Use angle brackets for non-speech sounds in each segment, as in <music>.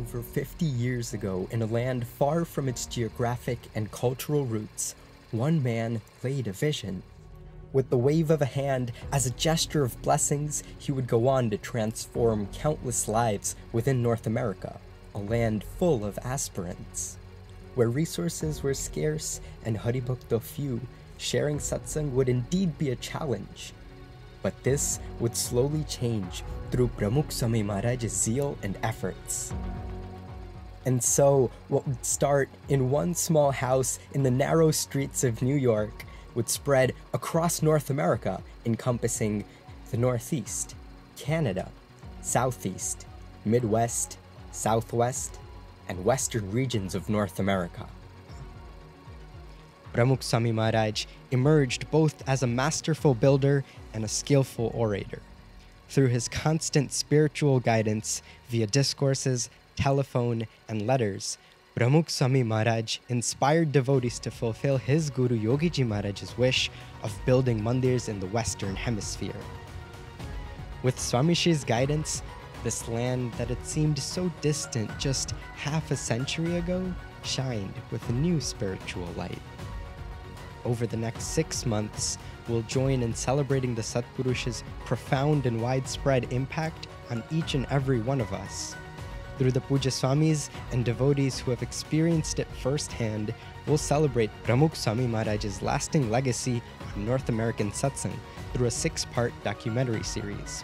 Over 50 years ago, in a land far from its geographic and cultural roots, one man laid a vision. With the wave of a hand, as a gesture of blessings, he would go on to transform countless lives within North America, a land full of aspirants. Where resources were scarce and haribhakta few, sharing satsang would indeed be a challenge. But this would slowly change through Pramukh Swami Maharaj's zeal and efforts. And so, what would start in one small house in the narrow streets of New York would spread across North America, encompassing the Northeast, Canada, Southeast, Midwest, Southwest, and Western regions of North America. Pramukh Swami Maharaj emerged both as a masterful builder and a skillful orator. Through his constant spiritual guidance via discourses, telephone, and letters, Pramukh Swami Maharaj inspired devotees to fulfill his Guru Yogiji Maharaj's wish of building mandirs in the Western Hemisphere. With Swamishi's guidance, this land that had seemed so distant just half a century ago shined with a new spiritual light. Over the next six months, we'll join in celebrating the Satpurush's profound and widespread impact on each and every one of us. Through the Puja Swamis and devotees who have experienced it firsthand, we'll celebrate Pramukh Swami Maharaj's lasting legacy on North American satsang through a six part documentary series.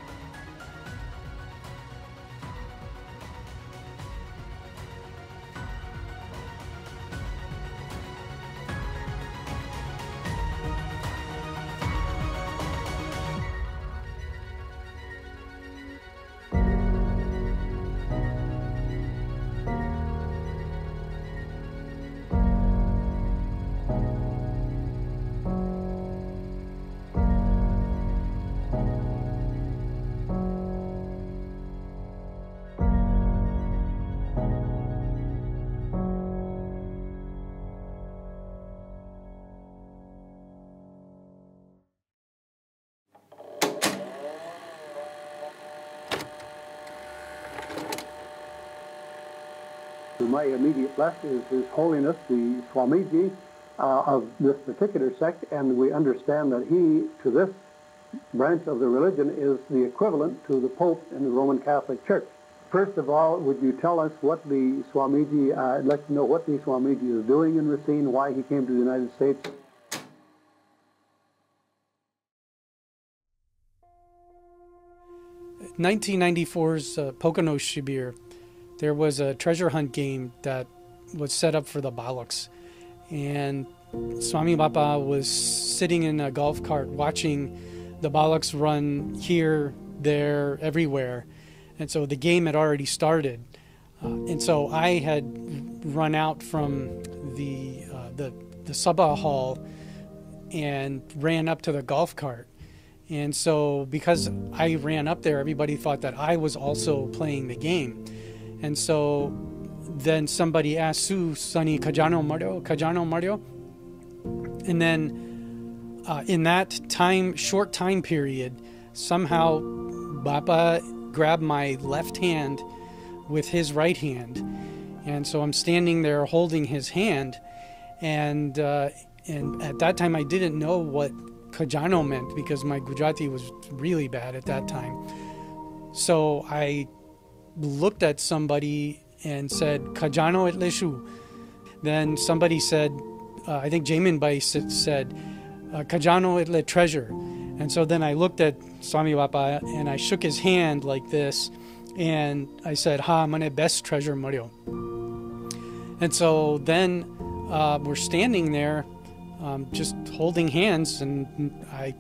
My immediate left is His Holiness the Swamiji uh, of this particular sect, and we understand that he, to this branch of the religion, is the equivalent to the Pope in the Roman Catholic Church. First of all, would you tell us what the Swamiji, uh, I'd like to know what the Swamiji is doing in Racine, why he came to the United States. Nineteen ninety four's uh, Pocono Shibir there was a treasure hunt game that was set up for the Balaks. And Swami Bapa was sitting in a golf cart watching the Balaks run here, there, everywhere. And so the game had already started. Uh, and so I had run out from the, uh, the, the Sabha hall and ran up to the golf cart. And so because I ran up there, everybody thought that I was also playing the game. And so then somebody asked Sue, Sunny Kajano Mario, Kajano Mario. And then uh, in that time, short time period, somehow Baba grabbed my left hand with his right hand. And so I'm standing there holding his hand. And, uh, and at that time, I didn't know what Kajano meant because my Gujarati was really bad at that time. So I looked at somebody and said, Kajano et leshu. Then somebody said, uh, I think Jamin Bai said, uh, Kajano et le treasure. And so then I looked at Swami Bapa and I shook his hand like this and I said, Ha, mane best treasure Mario. And so then uh, we're standing there um, just holding hands and I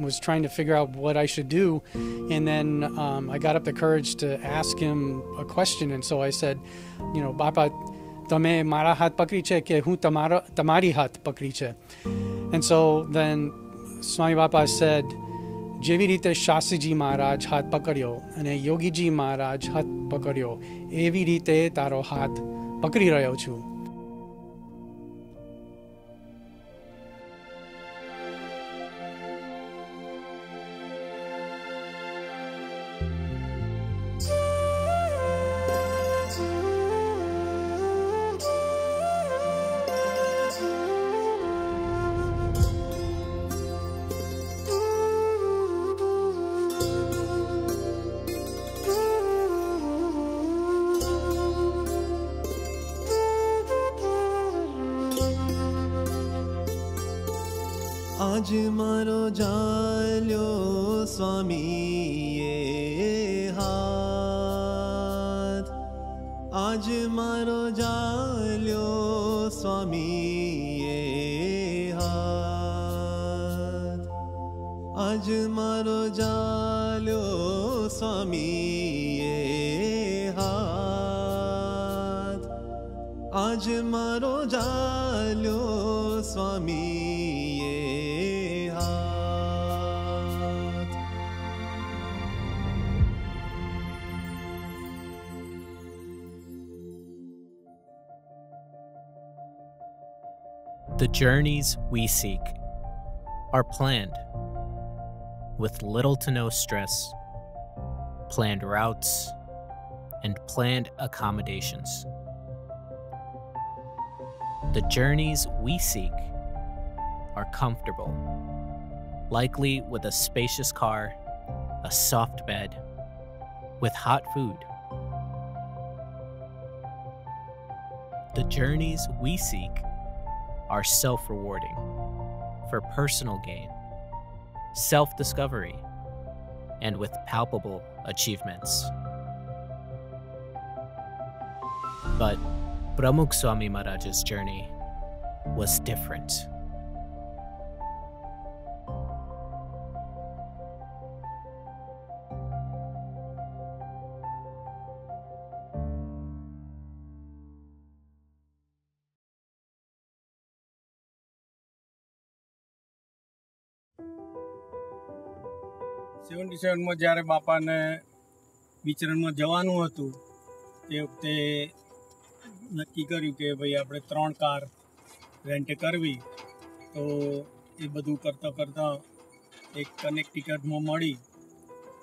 was trying to figure out what I should do. And then um, I got up the courage to ask him a question. And so I said, you know, Baba, તમે મારા હાથ પકડી છે કે હું તમારા તમારી હાથ પકડી છે and so then Swami Baba said જેવી રીતે શાસ્ત્રીજી મહારાજ હાથ પકડ્યો અને યોગીજી મહારાજ હાથ પકડ્યો એવી રીતે તારો હાથ પકડી રહ્યો છું journeys we seek are planned with little to no stress, planned routes, and planned accommodations. The journeys we seek are comfortable, likely with a spacious car, a soft bed, with hot food. The journeys we seek are self rewarding for personal gain, self discovery, and with palpable achievements. But Pramukh Swami Maharaj's journey was different. સેવનમાં જ્યારે બાપાને વિચરણમાં જવાનું હતું, તે વખતે નક્કી કર્યું કે ભાઈ આપણે ત્રણ કાર રેન્ટ કરવી. તો એ બધું કરતાં કરતાં એક કનેક્ટ ટિકટમાં મળી.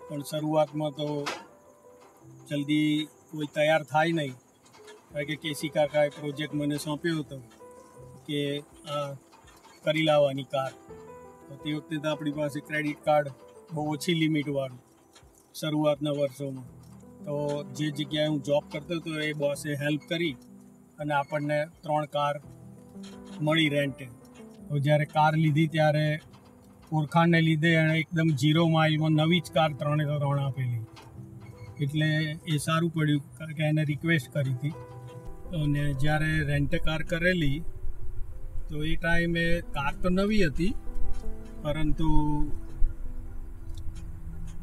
પણ શરૂઆતમાં તો જલ્દી કોઈ તૈયાર થાય નહીં. કારણ કે કેસી કાકાએ પ્રોજેક્ટ મને સોંપ્યો હતો કે આ કરી લાવવાની કાર. તો તે વખતે તો આપણી પાસે ક્રેડિટ કાર્ડ બહુ ઓછી લિમિટવાળું શરૂઆતના વર્ષોમાં. તો જે જગ્યાએ હું જોબ કરતો હતો એ બોસે હેલ્પ કરી અને આપણને ત્રણ કાર મળી રેન્ટે તો જ્યારે કાર લીધી ત્યારે ઓળખાણને લીધે એણે એકદમ ઝીરો માઇલમાં નવી જ કાર ત્રણે ત્રણ આપેલી. એટલે એ સારું પડ્યું કારણ કે એને રિક્વેસ્ટ કરી હતી. અને જ્યારે રેન્ટ કાર કરેલી, તો એ ટાઈમે કાર તો નવી હતી, પરંતુ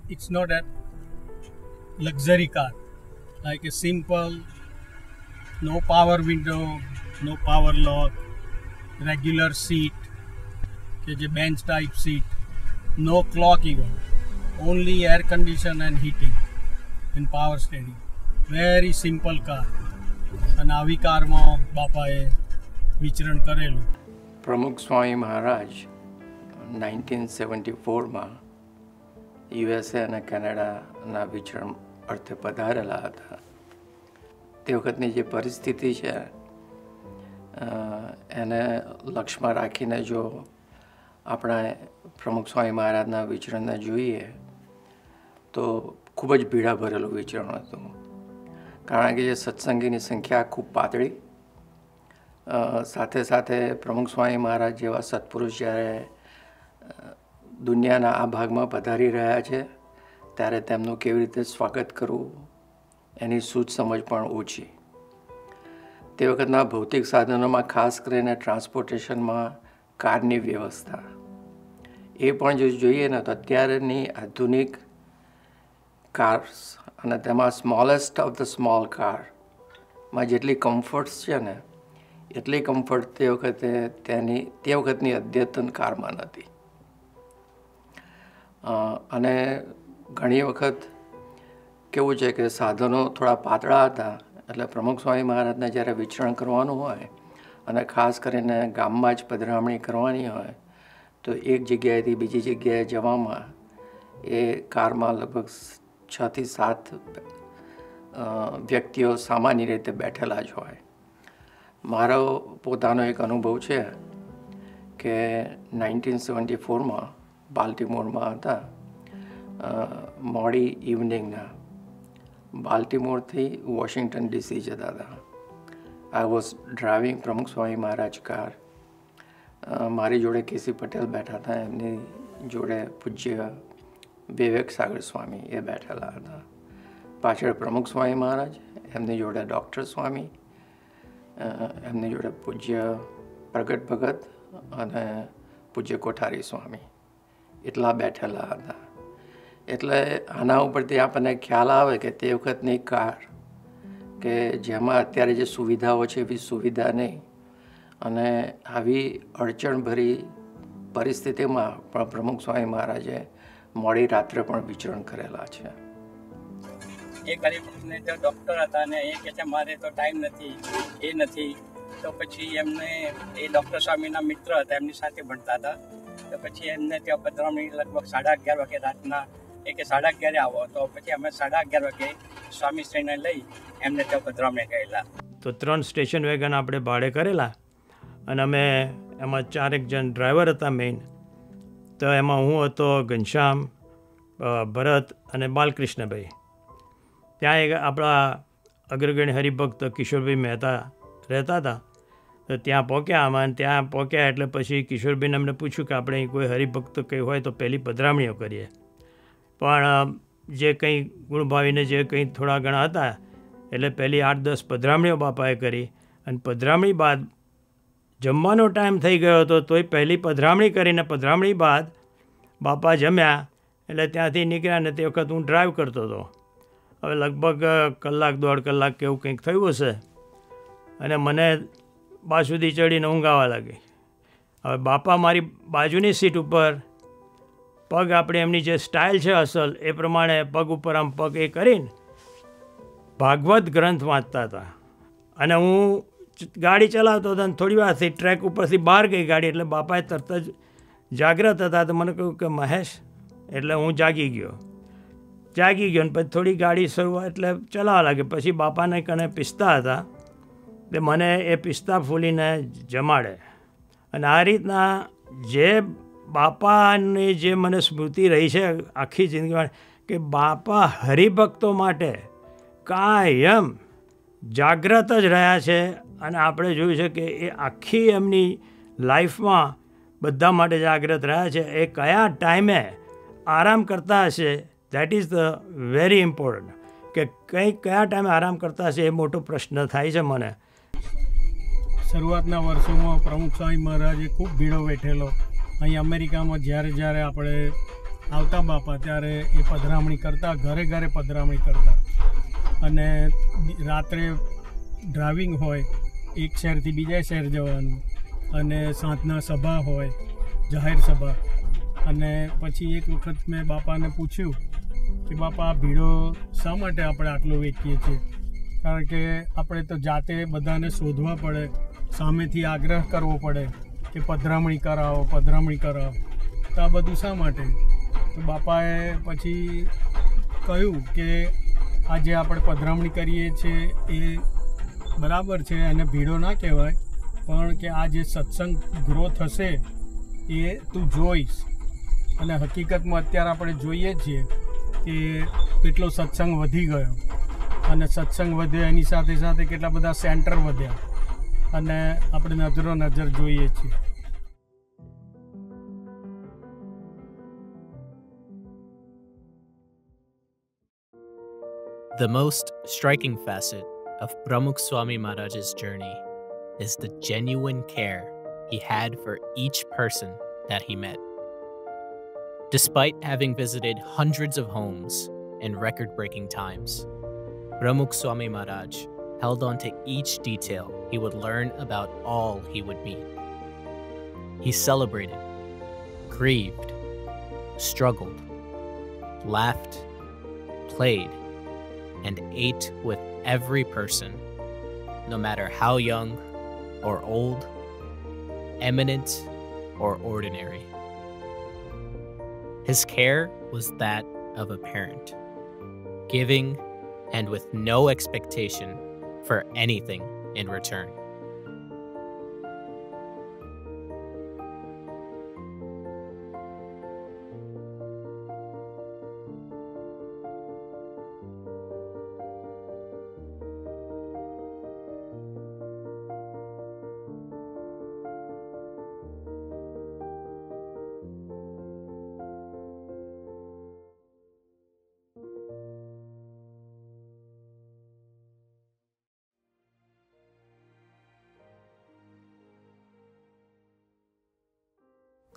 it's not a luxury car. Like a simple, no power window, no power lock, regular seat કે જે bench type seat no clock even only air condition and heating and power steering very simple car અને આવી કારમાં બાપાએ વિચરણ કરેલું. Pramukh Swami Maharaj nineteen seventy ફોરમાં USA અને કેનેડાના વિચરણ અર્થે પધારેલા હતા. તે વખતની જે પરિસ્થિતિ છે એને લક્ષ્યમાં રાખીને જો આપણે પ્રમુખ સ્વામી મહારાજના વિચરણને જોઈએ, તો ખૂબ જ ભીડા ભરેલું વિચરણ હતું. કારણ કે જે સત્સંગીની સંખ્યા ખૂબ પાતળી સાથે સાથે પ્રમુખ સ્વામી મહારાજ જેવા સત્પુરુષ જ્યારે દુનિયાના આ ભાગમાં પધારી રહ્યા છે, ત્યારે તેમનું કેવી રીતે સ્વાગત કરવું, એની સૂઝ સમજ પણ ઓછી. તે વખતના ભૌતિક સાધનોમાં ખાસ કરીને ટ્રાન્સપોર્ટેશનમાં કારની વ્યવસ્થા. એ પણ જો જોઈએ ને, તો અત્યારની આધુનિક કાર્સ અને તેમાં સ્મોલેસ્ટ ઓફ ધ સ્મોલ કારમાં જેટલી કમ્ફર્ટ્સ છે ને, એટલી કમ્ફર્ટ તે વખતે તેની, તે વખતની અદ્યતન કારમાં નથી અને ઘણી વખત કેવું છે કે સાધનો થોડા પાતળા હતા, એટલે પ્રમુખ સ્વામી મહારાજને જ્યારે વિચરણ કરવાનું હોય અને ખાસ કરીને ગામમાં જ પધરામણી કરવાની હોય, તો એક જગ્યાએથી બીજી જગ્યાએ જવામાં એ કારમાં લગભગ છથી સાત વ્યક્તિઓ સામાન્ય રીતે બેઠેલા જ હોય. મારો પોતાનો એક અનુભવ છે કે નાઇન્ટીન સેવન્ટી ફોરમાં બાલ્ટીમોરમાં હતા. મોડી ઇવનિંગના બાલ્ટીમોરથી વોશિંગ્ટન ડીસી જતા હતા. આઈ વોઝ ડ્રાઇવિંગ પ્રમુખ સ્વામી મહારાજ કાર. મારી જોડે કેસી પટેલ બેઠા હતા. એમની જોડે પૂજ્ય વિવેક સાગર સ્વામી એ બેઠેલા હતા. પાછળ પ્રમુખ સ્વામી મહારાજ, એમની જોડે ડૉક્ટર સ્વામી એમની જોડે પૂજ્ય પ્રગટ ભગત અને પૂજ્ય કોઠારી સ્વામી. એટલા બેઠેલા હતા. એટલે આના ઉપરથી આપણને ખ્યાલ આવે કે તે વખતની કાર કે જેમાં અત્યારે જે સુવિધાઓ છે એવી સુવિધા નહીં. અને આવી અડચણભરી પરિસ્થિતિમાં પણ પ્રમુખ સ્વામી મહારાજે મોડી રાત્રે પણ વિચરણ કરેલા છે. એ ગરીબને તો ડૉક્ટર હતા ને એ કહે છે, મારે તો ટાઈમ નથી, એ નથી. તો પછી એમને એ ડૉક્ટર સ્વામીના મિત્ર હતા, એમની સાથે ભણતા હતા. તો પછી એમને ત્યાં પધરામણી લગભગ સાડા અગિયાર વાગે રાતના એ કે સાડા અગિયારે આવો. તો પછી અમે સાડા અગિયાર વાગે સ્વામીશ્રીને લઈ એમને ત્યાં પધરામણી ગયેલા. તો ત્રણ સ્ટેશન વેગન આપણે ભાડે કરેલા અને અમે એમાં ચારેક જણ ડ્રાઈવર હતા મેઇન તો એમાં હું હતો ઘનશ્યામ ભરત અને બાલકૃષ્ણભાઈ. ત્યાં એક આપણા અગ્રગણ્ય હરિભક્ત કિશોરભાઈ મહેતા રહેતા હતા. તો ત્યાં પહોંચ્યા અમે ત્યાં પહોંચ્યા એટલે પછી કિશોરબેન અમને પૂછ્યું કે આપણે કોઈ હરિભક્ત કંઈ હોય તો પહેલી પધરામણીઓ કરીએ. પણ જે કંઈ ગુણભાવીને જે કંઈ થોડા ઘણા હતા, એટલે પહેલી આઠ દસ પધરામણીઓ બાપાએ કરી અને પધરામણી બાદ જમવાનો ટાઈમ થઈ ગયો હતો તોય પહેલી પધરામણી કરીને પધરામણી બાદ બાપા જમ્યા એટલે ત્યાંથી નીકળ્યા ને તે વખત હું ડ્રાઈવ કરતો હતો. હવે લગભગ કલાક દોઢ કલાક કે એવું કંઈક થયું હશે. અને મને બાસુદી ચડીને ઊંઘ આવવા લાગી. હવે બાપા મારી બાજુની સીટ ઉપર પગ આપણે એમની જે સ્ટાઇલ છે અસલ, એ પ્રમાણે પગ ઉપર આમ પગ એ કરીને ભાગવત ગ્રંથ વાંચતા હતા. અને હું ગાડી ચલાવતો હતો અને થોડી વારથી ટ્રેક ઉપરથી બહાર ગઈ ગાડી એટલે બાપાએ તરત જ જાગ્રત હતા તો મને કહ્યું કે, મહેશ, એટલે હું જાગી ગયો. જાગી ગયો ને પછી થોડી ગાડી શરૂઆત એટલે ચલાવવા લાગે. પછી બાપાને કને પીસતા હતા. તે મને એ પિસ્તા ફૂલીને જમાડે. અને આ રીતના જે બાપાની જે મને સ્મૃતિ રહી છે આખી જિંદગીમાં, કે બાપા હરિભક્તો માટે કાયમ જાગ્રત જ રહ્યા છે અને આપણે જોયું છે કે એ આખી એમની લાઈફમાં બધા માટે જાગ્રત રહ્યા છે. એ કયા ટાઈમે આરામ કરતા હશે that is the very important કે કંઈ કયા ટાઈમે આરામ કરતા હશે એ મોટો પ્રશ્ન થાય છે મને. શરૂઆતના વર્ષોમાં પ્રમુખ સ્વામી મહારાજે ખૂબ ભીડો વેઠેલો. અહીં અમેરિકામાં જ્યારે જ્યારે આપણે આવતા બાપા ત્યારે એ પધરામણી કરતા, ઘરે ઘરે પધરામણી કરતા. અને રાત્રે ડ્રાઇવિંગ હોય, એક શહેરથી બીજા શહેર જવાનું. અને સાંજના સભા હોય, જાહેર સભા. અને પછી એક વખત મેં બાપાને પૂછ્યું કે, બાપા, આ ભીડો શા માટે આપણે આટલો વેચીએ છીએ? કારણ કે આપણે તો જાતે બધાને શોધવા પડે. સામેથી આગ્રહ કરવો પડે કે પધરામણી કરાવો પધરામણી કરાવો. તો આ બધું શા માટે? તો બાપાએ પછી કહ્યું કે આજે આપણે પધરામણી કરીએ છીએ એ બરાબર છે અને ભીડો ના કહેવાય, પણ કે આ જે સત્સંગ ગ્રો થશે એ તું જોઈશ. અને હકીકતમાં અત્યારે આપણે જોઈએ છીએ કે કેટલો સત્સંગ વધી ગયો. અને સત્સંગ વધ્યો એની સાથે સાથે કેટલા બધા સેન્ટર વધ્યા. અને આપણે નજરો નજર જોઈએ છીએ The most striking facet of Pramukh Swami Maharaj's journey is the genuine care he had for each person that he met. Despite having visited hundreds of homes in record breaking times, Pramukh Swami Maharaj held on to each detail he would learn about all he would meet. He celebrated, grieved, struggled, laughed, played, and ate with every person, no matter how young or old, eminent or ordinary. His care was that of a parent, giving and with no expectation for anything in return.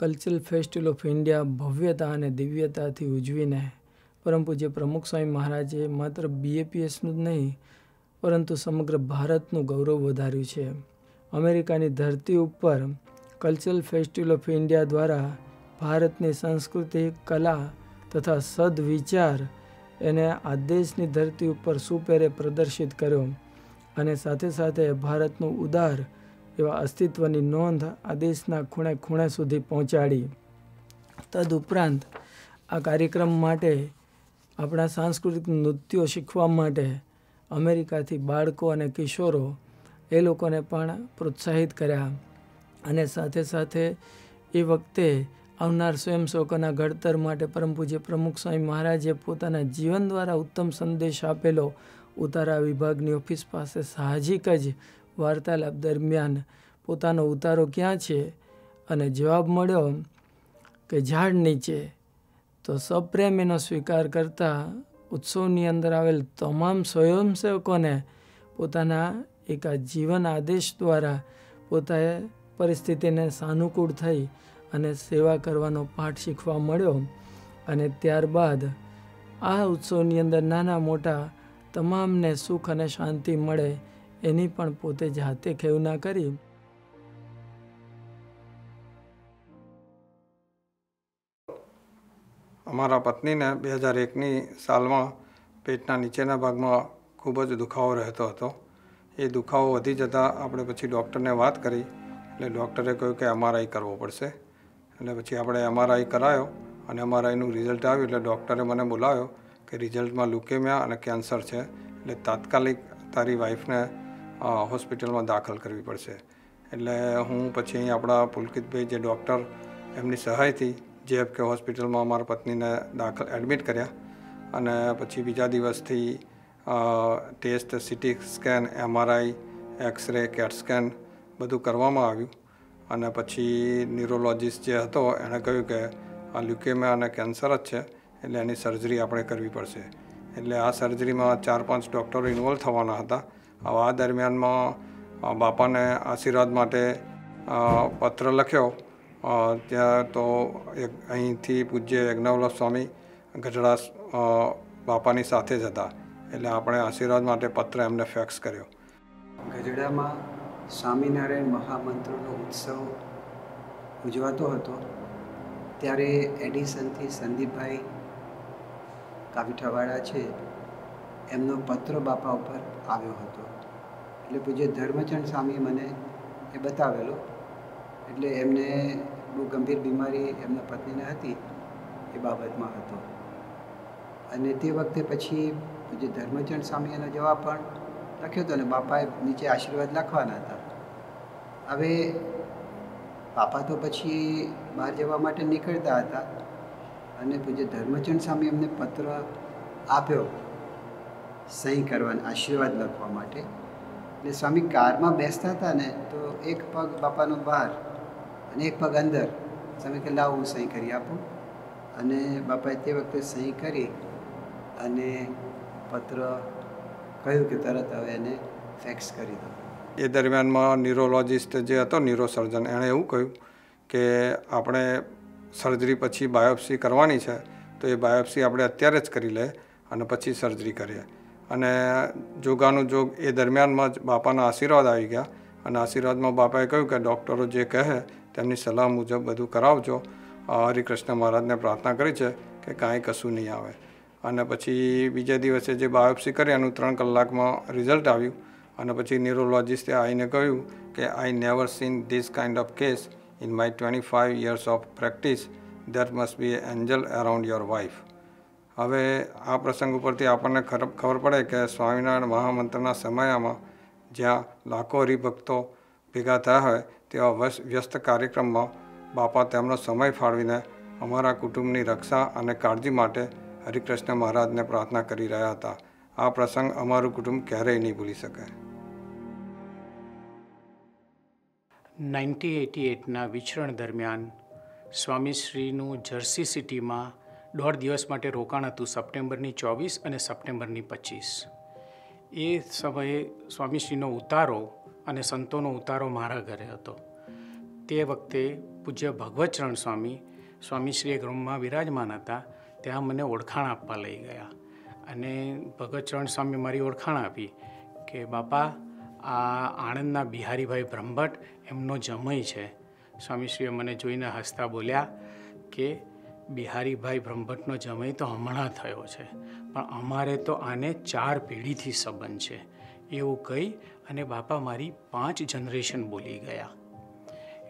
Cultural festival of India ભવ્યતા અને દિવ્યતાથી ઉજવીને પરમ પૂજ્ય પ્રમુખ સ્વામી મહારાજે માત્ર બીએપીએસનું જ નહીં, પરંતુ સમગ્ર ભારતનું ગૌરવ વધાર્યું છે. અમેરિકાની ધરતી ઉપર કલ્ચરલ ફેસ્ટિવલ ઓફ ઇન્ડિયા દ્વારા ભારતની સંસ્કૃતિ, કલા તથા સદવિચાર એને આ દેશની ધરતી ઉપર સુપેરે પ્રદર્શિત કર્યો અને સાથે સાથે ભારતનું ઉદાર એવા અસ્તિત્વની નોંધ આ દેશના ખૂણે ખૂણે સુધી પહોંચાડી. તદુપરાંત આ કાર્યક્રમ માટે આપણા સાંસ્કૃતિક નૃત્યો શીખવા માટે અમેરિકાથી બાળકો અને કિશોરો એ લોકોને પણ પ્રોત્સાહિત કર્યા. અને સાથે સાથે એ વખતે આવનાર સ્વયંસેવકોના ઘડતર માટે પરમ પૂજ્ય પ્રમુખ સ્વામી મહારાજે પોતાના જીવન દ્વારા ઉત્તમ સંદેશ આપેલો ઉતારા વિભાગની ઓફિસ પાસે સાહજિક જ વાર્તાલાપ દરમિયાન પોતાનો ઉતારો ક્યાં છે? અને જવાબ મળ્યો કે ઝાડ નીચે. તો સપ્રેમ એનો સ્વીકાર કરતા ઉત્સવની અંદર આવેલ તમામ સ્વયંસેવકોને પોતાના એક જીવન આદેશ દ્વારા પોતાએ પરિસ્થિતિને સાનુકૂળ થઈ અને સેવા કરવાનો પાઠ શીખવા મળ્યો. અને ત્યારબાદ આ ઉત્સવની અંદર નાના મોટા તમામને સુખ અને શાંતિ મળે એની પણ પોતે જાતે ખેવના કરી. અમારા પત્નીને બે હજાર એકની સાલમાં પેટના નીચેના ભાગમાં ખૂબ જ દુખાવો રહેતો હતો. એ દુખાવો વધી જતાં આપણે પછી ડૉક્ટરને વાત કરી. એટલે ડૉક્ટરે કહ્યું કે એમઆરઆઈ કરવો પડશે. એટલે પછી આપણે એમઆરઆઈ કરાયો અને એમઆરઆઈનું રિઝલ્ટ આવ્યું એટલે ડૉક્ટરે મને બોલાવ્યો કે રિઝલ્ટમાં લુકેમિયા અને કેન્સર છે. એટલે તાત્કાલિક તારી વાઈફને હોસ્પિટલમાં દાખલ કરવી પડશે. એટલે હું પછી અહીં આપણા પુલકિતભાઈ, જે ડૉક્ટર, એમની સહાયથી જેએફ કે હોસ્પિટલમાં અમારા પત્નીને દાખલ એડમિટ કર્યા અને પછી બીજા દિવસથી test, CT scan, MRI, x ray, CAT scan બધું કરવામાં આવ્યું. અને પછી ન્યુરોલોજીસ્ટ જે હતો એણે કહ્યું કે આ લ્યુકેમિયા અને કેન્સર જ છે, એટલે એની સર્જરી આપણે કરવી પડશે. એટલે આ સર્જરીમાં ચાર પાંચ ડૉક્ટરો ઇન્વોલ્વ થવાના હતા. આ દરમિયાનમાં બાપાને આશીર્વાદ માટે પત્ર લખ્યો. ત્યાં તો એક અહીંથી પૂજ્ય યજ્ઞવલ્લભ સ્વામી ગઢડા બાપાની સાથે જ હતા. એટલે આપણે આશીર્વાદ માટે પત્ર એમને ફેક્સ કર્યો. ગઢડામાં સ્વામિનારાયણ મહામંત્રનો ઉત્સવ ઉજવાતો હતો. ત્યારે એડિસનથી સંદીપભાઈ કાવીઠાવાળા છે. એમનો પત્ર બાપા ઉપર આવ્યો હતો. એટલે પૂજ્ય ધર્મચંદ સ્વામી મને એ બતાવેલો, એટલે એમને બહુ ગંભીર બીમારી એમના પત્નીને હતી એ બાબતમાં હતો. અને તે વખતે પછી પૂજ્ય ધર્મચંદ સ્વામી એનો જવાબ પણ લખ્યો હતો ને બાપાએ નીચે આશીર્વાદ લખવાના હતા. હવે બાપા તો પછી બહાર જવા માટે નીકળતા હતા અને પૂજ્ય ધર્મચંદ સ્વામી એમને પત્ર આપ્યો, સહી કરવાના આશીર્વાદ લખવા માટે એટલે સ્વામી કારમાં બેસતા હતા ને, તો એક પગ બાપાનો બહાર અને એક પગ અંદર. સ્વામી કે, લાવું સહી કરી આપું. અને બાપાએ તે વખતે સહી કરી અને પત્ર કહ્યું કે તરત હવે એને ફેક્સ કરી દો. એ દરમિયાનમાં ન્યુરોલોજિસ્ટ જે હતો ન્યુરોસર્જન એણે એવું કહ્યું કે, આપણે સર્જરી પછી બાયોપ્સી કરવાની છે, તો એ બાયોપ્સી આપણે અત્યારે જ કરી લે અને પછી સર્જરી કરીએ. અને જોગાનું જોગ એ દરમિયાનમાં જ બાપાના આશીર્વાદ આવી ગયા. અને આશીર્વાદમાં બાપાએ કહ્યું કે ડૉક્ટરો જે કહે તેમની સલાહ મુજબ બધું કરાવજો. હરિકૃષ્ણ મહારાજને પ્રાર્થના કરી છે કે કાંઈ કશું નહીં આવે. અને પછી બીજા દિવસે જે બાયોપ્સી કરી એનું ત્રણ કલાકમાં રિઝલ્ટ આવ્યું. અને પછી ન્યુરોલોજિસ્ટે આવીને કહ્યું કે I never seen this kind of case in my twenty five years of practice that must be angel around your wife હવે આ પ્રસંગ ઉપરથી આપણને ખબર પડે કે સ્વામિનારાયણ મહામંત્રના સમયમાં જ્યાં લાખો હરિભક્તો ભેગા થયા હોય, તેવા વ્યસ્ત કાર્યક્રમમાં બાપા તેમનો સમય ફાળવીને અમારા કુટુંબની રક્ષા અને કાળજી માટે હરિકૃષ્ણ મહારાજને પ્રાર્થના કરી રહ્યા હતા. આ પ્રસંગ અમારું કુટુંબ ક્યારેય નહીં ભૂલી શકે. નાઇન્ટી એટી એટના વિચરણ દરમિયાન સ્વામીશ્રીનું જર્સી સિટીમાં દોઢ દિવસ માટે રોકાણ હતું સપ્ટેમ્બરની ચોવીસ અને સપ્ટેમ્બરની પચીસ. એ સમયે સ્વામીશ્રીનો ઉતારો અને સંતોનો ઉતારો મારા ઘરે હતો. તે વખતે પૂજ્ય ભગવતચરણ સ્વામી સ્વામીશ્રી એક રૂમમાં વિરાજમાન હતા. ત્યાં મને ઓળખાણ આપવા લઈ ગયા અને ભગતચરણ સ્વામી મારી ઓળખાણ આપી કે, બાપા, આ આણંદના બિહારીભાઈ બ્રહ્મભટ્ટ એમનો જમય છે. સ્વામીશ્રીએ મને જોઈને હસતા બોલ્યા કે બિહારીભાઈ બ્રહ્મભટ્ટનો જમય તો હમણાં થયો છે. પણ અમારે તો આને ચાર પેઢીથી સંબંધ છે. એવું કહી અને બાપા મારી પાંચ જનરેશન બોલી ગયા.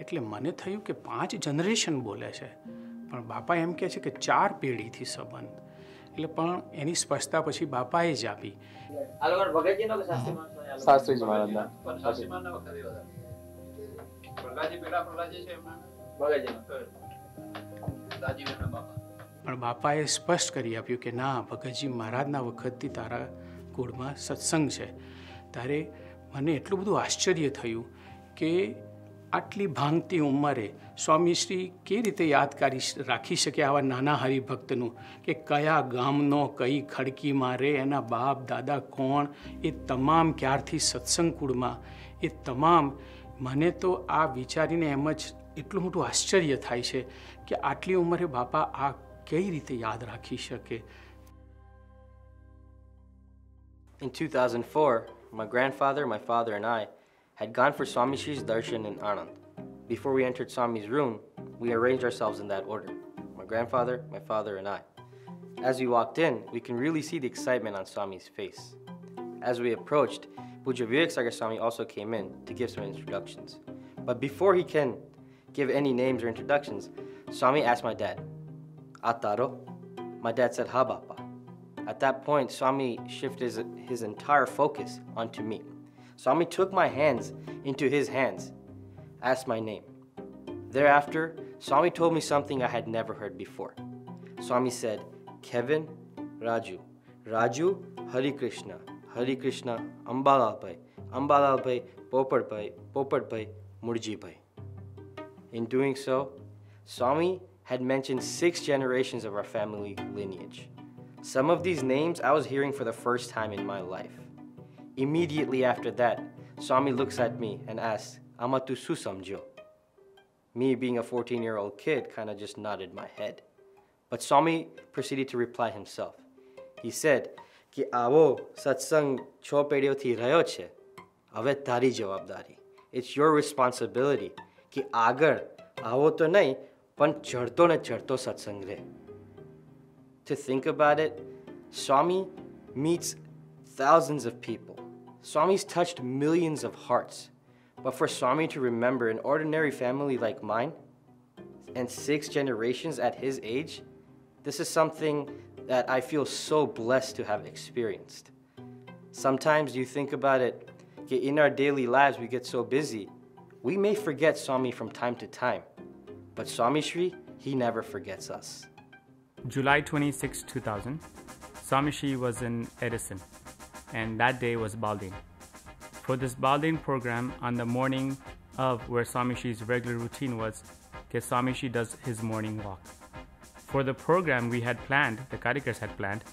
એટલે મને થયું કે પાંચ જનરેશન બોલે છે. પણ બાપા એમ કહે છે કે ચાર પેઢીથી સંબંધ. એટલે પણ એની સ્પષ્ટતા પછી બાપાએ જ આપી. શાસ્ત્રીજી મહારાજના પણ બાપાએ સ્પષ્ટ કરી આપ્યું કે ના, ભગતજી મહારાજના વખતથી તારા કુળમાં સત્સંગ છે. ત્યારે મને એટલું બધું આશ્ચર્ય થયું કે આટલી ભાંગતી ઉંમરે સ્વામીશ્રી કે રીતે યાદકારી રાખી શકે આવા નાના હરિભક્તનું? કે કયા ગામનો, કઈ ખડકી મારે એના બાપ, દાદા કોણ? એ તમામ ક્યારથી સત્સંગ કુળમાં? એ તમામ, મને તો આ વિચારીને એમ જ એટલું મોટું આશ્ચર્ય થાય છે. કે આટલી ઉંમરે બાપા આ કઈ રીતે યાદ રાખી શકે In 2004, my grandfather, my father, and I had gone for Swami Shri's darshan in Anand. Before we entered Swami's room, we arranged ourselves in that order my grandfather, my father, and I. As we walked in, we can really see the excitement on Swami's face. As we approached, Puja Vivek Sagar Swami also came in to give some introductions. But before he can give any names or introductions, Swami asked my dad, Ataro? My dad said, Ha. At that point, Swami shifted his, his entire focus onto me. Swami took my hands into his hands, asked my name. Thereafter, Swami told me something I had never heard before. Swami said, Kevin Raju. Raju Hari Krishna. Hari Krishna Ambalal Bhai. Ambalal Bhai Popad Bhai. Popad Bhai Murji Bhai. In doing so, Swami had mentioned six generations of our family lineage. Some of these names I was hearing for the first time in my life. Immediately after that, Swami looks at me and asks, Amatu Susamjo. Me being a 14 year old kid kind of just nodded my head. But Swami proceeded to reply himself. He said, Ki awo satsang cho pedyo thi rayo che. Ave tari jawabdari. It's your responsibility. Ki agar awo to nahi પણ ચડતો ને ચડતો સત્સંગ રહે to think about it, Swami meets thousands of people. Swami's touched millions of hearts. But for Swami to remember an ordinary family like mine and six generations at his age, this is something that I feel so blessed to have experienced. Sometimes you think about it, in our daily lives we get so busy, we may forget Swami from time to time. But Swami Shri, he never forgets us. July 26, 2000, Swami Shri was in Edison, and that day was Baldin. For this Baldin program, on the morning of where Swami Shri's regular routine was, okay, Swami Shri does his morning walk. For the program we had planned, the Karikas had planned,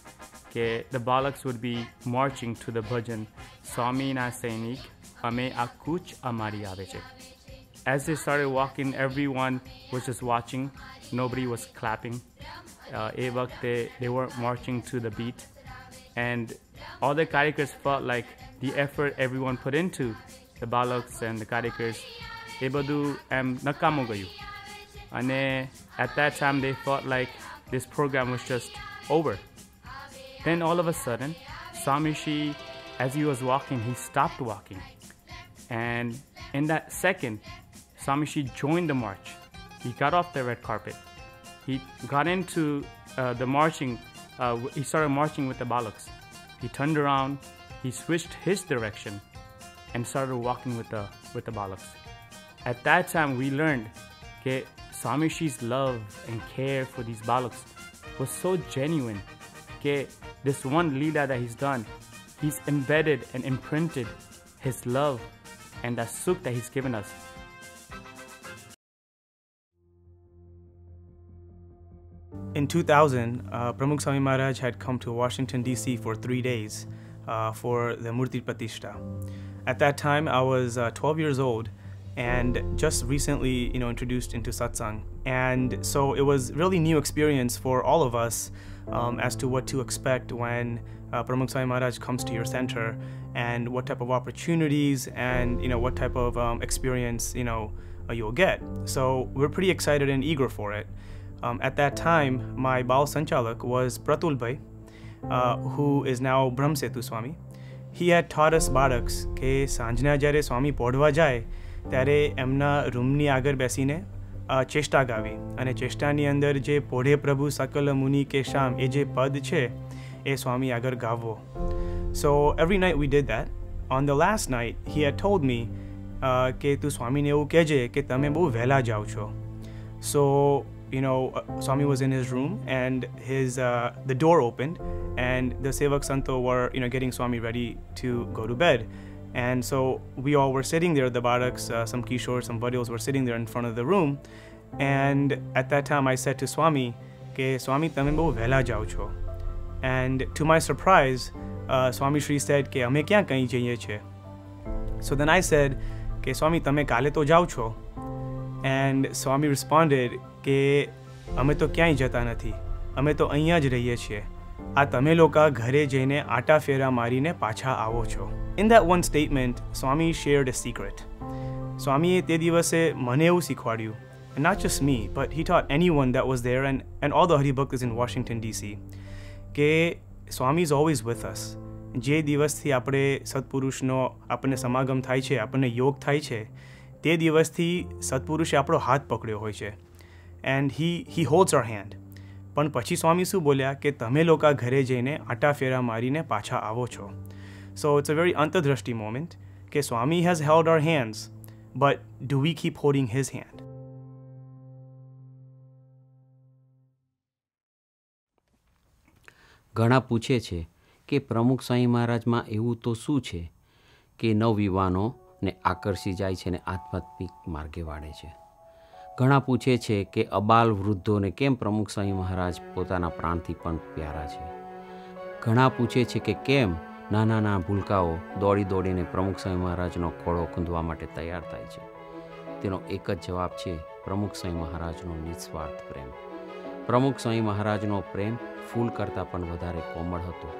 okay, the Balaks would be marching to the bhajan Swami na Sainik, Ame Akuch Amari Aveche. As they started walking, everyone was just watching, nobody was clapping. Uh, એ વખતે they weren't marching to the beat and all the Karikars felt like the effort everyone put into the balaks and the Karikars એ બધું એમ નકામું ગયું અને at that time they felt like this program was just over then all of a sudden Samishi as he was walking he stopped walking and in that second Samishi joined the march he got off the red carpet he got into uh, the marching. Uh, he started marching with the balaks. He turned around, he switched his direction, and started walking with the with the balaks. At that time, we learned that Samishi's love and care for these balaks was so genuine. that this one lila that he's done, he's embedded and imprinted his love and that sukh that he's given us In 2000, uh, Pramukh Swami Maharaj had come to Washington, D.C. for three days uh, for the Murti Pratishta. At that time, I was uh, 12 years old, and just recently, you know, introduced into satsang. And so it was really new experience for all of us um, as to what to expect when uh, Pramukh Swami Maharaj comes to your center and what type of opportunities and, you know, what type of um, experience, you know, uh, you'll get. So we're pretty excited and eager for it. Um, at that time, my Bal Sanchalak was Pratul Bhai, uh, who is now Brahm Setu Swami. He had taught us બાળક્સ કે સાંજના જ્યારે સ્વામી પોઢવા જાય ત્યારે એમના રૂમની આગળ બેસીને ચેષ્ટા ગાવી અને ચેષ્ટાની અંદર જે પોઢે પ્રભુ સકલ મુનિ કે શામ એ જે પદ છે એ સ્વામી આગળ ગાવો so every night we did that on the last night he had told me કે તું સ્વામીને એવું કહેજે કે તમે બહુ વહેલા જાઓ છો સો you know, uh, Swami was in his room and his uh, the door opened, and the Sevak Santo were you know getting Swami ready to go to bed. And so we all were sitting there, the barracks, uh, some kishores, some buddies were sitting there in front of the room. And at that time, I said to Swami, "Ke Swami, tame bau vela jao cho." And to my surprise, uh, Swami Shri said, "Ke ame kya kahi che." So then I said, "Ke Swami, tame kale to jao cho." And Swami responded કે અમે તો ક્યાંય જતા નથી. અમે તો અહીંયા જ રહીએ છીએ. આ તમે લોકો ઘરે જઈને આટા ફેરા મારીને પાછા આવો છો. In that one statement Swami shared a secret સ્વામીએ તે દિવસે મને એવું શીખવાડ્યું. Not just me, but he taught anyone that was there and, and all the Haribhaktas in Washington, D.C. કે Swami is always with us જે દિવસથી આપણે સત્પુરુષનો આપણને સમાગમ થાય છે આપણને યોગ થાય છે તે દિવસથી સત્પુરુષે આપણો હાથ પકડ્યો હોય છે. And he he holds her hand પણ પછી સ્વામી શું બોલ્યા કે તમે લોકો ઘરે જઈને આટા ફેરા મારીને પાછા આવો છો. સો ઇટ્સ અ વેરી અંતરદ્રષ્ટિ મોમેન્ટ કે Swami has held our hands but do we keep holding his hand ઘણા પૂછે છે કે પ્રમુખ સ્વામી મહારાજમાં એવું તો શું છે કે નવયુવાનોને આકર્ષી જાય છે અને આધ્યાત્મિક માર્ગે વાળે છે. ઘણા પૂછે છે કે અબાલ વૃદ્ધોને કેમ પ્રમુખ સ્વામી મહારાજ પોતાના પ્રાણથી પણ પ્યારા છે. ઘણા પૂછે છે કે કેમ નાના નાના ભૂલકાઓ દોડી દોડીને પ્રમુખ સ્વામી મહારાજનો ખોળો ખૂંદવા માટે તૈયાર થાય છે. તેનો એક જ જવાબ છે પ્રમુખ સ્વામી મહારાજનો નિસ્વાર્થ પ્રેમ. પ્રમુખ સ્વામી મહારાજનો પ્રેમ ફૂલ કરતાં પણ વધારે કોમળ હતો.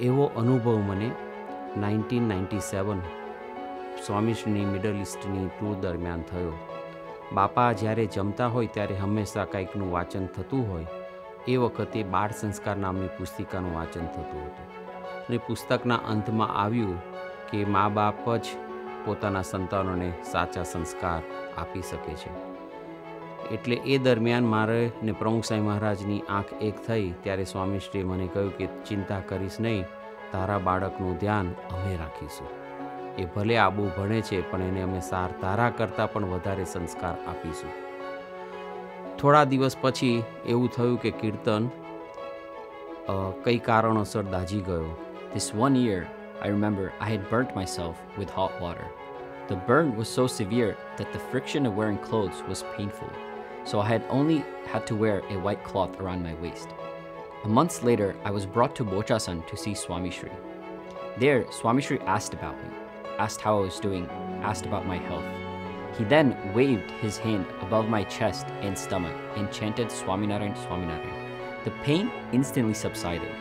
એવો અનુભવ મને નાઇન્ટીન નાઇન્ટી સેવન સ્વામીશ્રીની મિડલ ઇસ્ટની ટૂર દરમિયાન થયો. બાપા જ્યારે જમતા હોય ત્યારે હંમેશા કંઈકનું વાંચન થતું હોય. એ વખતે બાળ સંસ્કાર નામની પુસ્તિકાનું વાંચન થતું હતું. અને પુસ્તકના અંતમાં આવ્યું કે મા બાપ જ પોતાના સંતાનોને સાચા સંસ્કાર આપી શકે છે. એટલે એ દરમિયાન મારે ને પ્રમુખ સાંઈ મહારાજની આંખ એક થઈ ત્યારે સ્વામીશ્રીએ મને કહ્યું કે ચિંતા કરીશ નહીં, તારા બાળકનું ધ્યાન અમે રાખીશું. એ ભલે આબુ ભણે છે પણ એને અમે સાર તારા કરતાં પણ વધારે સંસ્કાર આપીશું થોડા દિવસ પછી એવું થયું કે કીર્તન કઈ કારણોસર દાજી ગયો This one year, I remember I had burnt myself with hot water. The burn was so severe that the friction of wearing clothes was painful, so I had only had to wear a white cloth around my waist. A month later, I was brought to Bochasan to see Swami Shri. There, Swami Shri asked about me asked how I was doing, asked about my health. He then waved his hand above my chest and stomach and chanted Swaminarayan Swaminarayan. The pain instantly subsided.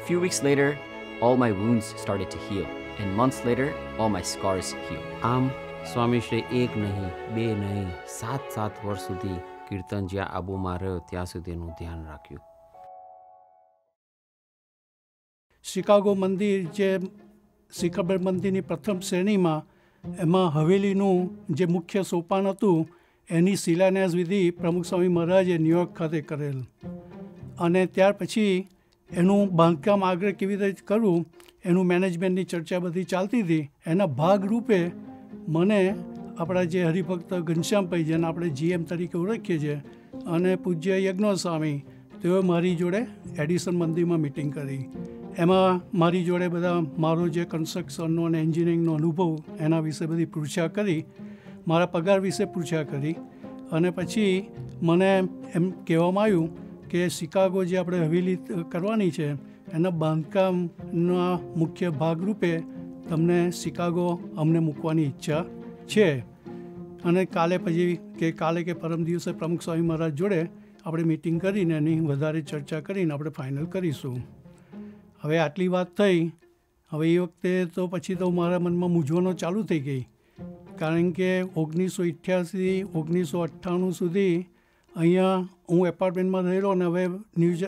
A few weeks later, all my wounds started to heal, and months later, all my scars healed. આમ સ્વામીશ્રી એક નહીં બે નહીં સાત સાત વર્ષ સુધી કીર્તન જ્યાં આબુમાં રહ્યો ત્યાં સુધીનું ધ્યાન રાખ્યું શિકાગો મંદિર જે શિખરબેર મંદિરની પ્રથમ શ્રેણીમાં એમાં હવેલીનું જે મુખ્ય સોપાન હતું, એની શિલાન્યાસ વિધિ પ્રમુખ સ્વામી મહારાજે ન્યુયોર્ક ખાતે કરેલ. અને ત્યાર પછી એનું બાંધકામ આગળ કેવી રીતે કરવું એનું મેનેજમેન્ટની ચર્ચા બધી ચાલતી હતી. એના ભાગરૂપે મને આપણા જે હરિભક્ત ઘનશ્યામભાઈ, જેને આપણે જીએમ તરીકે ઓળખીએ છીએ, અને પૂજ્ય યજ્ઞો સ્વામી, તેઓએ મારી જોડે એડિસન મંદિરમાં મિટિંગ કરી. એમાં મારી જોડે બધા મારો જે કન્સ્ટ્રક્શનનો અને એન્જિનિયરિંગનો અનુભવ, એના વિશે બધી પૂછ્યા કરી, મારા પગાર વિશે પૂછ્યા કરી અને પછી મને એમ કહેવામાં આવ્યું કે શિકાગો જે આપણે હવેલી કરવાની છે, એના બાંધકામના મુખ્ય ભાગરૂપે તમને શિકાગો અમને મૂકવાની ઈચ્છા છે. અને કાલે પછી કે કાલે કે પરમ દિવસે પ્રમુખ સ્વામી મહારાજ જોડે આપણે મિટિંગ કરીને એની વધારે ચર્ચા કરીને આપણે ફાઇનલ કરીશું. હવે આટલી વાત થઈ, હવે એ વખતે તો પછી તો મારા મનમાં મૂંઝવણો ચાલુ થઈ ગઈ. કારણ કે ઓગણીસો અઠ્યાસી ઓગણીસો અઠ્ઠાણું સુધી અહીંયા હું એપાર્ટમેન્ટમાં રહેલો અને હવે ન્યૂઝ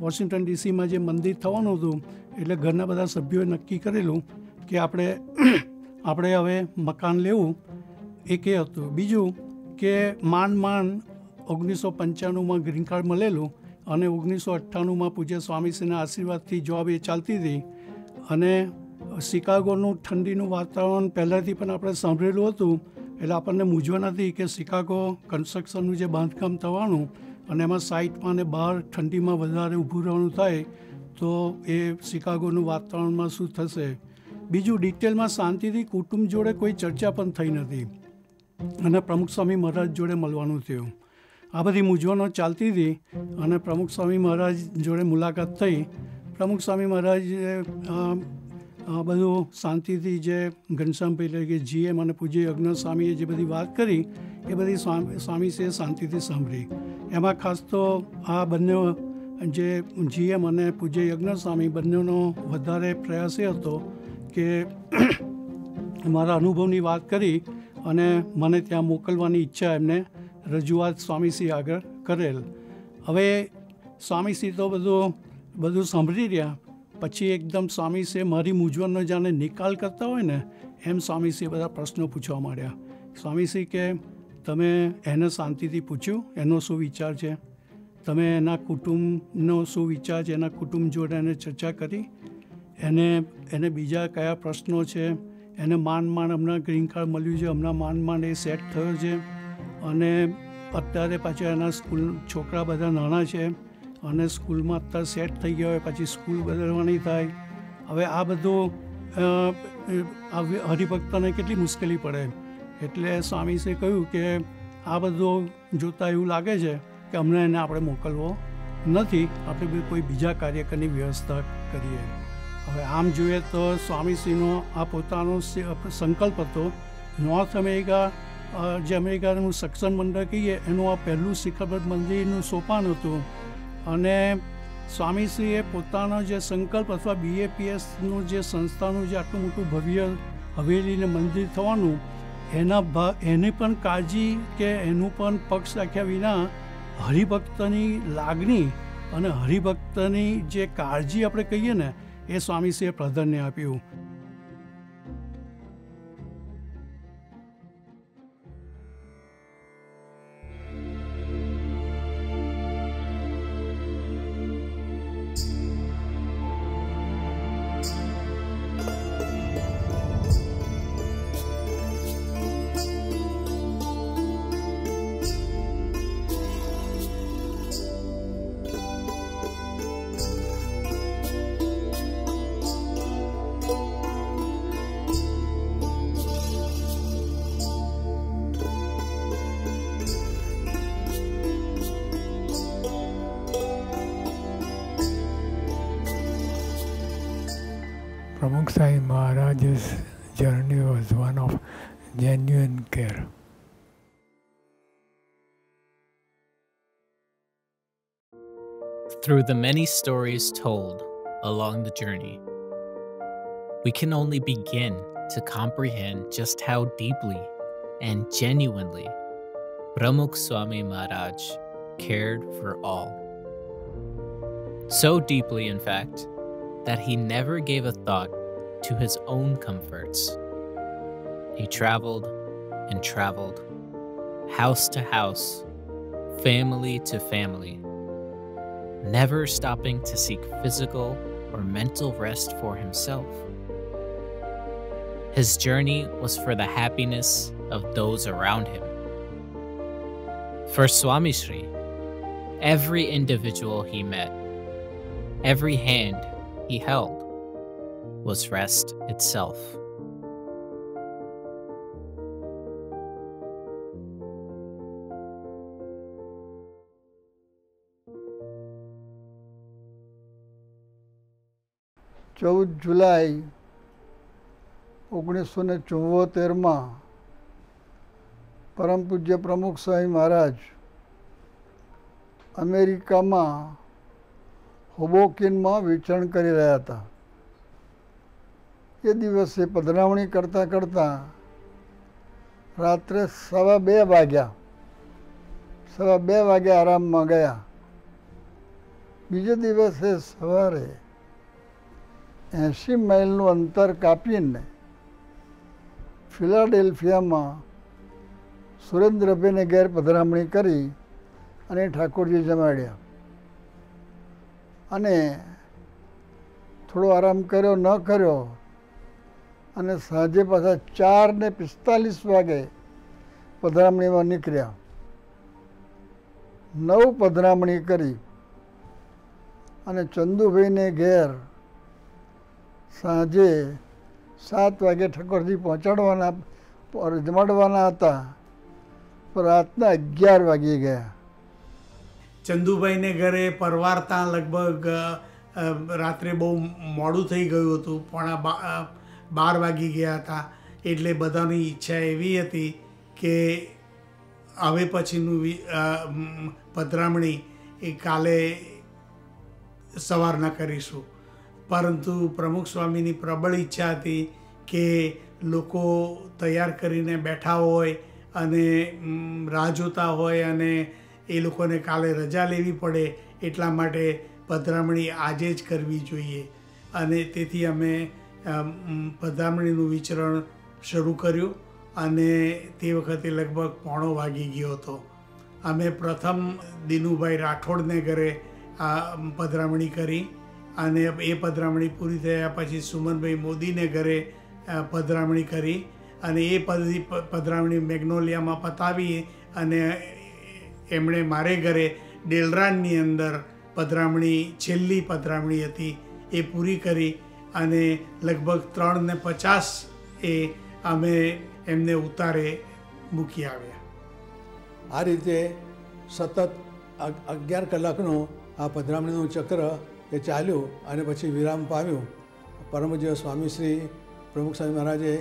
વોશિંગ્ટન ડીસીમાં જે મંદિર થવાનું હતું, એટલે ઘરના બધા સભ્યોએ નક્કી કરેલું કે આપણે આપણે હવે મકાન લેવું. એક એ હતું. બીજું કે માંડ માંડ ઓગણીસો પંચાણુંમાં ગ્રીન કાર્ડ મળેલું અને ઓગણીસો અઠ્ઠાણુંમાં પૂજ્ય સ્વામીશ્રીના આશીર્વાદથી જોબ એ ચાલતી હતી અને શિકાગોનું ઠંડીનું વાતાવરણ પહેલાંથી પણ આપણે સાંભળેલું હતું. એટલે આપણને મૂંઝવણ હતી કે શિકાગો કન્સ્ટ્રક્શનનું જે બાંધકામ થવાનું અને એમાં સાઇટમાં ને બહાર ઠંડીમાં વધારે ઊભું રહેવાનું થાય, તો એ શિકાગોનું વાતાવરણમાં શું થશે? બીજું, ડિટેલમાં શાંતિથી કુટુંબ જોડે કોઈ ચર્ચા પણ થઈ નથી. અને પ્રમુખ સ્વામી મહારાજ જોડે મળવાનું થયું. આ બધી મૂંઝવણો ચાલતી હતી અને પ્રમુખ સ્વામી મહારાજ જોડે મુલાકાત થઈ. પ્રમુખ સ્વામી મહારાજે બધું શાંતિથી જે ઘનશ્યામભાઈ એટલે કે જીએમ અને પૂજ્ય યજ્ઞ સ્વામીએ જે બધી વાત કરી, એ બધી સ્વામી સ્વામીશ્રીએ શાંતિથી સાંભળી. એમાં ખાસ તો આ બંને જે જીએમ અને પૂજ્ય યજ્ઞ સ્વામી બંનેનો વધારે પ્રયાસ એ હતો કે મારા અનુભવની વાત કરી અને મને ત્યાં મોકલવાની ઈચ્છા એમને રજૂઆત સ્વામીશ્રી આગળ કરેલ. હવે સ્વામીશ્રી તો બધું બધું સાંભળી રહ્યા. પછી એકદમ સ્વામીશ્રી મારી મૂંઝવણનો જાણે નિકાલ કરતા હોય ને, એમ સ્વામીશ્રી બધા પ્રશ્નો પૂછવા માંડ્યા. સ્વામીશ્રી કે, તમે એને શાંતિથી પૂછ્યું? એનો શું વિચાર છે? તમે એના કુટુંબનો શું વિચાર છે? એના કુટુંબ જોડે એને ચર્ચા કરી? એને એને બીજા કયા પ્રશ્નો છે? એને માંડ માંડ હમણાં ગ્રીન કાર્ડ મળ્યું છે, હમણાં માંડ માંડ એ સેટ થયો છે? અને અત્યારે પાછા એના સ્કૂલ છોકરા બધા નાના છે અને સ્કૂલમાં અત્યારે સેટ થઈ ગયા હોય, પછી સ્કૂલ બદલવાની થાય. હવે આ બધું હરિભક્તને કેટલી મુશ્કેલી પડે. એટલે સ્વામીશ્રીએ કહ્યું કે આ બધું જોતાં એવું લાગે છે કે અમને એને આપણે મોકલવો નથી, આપણે કોઈ બીજા કાર્યકરની વ્યવસ્થા કરીએ. હવે આમ જોઈએ તો સ્વામીશ્રીનો આ પોતાનો સંકલ્પ હતો. નોર્થ અમેરિકા જે અમેરિકાનું સક્ષમ મંડળ કહીએ, એનું આ પહેલું શિખરબદ્ધ મંદિરનું સોપાન હતું. અને સ્વામીશ્રીએ પોતાનો જે સંકલ્પ અથવા બીએપીએસનું જે સંસ્થાનું જે આટલું મોટું ભવ્ય હવેલીને મંદિર થવાનું, એના ભાગ એની પણ કાળજી કે એનું પણ પક્ષ રાખ્યા વિના હરિભક્તની લાગણી અને હરિભક્તની જે કાળજી આપણે કહીએ ને, એ સ્વામીશ્રીએ પ્રાધાન્ય આપ્યું. Pramukh Sai Maharaj's journey was one of genuine care. Through the many stories told along the journey, we can only begin to comprehend just how deeply and genuinely Pramukh Swami Maharaj cared for all. So deeply, in fact, that he never gave a thought to his own comforts. He traveled and traveled, house to house, family to family, never stopping to seek physical or mental rest for himself. His journey was for the happiness of those around him. For Swami Shri, every individual he met, every hand he held, was rest itself. ચૌદ જુલાઈ ઓગણીસો ને ચુંવોતેરમાં પરમ પૂજ્ય પ્રમુખ સ્વામી મહારાજ અમેરિકામાં હોબોકિનમાં વિચરણ કરી રહ્યા હતા. એ દિવસે પધરાવણી કરતાં કરતાં રાત્રે સવા બે વાગ્યા. સવા બે વાગ્યા આરામમાં ગયા. બીજે દિવસે સવારે એંશી માઇલનું અંતર કાપીને ફિલાડેલ્ફિયામાં સુરેન્દ્રભાઈને ઘેર પધરામણી કરી અને ઠાકોરજી જમાડ્યા. અને થોડો આરામ કર્યો, ન કર્યો, અને સાંજે પાછા ચાર ને પિસ્તાલીસ વાગે પધરામણીમાં નીકળ્યા. નવ પધરામણી કરી અને ચંદુભાઈને ઘેર સાંજે સાત વાગે ઠાકોરજી પહોંચાડવાના જમાડવાના હતા. પણ રાતના અગિયાર વાગી ગયા. ચંદુભાઈને ઘરે પરવારતા લગભગ રાત્રે બહુ મોડું થઈ ગયું હતું. પોણા બાર વાગી ગયા હતા. એટલે બધાની ઈચ્છા એવી હતી કે હવે પછીનું પધરામણી એ કાલે સવારના કરીશું. પરંતુ પ્રમુખ સ્વામીની પ્રબળ ઈચ્છા હતી કે લોકો તૈયાર કરીને બેઠા હોય અને રાહ જોતા હોય અને એ લોકોને કાલે રજા લેવી પડે એટલા માટે પધરામણી આજે જ કરવી જોઈએ. અને તેથી અમે પધરામણીનું વિચરણ શરૂ કર્યું અને તે વખતે લગભગ પોણો વાગી ગયો હતો. અમે પ્રથમ દિનુભાઈ રાઠોડને ઘરે આ પધરામણી કરી અને એ પધરામણી પૂરી થયા પછી સુમનભાઈ મોદીને ઘરે પધરામણી કરી અને એ પધરામણી મેગ્નોલિયામાં પતાવી અને એમણે મારે ઘરે ડેલરાનની અંદર પધરામણી, છેલ્લી પધરામણી હતી, એ પૂરી કરી અને લગભગ ત્રણ ને પચાસ એ અમે એમને ઉતારે મૂકી આવ્યા. આ રીતે સતત અગિયાર કલાકનું આ પધરામણીનું ચક્ર એ ચાલ્યું અને પછી વિરામ પામ્યું. પરમજીવ સ્વામી શ્રી પ્રમુખ સ્વામી મહારાજે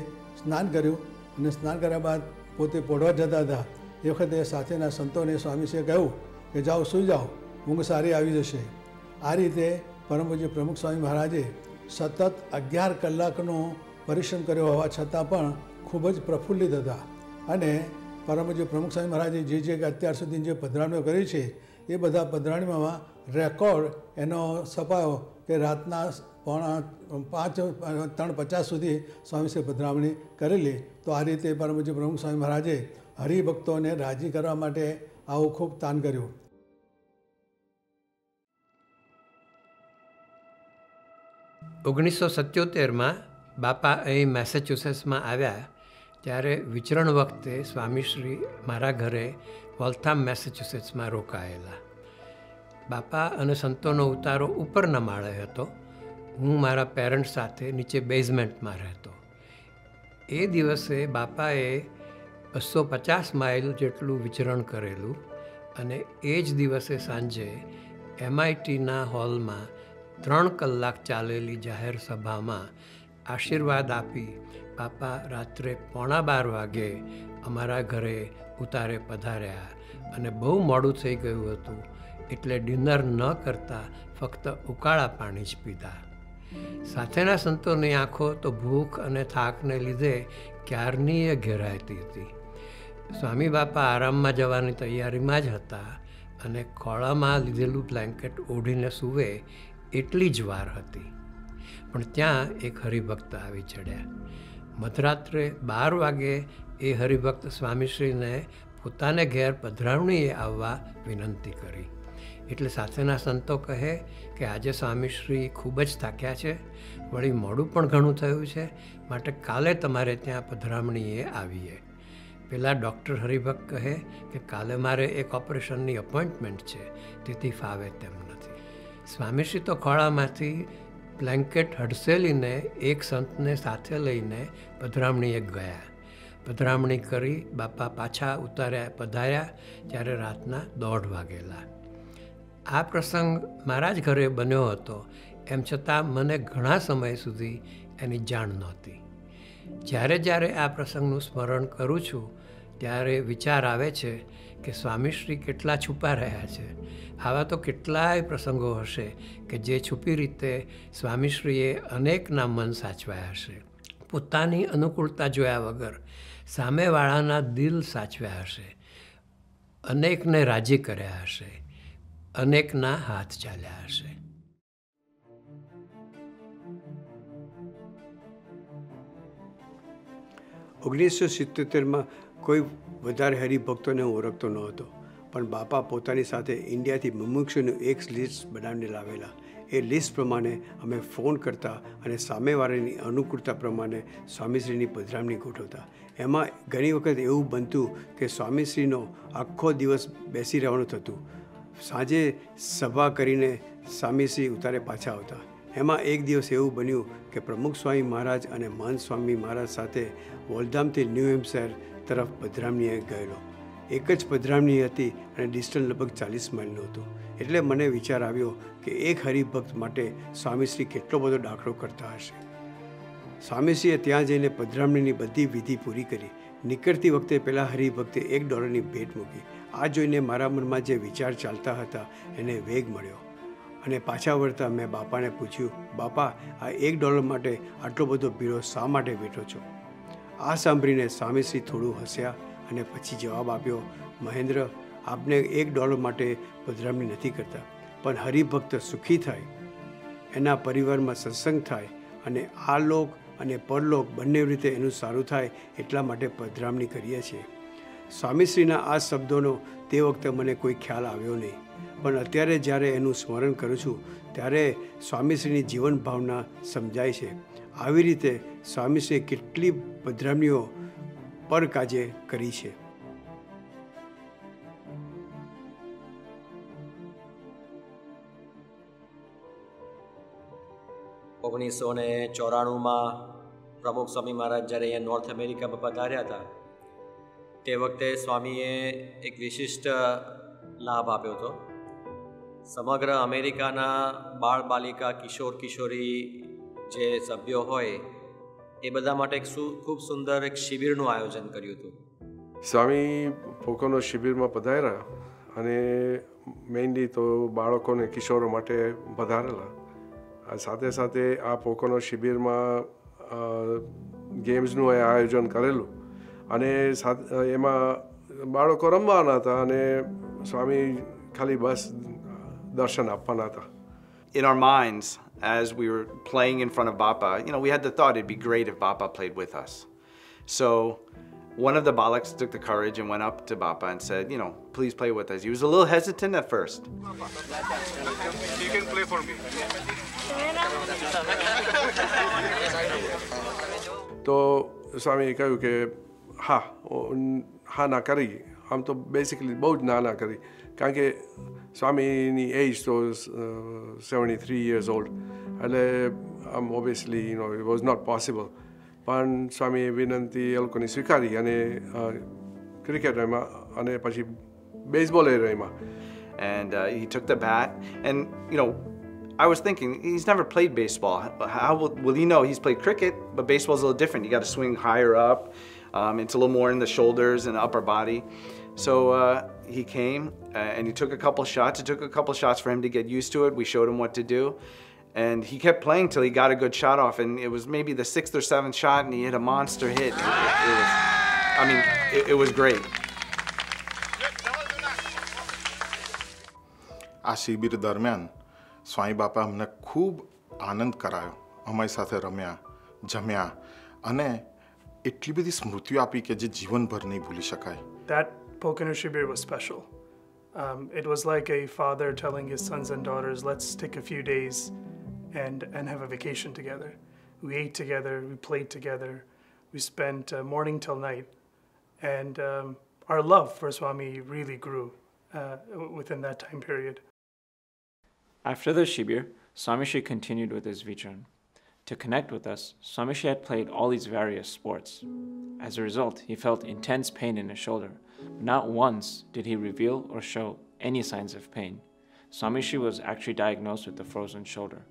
સ્નાન કર્યું અને સ્નાન કર્યા બાદ પોતે પોઢવા જતા હતા. એ વખતે સાથેના સંતોને સ્વામીશ્રીએ કહ્યું કે જાઓ સુઈ જાઓ, ઊંઘ સારી આવી જશે. આ રીતે પરમપૂજ્ય પ્રમુખ સ્વામી મહારાજે સતત અગિયાર કલાકનો પરિશ્રમ કર્યો હોવા છતાં પણ ખૂબ જ પ્રફુલ્લિત હતા. અને પરમપૂજ્ય પ્રમુખ સ્વામી મહારાજે જે જે અત્યાર સુધી જે પધરાણીઓ કરી છે, એ બધા પધરાણીઓમાં રેકોર્ડ એનો સપાયો કે રાતના પોણા પાંચ, ત્રણ પચાસ સુધી સ્વામીશ્રી પધરામણી કરેલી. તો આ રીતે પરમપૂજ્ય પ્રમુખ સ્વામી મહારાજે હરિભક્તોને રાજી કરવા માટે આવું ખૂબ તાન કર્યું. ઓગણીસો સત્યોતેરમાં બાપા અહીં મેસેચ્યુસેટ્સમાં આવ્યા ત્યારે વિચરણ વખતે સ્વામીશ્રી મારા ઘરે વોલ્થામ, મેસેચ્યુસેટ્સમાં રોકાયેલા. બાપા અને સંતોનો ઉતારો ઉપરના માળે હતો. હું મારા પેરેન્ટ્સ સાથે નીચે બેઝમેન્ટમાં રહેતો. એ દિવસે બાપાએ બસો પચાસ માઇલ જેટલું વિચરણ કરેલું અને એ જ દિવસે સાંજે એમઆઈટીના હોલમાં ત્રણ કલાક ચાલેલી જાહેર સભામાં આશીર્વાદ આપી બાપા રાત્રે પોણા બાર વાગે અમારા ઘરે ઉતારે પધાર્યા અને બહુ મોડું થઈ ગયું હતું એટલે ડિનર ન કરતાં ફક્ત ઉકાળા પાણી જ પીધા. સાથેના સંતોની આંખો તો ભૂખ અને થાકને લીધે ક્યારની એ ઘેરાતી હતી? સ્વામી બાપા આરામમાં જવાની તૈયારીમાં જ હતા અને ખોળામાં લીધેલું બ્લેન્કેટ ઓઢીને સૂવે એટલી જ વાર હતી. પણ ત્યાં એક હરિભક્ત આવી ચડ્યા. મધરાત્રે બાર વાગે એ હરિભક્ત સ્વામીશ્રીને પોતાને ઘેર પધરાવણીએ આવવા વિનંતી કરી. એટલે સાથેના સંતો કહે કે આજે સ્વામીશ્રી ખૂબ જ થાક્યા છે. વળી મોડું પણ ઘણું થયું છે. માટે કાલે તમારે ત્યાં પધરામણીએ આવીએ. પેલા ડૉક્ટર હરિભક્ત કહે કે કાલે મારે એક ઓપરેશનની અપોઇન્ટમેન્ટ છે, તેથી ફાવે તેમ નથી. સ્વામીશ્રી તો ખોળામાંથી બ્લેન્કેટ હડસેલીને એક સંતને સાથે લઈને પધરામણીએ ગયા. પધરામણી કરી બાપા પાછા ઉતાર્યા, પધાર્યા, ત્યારે રાતના દોઢ વાગેલા. આ પ્રસંગ મારા જ ઘરે બન્યો હતો, એમ છતાં મને ઘણા સમય સુધી એની જાણ નહોતી. જ્યારે જ્યારે આ પ્રસંગનું સ્મરણ કરું છું ત્યારે વિચાર આવે છે કે સ્વામીશ્રી કેટલા છુપા રહ્યા છે. આવા તો કેટલાય પ્રસંગો હશે કે જે છુપી રીતે સ્વામીશ્રીએ અનેકના મન સાચવ્યા હશે. પોતાની અનુકૂળતા જોયા વગર સામેવાળાના દિલ સાચવ્યા હશે. અનેકને રાજી કર્યા હશે. અનેકના હાથ ચાલ્યા હશે. ઓગણીસો સિત્તોતેરમાં કોઈ વધારે હરિભક્તોને હું ઓળખતો ન હતો. પણ બાપા પોતાની સાથે ઇન્ડિયાથી મુમુક્ષુનું એક લિસ્ટ બનાવીને લાવેલા. એ લિસ્ટ પ્રમાણે અમે ફોન કરતા અને સામેવાળાની અનુકૂળતા પ્રમાણે સ્વામીશ્રીની પધરામણી ગોઠવતા. એમાં ઘણી વખત એવું બનતું કે સ્વામીશ્રીનો આખો દિવસ બેસી રહેવાનું થતું. સાંજે સભા કરીને સ્વામીશ્રી ઉતારે પાછા આવતા. એમાં એક દિવસ એવું બન્યું કે પ્રમુખ સ્વામી મહારાજ અને મહંત સ્વામી મહારાજ સાથે વોલધામથી ન્યૂ હેમ્પશેર તરફ પધરામણીએ ગયેલો. એક જ પધરામણી હતી અને ડિસ્ટન્સ લગભગ ચાલીસ માઇલનું હતું. એટલે મને વિચાર આવ્યો કે એક હરિભક્ત માટે સ્વામીશ્રી કેટલો બધો દાખલો કરતા હશે. સ્વામીશ્રીએ ત્યાં જઈને પધરામણીની બધી વિધિ પૂરી કરી. નીકળતી વખતે પહેલાં હરિભક્તે એક ડોલરની ભેટ મૂકી. આ જોઈને મારા મનમાં જે વિચાર ચાલતા હતા એને વેગ મળ્યો. અને પાછા વળતા મેં બાપાને પૂછ્યું, બાપા, આ એક ડોલર માટે આટલો બધો ભીડો શા માટે બેઠો છો? આ સાંભળીને સ્વામીશ્રી થોડું હસ્યા અને પછી જવાબ આપ્યો, મહેન્દ્ર, આપને એક ડોલર માટે પધરામણી નથી કરતા, પણ હરિભક્ત સુખી થાય, એના પરિવારમાં સત્સંગ થાય અને આ લોક અને પરલોક બંને રીતે એનું સારું થાય એટલા માટે પધરામણી કરીએ છીએ. સ્વામીશ્રીના આ શબ્દોનો તે વખતે મને કોઈ ખ્યાલ આવ્યો નહીં, પણ અત્યારે જ્યારે એનું સ્મરણ કરું છું, ત્યારે સ્વામીશ્રીની જીવન ભાવના સમજાય છે. આવી રીતે સ્વામીશ્રીએ કેટલી પધરામણીઓ પર કાજે કરી છે. ઓગણીસો ને ચોરાણુંમાં પ્રમુખ સ્વામી મહારાજ જ્યારે અહીંયા નોર્થ અમેરિકામાં પધાર્યા હતા, તે વખતે સ્વામીએ એક વિશિષ્ટ લાભ આપ્યો હતો. સમગ્ર અમેરિકાના બાળ બાલિકા કિશોર કિશોરી જે સભ્યો હોય એ બધા માટે એક ખૂબ સુંદર એક શિબિરનું આયોજન કર્યું હતું. સ્વામી પોકોનો શિબિરમાં પધાર્યા અને મેઇનલી તો બાળકોને કિશોરો માટે પધારેલા. સાથે સાથે આ પોકોનો શિબિરમાં ગેમ્સનું એ આયોજન કરેલું અને એમાં બાળકો રમવાના હતા અને સ્વામી ખાલી બસ દર્શન આપવાના હતા. In our minds, as we were playing in front of Bappa, you know, we had the thought it'd be great if Bappa played with us. So one of the Balaks took the courage and went up to Bappa and said, you know, please play with us. He was a little hesitant at first. You can play for me. તો સ્વામીએ કહ્યું કે હા હા ના કરી આમ તો બેસિકલી બહુ જ ના ના કરી કારણ કે સ્વામીની એજ તો સેવન્ટી થ્રી યર્સ ઓલ્ડ એટલે આમ obviously you know it was not possible પણ સ્વામીએ વિનંતી એ લોકોની સ્વીકારી અને ક્રિકેટ રમ્યા અને પછી બેઝબોલ એ રમ્યા And uh, he took the bat, and you know, I was thinking he's never played baseball. How will, will he know? He's played cricket, but baseball's a little different. You got to swing higher up. Um, it's a little more in the shoulders and upper body. So uh, he came uh, and he took a couple shots. It took a couple shots for him to get used to it. We showed him what to do. And he kept playing till he got a good shot off. And it was maybe the sixth or seventh shot, and he hit a monster hit. It, it was, I mean, it, it was great. આ શિબિર દરમિયાન સ્વામી બાપા અમને ખૂબ આનંદ કરાયો અમારી સાથે રમ્યા જમ્યા અને એટલી બધી સ્મૃતિઓ આપી કે જે જીવનભર નહીં ભૂલી શકાય That Pocono Shibir was special. Um, it was like a father telling his sons and daughters, let's take a few days and, and have a vacation together. We ate together, we played together, we spent uh, morning till night. And um, our love for Swami really grew uh, within that time period. After the Shibir, Swamishi continued with his Vichran. To connect with us, Swamishi had played all these various sports. As a result, he felt intense pain in his shoulder. Not once did he reveal or show any signs of pain. Samishi was actually diagnosed with a frozen shoulder.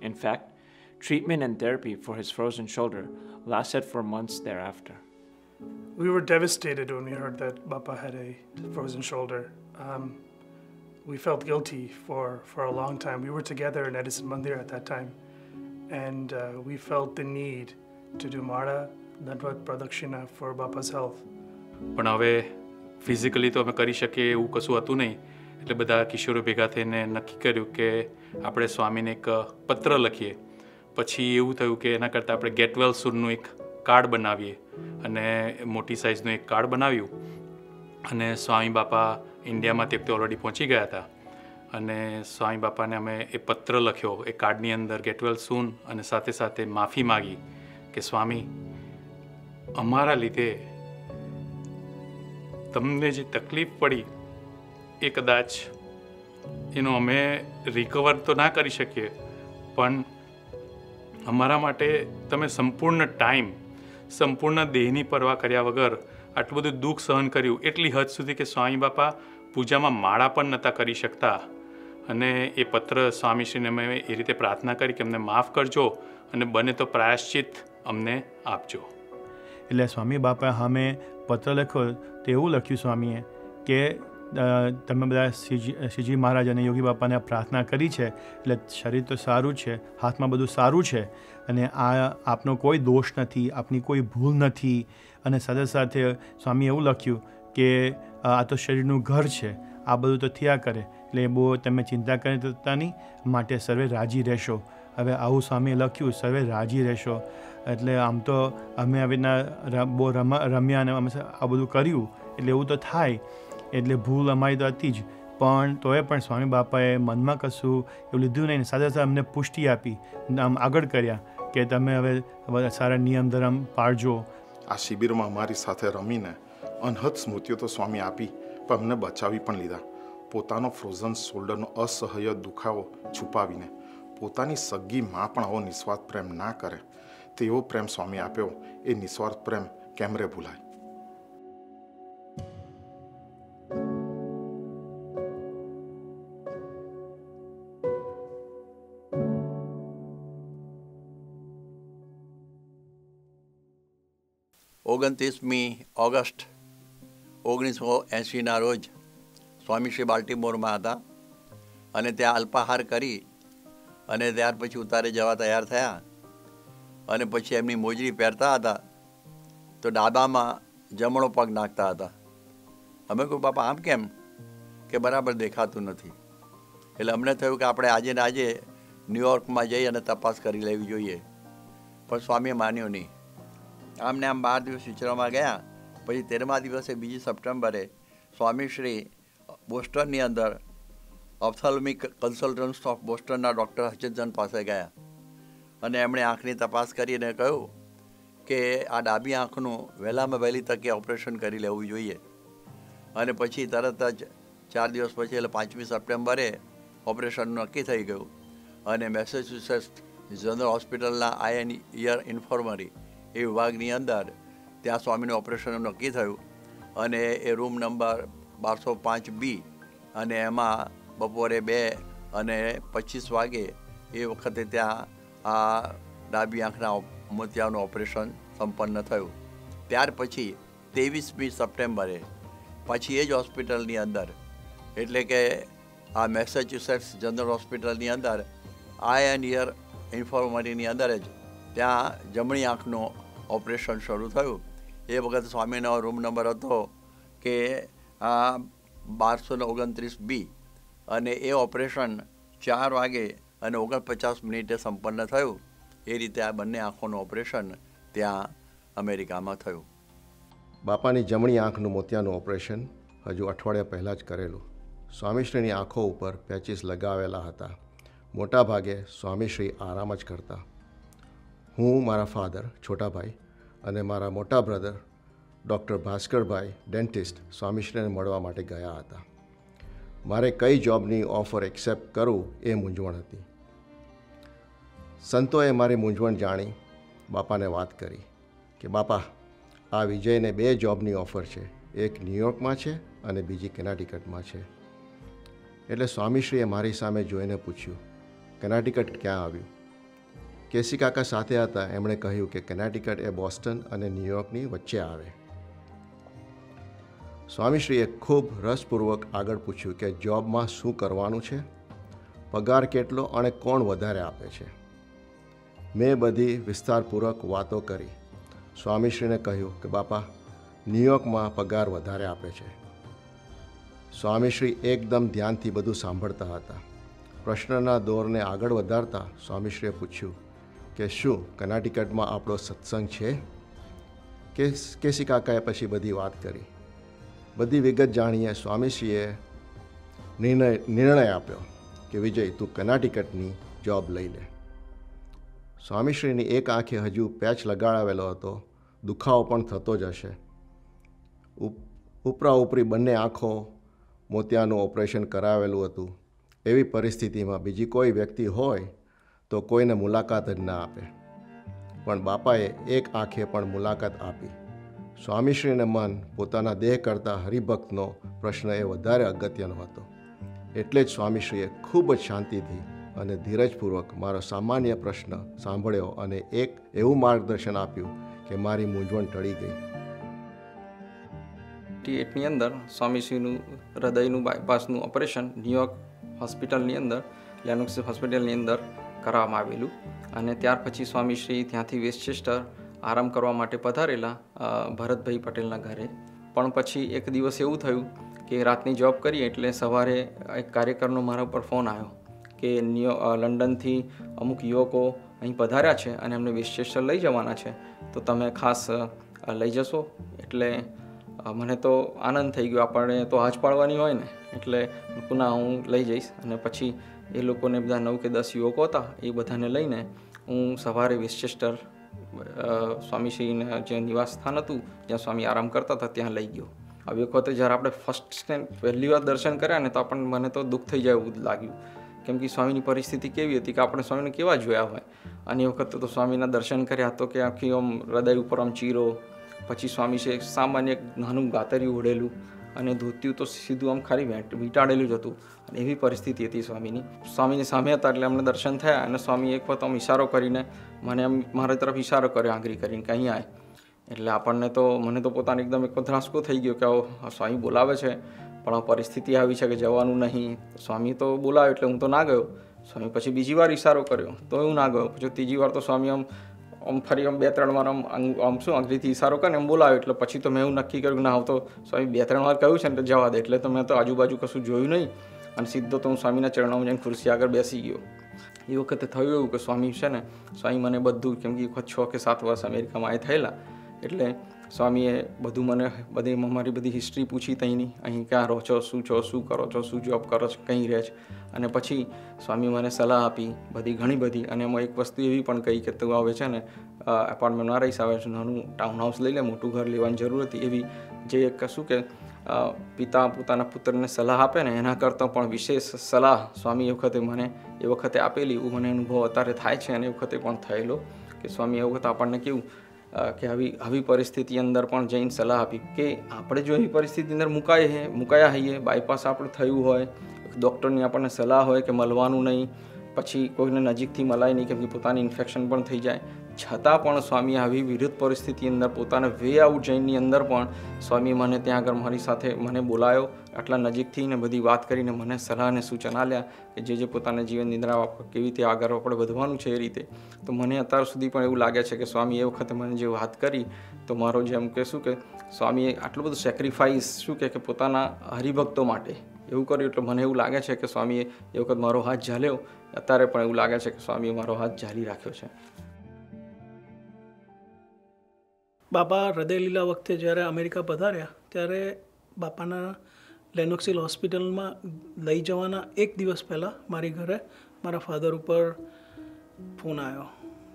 In fact, treatment and therapy for his frozen shoulder lasted for months thereafter. We were devastated when we heard that Bappa had a frozen shoulder. Um, we felt guilty for, for a long time. We were together in Edison Mandir at that time, and uh, we felt the need to do Mara Dandvat Pradakshina for Bappa's health. But physically તો અમે કરી શકીએ એવું કશું હતું નહીં. એટલે બધા કિશોરો ભેગા થઈને નક્કી કર્યું કે આપણે સ્વામીને એક પત્ર લખીએ. પછી એવું થયું કે એના કરતાં આપણે ગેટ વેલ સૂરનું એક કાર્ડ બનાવીએ. અને મોટી સાઇઝનું એક કાર્ડ બનાવ્યું. અને સ્વામી બાપા ઇન્ડિયામાં તે ઓલરેડી પહોંચી ગયા હતા. અને સ્વામી બાપાને અમે એ પત્ર લખ્યો, એ કાર્ડની અંદર ગેટ વેલ સૂન અને સાથે સાથે માફી માગી કે સ્વામી, અમારા લીધે તમને જે તકલીફ પડી એ કદાચ એનો અમે રિકવર તો ના કરી શકીએ, પણ અમારા માટે તમે સંપૂર્ણ ટાઈમ સંપૂર્ણ દેહની પરવા કર્યા વગર આટલું બધું દુઃખ સહન કર્યું, એટલી હદ સુધી કે સ્વામી બાપા પૂજામાં માળા પણ નહોતા કરી શકતા. અને એ પત્ર સ્વામીશ્રીને મેં એ રીતે પ્રાર્થના કરી કે અમને માફ કરજો અને બને તો પ્રાયશ્ચિત અમને આપજો. એટલે સ્વામી બાપા સામે પત્ર લખ્યો તો એવું લખ્યું સ્વામીએ કે તમે બધા શ્રીજી શ્રીજી મહારાજ અને યોગી બાપાને પ્રાર્થના કરી છે, એટલે શરીર તો સારું છે, હાથમાં બધું સારું છે, અને આ આપનો કોઈ દોષ નથી, આપની કોઈ ભૂલ નથી. અને સાથે સાથે સ્વામી એવું લખ્યું કે આ તો શરીરનું ઘર છે, આ બધું તો થયા કરે, એટલે બહુ તમે ચિંતા કરતા નહીં, માટે સર્વે રાજી રહેશો. હવે આવું સ્વામીએ લખ્યું, સર્વે રાજી રહેશો. એટલે આમ તો અમે આવી રીતના બહુ રમા, રમ્યા અને અમે આ બધું કર્યું. એટલે એવું તો થાય. એટલે ભૂલ અમારી તો હતી જ. પણ તોય પણ સ્વામી બાપાએ મનમાં કશું એવું લીધું નહીં સાથે સાથે અમને પુષ્ટિ આપી. આમ આગળ કર્યા કે તમે હવે સારા નિયમ ધર્મ પાળજો. આ શિબિરમાં અમારી સાથે રમીને અનહદ સ્મૃતિઓ તો સ્વામી આપી, પણ અમને બચાવી પણ લીધા. પોતાનો ફ્રોઝન શોલ્ડરનો અસહ્ય દુખાવો છુપાવીને પોતાની સગી માં પણ આવો નિસ્વાર્થ પ્રેમ ના કરે. તેવો પ્રેમ સ્વામી આપ્યો. એ નિસ્વાર્થ પ્રેમ કેમરે ભૂલાય? ઓગણત્રીસમી ઓગસ્ટ ઓગણીસો એંશીના રોજ સ્વામી શ્રી બાલ્ટીમોરમાં હતા અને ત્યાં અલ્પાહાર કરી અને ત્યાર પછી ઉતારે જવા તૈયાર થયા. અને પછી એમની મોજડી પહેરતા હતા તો ડાબામાં જમણો પગ નાખતા હતા. અમે કહ્યું, બાપા, આમ કેમ? કે બરાબર દેખાતું નથી. એટલે અમને થયું કે આપણે આજે ને આજે ન્યુયોર્કમાં જઈ અને તપાસ કરી લેવી જોઈએ. પણ સ્વામીએ માન્યો નહીં. આમને આમ બાર દિવસ વિચારવામાં ગયા. પછી તેરમા દિવસે બીજી સપ્ટેમ્બરે સ્વામીશ્રી બોસ્ટનની અંદર ઓપ્થોલમિક કન્સલ્ટન્ટ્સ ઓફ બોસ્ટનના ડૉક્ટર હચનચંદ પાસે ગયા. અને એમણે આંખની તપાસ કરીને કહ્યું કે આ ડાબી આંખનું વહેલામાં વહેલી તકે ઓપરેશન કરી લેવું જોઈએ. અને પછી તરત જ ચાર દિવસ પછી, એટલે પાંચમી સપ્ટેમ્બરે, ઓપરેશન નક્કી થઈ ગયું. અને મેસેચ્યુસેટ્સ જનરલ હોસ્પિટલના આઈ એન ઇયર ઇન્ફોર્મરી એ વિભાગની અંદર ત્યાં સ્વામીનું ઓપરેશન નક્કી થયું. અને એ રૂમ નંબર બારસો પાંચ બી અને એમાં બપોરે બે અને પચીસ વાગે એ વખતે ત્યાં આ ડાબી આંખના મોતિયાનું ઓપરેશન સંપન્ન થયું. ત્યાર પછી ત્રેવીસમી સપ્ટેમ્બરે પછી એ જ હોસ્પિટલની અંદર, એટલે કે આ મેસેચ્યુસેટ્સ જનરલ હોસ્પિટલની અંદર આઈ એન્ડ ઇયર ઇન્ફોર્મરીની અંદર જ ત્યાં જમણી આંખનું ઓપરેશન શરૂ થયું. એ વખત સ્વામીનો રૂમ નંબર હતો કે બારસો ઓગણત્રીસ બી, અને એ ઓપરેશન ચાર વાગે અને ઓગણપચાસ મિનિટે સંપન્ન થયું. એ રીતે આ બંને આંખોનું ઓપરેશન ત્યાં અમેરિકામાં થયું. બાપાની જમણી આંખનું મોતિયાનું ઓપરેશન હજુ અઠવાડિયા પહેલાં જ કરેલું. સ્વામીશ્રીની આંખો ઉપર પેચીસ લગાવેલા હતા. મોટાભાગે સ્વામીશ્રી આરામ જ કરતા. હું, મારા ફાધર, છોટાભાઈ અને મારા મોટા બ્રધર, ડૉક્ટર ભાસ્કરભાઈ, ડેન્ટિસ્ટ સ્વામીશ્રીને મળવા માટે ગયા હતા. મારે કઈ જોબની ઓફર એક્સેપ્ટ કરું એ મૂંઝવણ હતી. સંતોએ મારી મૂંઝવણ જાણી, બાપાને વાત કરી કે, બાપા, આ વિજયને બે જોબની ઓફર છે. એક ન્યુયોર્કમાં છે અને બીજી કેનાટિકટમાં છે. એટલે સ્વામીશ્રીએ મારી સામે જોઈને પૂછ્યું, કેનાટિકટ ક્યાં આવ્યું? કેસી કાકા સાથે હતા, એમણે કહ્યું કે, કેનાટિકટ એ બોસ્ટન અને ન્યુયોર્કની વચ્ચે આવે. સ્વામીશ્રીએ ખૂબ રસપૂર્વક આગળ પૂછ્યું કે, જોબમાં શું કરવાનું છે? પગાર કેટલો અને કોણ વધારે આપે છે? મેં બધી વિસ્તારપૂર્વક વાતો કરી. સ્વામીશ્રીને કહ્યું કે, બાપા, ન્યુયોર્કમાં પગાર વધારે આપે છે. સ્વામીશ્રી એકદમ ધ્યાનથી બધું સાંભળતા હતા. પ્રશ્નના દોરને આગળ વધારતા સ્વામીશ્રીએ પૂછ્યું કે, શું કર્ણાટિકટમાં આપણો સત્સંગ છે? કે, કેસી કાકાએ પછી બધી વાત કરી. બધી વિગત જાણીએ સ્વામીશ્રીએ નિર્ણય નિર્ણય આપ્યો કે, વિજય, તું કર્ણાટિકટની જોબ લઈ લે. સ્વામીશ્રીની એક આંખે હજુ પેચ લગાડાવેલો હતો. દુખાવો પણ થતો જ હશે. ઉપરા ઉપરી બંને આંખો મોતિયાનું ઓપરેશન કરાવેલું હતું. એવી પરિસ્થિતિમાં બીજી કોઈ વ્યક્તિ હોય તો કોઈને મુલાકાત જ ના આપે. પણ બાપાએ એક આંખે પણ મુલાકાત આપી. સ્વામીશ્રીને મન પોતાના દેહ કરતાં હરિભક્તનો પ્રશ્ન એ વધારે અગત્યનો હતો. એટલે જ સ્વામીશ્રીએ ખૂબ જ શાંતિથી અને ધીરજપૂર્વક મારો સામાન્ય પ્રશ્ન સાંભળ્યો અને એક એવું માર્ગદર્શન આપ્યું કે મારી મૂંઝવણ ટળી ગઈ. ટી એટની અંદર સ્વામીશ્રીનું હૃદયનું બાયપાસનું ઓપરેશન ન્યુયોર્ક હોસ્પિટલની અંદર, લેનોક્સ હોસ્પિટલની અંદર કરવામાં આવેલું અને ત્યાર પછી સ્વામીશ્રી ત્યાંથી વેસ્ટચેસ્ટર આરામ કરવા માટે પધારેલા ભરતભાઈ પટેલના ઘરે. પણ પછી એક દિવસ એવું થયું કે રાતની જોબ કરી એટલે સવારે એક કાર્યકરનો મારા ઉપર ફોન આવ્યો. કે લંડનથી અમુક યુવકો અહીં પધાર્યા છે અને એમને વેસ્ટચેસ્ટર લઈ જવાના છે. તો તમે ખાસ લઈ જશો? એટલે મને તો આનંદ થઈ ગયો. આપણને તો હાજ પાડવાની હોય ને. એટલે પુનઃ હું લઈ જઈશ. અને પછી એ લોકોને બધા નવ કે દસ યુવકો હતા એ બધાને લઈને હું સવારે વેસ્ટચેસ્ટર સ્વામીશ્રીને જે નિવાસ સ્થાન હતું, જ્યાં સ્વામી આરામ કરતા હતા, ત્યાં લઈ ગયો. આવી વખતે જ્યારે આપણે ફર્સ્ટ પહેલી વાર દર્શન કર્યા ને તો આપણને મને તો દુઃખ થઈ જાય એવું લાગ્યું. કેમ કે સ્વામીની પરિસ્થિતિ કેવી હતી કે આપણે સ્વામીને કેવા જોયા હોય? અને એ વખતે તો સ્વામીના દર્શન કર્યા તો કે આખી આમ હૃદય ઉપર આમ ચીરો, પછી સ્વામી છે સામાન્ય નાનું ગાતરિયું ઓઢેલું અને ધોત્યું તો સીધું આમ ખાલી વીંટાડેલું જ હતું. અને એવી પરિસ્થિતિ હતી સ્વામીની. સ્વામીની સામે હતા એટલે અમને દર્શન થયા અને સ્વામી એક વખત આમ ઇશારો કરીને મને આમ મારા તરફ ઇશારો કર્યો આંગરી કરીને કે અહીંયા આય. એટલે આપણને તો, મને તો પોતાને એકદમ એક ધ્રાસકો થઈ ગયો કે સ્વામી બોલાવે છે. પણ પરિસ્થિતિ આવી છે કે જવાનું નહીં. સ્વામી તો બોલાવે એટલે હું તો ના ગયો. સ્વામી પછી બીજી વાર ઇશારો કર્યો. તો હું ના ગયો. પછી ત્રીજી વાર તો સ્વામી આમ આમ ફરી આમ બે ત્રણ વાર આમ આમ શું આંગળીથી ઇશારો કરે એમ બોલાવ્યો. એટલે પછી તો મેં એવું નક્કી કર્યું ના ના તો સ્વામી બે ત્રણ વાર કહ્યું છે ને જવા દે. એટલે તો મેં તો આજુબાજુ કશું જોયું નહીં. અને સીધો તો હું સ્વામીના ચરણોમાં જઈને ખુરશી આગળ બેસી ગયો. એ વખતે થયું એવું કે સ્વામી છે ને, સ્વામી મને બધું, કેમ કે છ કે સાત વર્ષ અમેરિકામાં એ થયેલા. એટલે સ્વામીએ બધું મને, બધી મારી બધી હિસ્ટ્રી પૂછી તહીંની. અહીં ક્યાં રહો છો, શું છો, શું કરો છો, શું જોબ કરો છો, કંઈ રહે છે? અને પછી સ્વામી મને સલાહ આપી, બધી ઘણી બધી. અને એમાં એક વસ્તુ એવી પણ કહી કે તું આવે છે ને એપાર્ટમેન્ટમાં રહીશ, આવે છે, નાનું ટાઉન હાઉસ લઈ લે, મોટું ઘર લેવાની જરૂર હતી. એવી જે એક શું કે પિતા પોતાના પુત્રને સલાહ આપે ને, એના કરતાં પણ વિશેષ સલાહ સ્વામી એ વખતે મને, એ વખતે આપેલી. એવું મને અનુભવ અત્યારે થાય છે અને એ વખતે પણ થયેલો કે સ્વામી એ વખતે આપણને કેવું કે આવી આવી પરિસ્થિતિ અંદર પણ જઈને સલાહ આપી કે આપણે જો એવી પરિસ્થિતિ અંદર મુકાઈએ મુકાયા હઈએ બાયપાસ આપણે થયું હોય ડૉક્ટરની આપણને સલાહ હોય કે મળવાનું નહીં પછી કોઈને નજીકથી મલાય નહીં કેમ કે પોતાની ઇન્ફેક્શન પણ થઈ જાય. છતાં પણ સ્વામી આવી વિરુદ્ધ પરિસ્થિતિ અંદર પોતાના વે આઉટ જૈનની અંદર પણ સ્વામી મને ત્યાં આગળ મારી સાથે મને બોલાયો. આટલા નજીકથી ને બધી વાત કરીને મને સલાહ અને સૂચન આલ્યા કે જે જે પોતાના જીવન નિંદ્રા કેવી રીતે આગળ આપણે વધવાનું છે એ રીતે. તો મને અત્યાર સુધી પણ એવું લાગે છે કે સ્વામી એ વખતે મને જે વાત કરી તો મારો જેમ કે શું કે સ્વામીએ આટલું બધું સેક્રિફાઈસ શું કે પોતાના હરિભક્તો માટે એવું કર્યું એટલે મને એવું લાગે છે કે સ્વામીએ એ વખત મારો હાથ ઝાલ્યો. અત્યારે પણ એવું લાગે છે કે સ્વામીએ મારો હાથ ઝાલી રાખ્યો છે. બાપા હૃદયલીલા વખતે જ્યારે અમેરિકા પધાર્યા, ત્યારે બાપાના લેનોક્સિલ હોસ્પિટલમાં લઈ જવાના એક દિવસ પહેલાં મારી ઘરે મારા ફાધર ઉપર ફોન આવ્યો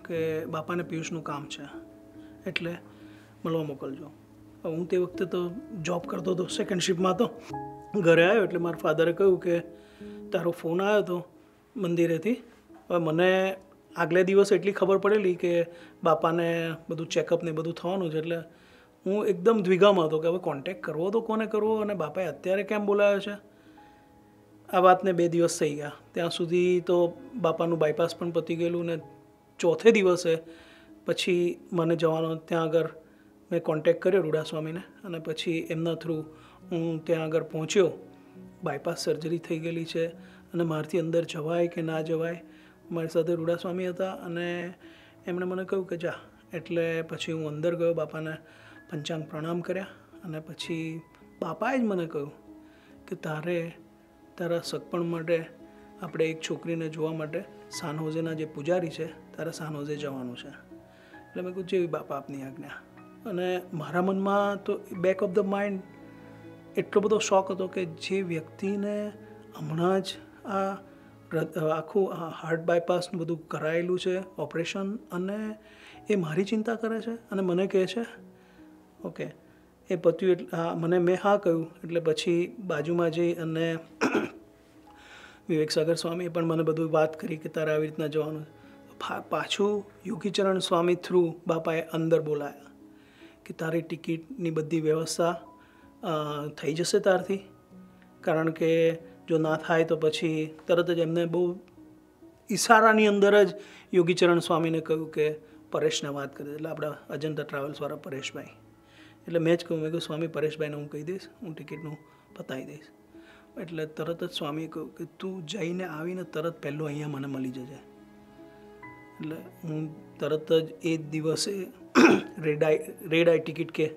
કે બાપાને પિયુષનું કામ છે, એટલે મળવા મોકલજો. હું તે વખતે તો જોબ કરતો હતો સેકન્ડ શિફ્ટમાં તો. ઘરે આવ્યો એટલે મારા ફાધરે કહ્યું કે તારો ફોન આવ્યો હતો મંદિરેથી. હવે મને આગલે દિવસ એટલી ખબર પડેલી કે બાપાને બધું ચેકઅપ ને બધું થવાનું છે એટલે હું એકદમ દ્વિગામાં હતો કે હવે કોન્ટેક કરવો તો કોને કરવો અને બાપાએ અત્યારે કેમ બોલાવ્યો છે? આ વાતને બે દિવસ થઈ ગયા. ત્યાં સુધી તો બાપાનું બાયપાસ પણ પતી ગયેલું ને ચોથે દિવસે પછી મને જવાનો, ત્યાં આગળ મેં કોન્ટેક કર્યો રૂડા સ્વામીને અને પછી એમના થ્રુ હું ત્યાં આગળ પહોંચ્યો બાયપાસ સર્જરી થઈ ગયેલી છે અને મારાથી અંદર જવાય કે ના જવાય, મારી સાથે રૂડાસ્વામી હતા અને એમણે મને કહ્યું કે જા, એટલે પછી હું અંદર ગયો, બાપાને પંચાંગ પ્રણામ કર્યા અને પછી બાપાએ જ મને કહ્યું કે તારે તારા સગપણ માટે, આપણે એક છોકરીને જોવા માટે સાનહોઝેના જે પૂજારી છે, તારે સાનહોઝે જવાનું છે. એટલે મેં કહ્યું જેવી બાપા આપની આજ્ઞા. અને મારા મનમાં તો બેક ઓફ ધ માઇન્ડ એટલો બધો શોખ હતો કે જે વ્યક્તિને હમણાં જ આ આખું હાર્ટ બાયપાસનું બધું કરાયેલું છે ઓપરેશન અને એ મારી ચિંતા કરે છે અને મને કહે છે, ઓકે, એ પત્યું એટલે મને, મેં હા કહ્યું, એટલે પછી બાજુમાં જઈ અને <clears throat> વિવેક સાગર સ્વામીએ પણ મને બધું વાત કરી કે તારે આવી રીતના જવાનું પાછું યોગીચરણ સ્વામી થ્રુ બાપાએ અંદર બોલાયા કે તારી ટિકિટની બધી વ્યવસ્થા થઈ જશે તારથી કારણ કે જો ના થાય તો પછી તરત જ એમને બહુ ઈશારાની અંદર જ યોગીચરણ સ્વામીને કહ્યું કે પરેશને વાત કરી. એટલે આપણા અજંતા ટ્રાવેલ્સવાળા પરેશભાઈ. એટલે મેં જ કહ્યું, મેં કહ્યું, સ્વામી, પરેશભાઈને હું કહી દઈશ, હું ટિકિટનું પતાવી દઈશ. એટલે તરત જ સ્વામીએ કહ્યું કે, તું જઈને આવીને તરત પહેલું અહીંયા મને મળી જજે. એટલે હું તરત જ એ દિવસે red eye red eye ticket કે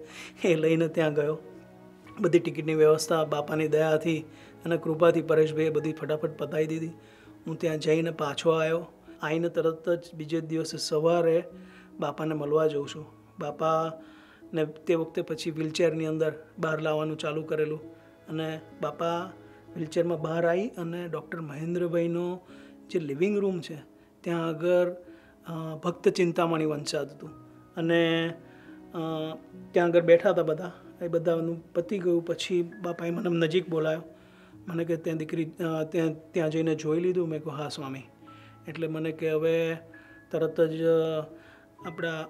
એ લઈને ત્યાં ગયો. બધી ટિકિટની વ્યવસ્થા, બાપાની દયાથી અને કૃપાથી પરેશભાઈએ બધી ફટાફટ પતાવી દીધી. હું ત્યાં જઈને પાછો આવ્યો. આવીને તરત જ બીજે દિવસે સવારે બાપાને મળવા જઉં છું. બાપાને તે વખતે પછી વ્હીલચેરની અંદર બહાર લાવવાનું ચાલુ કરેલું અને બાપા વ્હીલચેરમાં બહાર આવી અને ડૉક્ટર મહેન્દ્રભાઈનો જે લિવિંગ રૂમ છે, ત્યાં આગળ ભક્ત ચિંતામણી વંશાત હતું. અને ત્યાં આગળ બેઠા હતા બધા. એ બધાનું પતી ગયું, પછી બાપાએ મને નજીક બોલાયો. મને કે ત્યાં દીકરી ત્યાં ત્યાં જઈને જોઈ લીધું. મેં કહું હા, સ્વામી. એટલે મને કે હવે તરત જ આપણા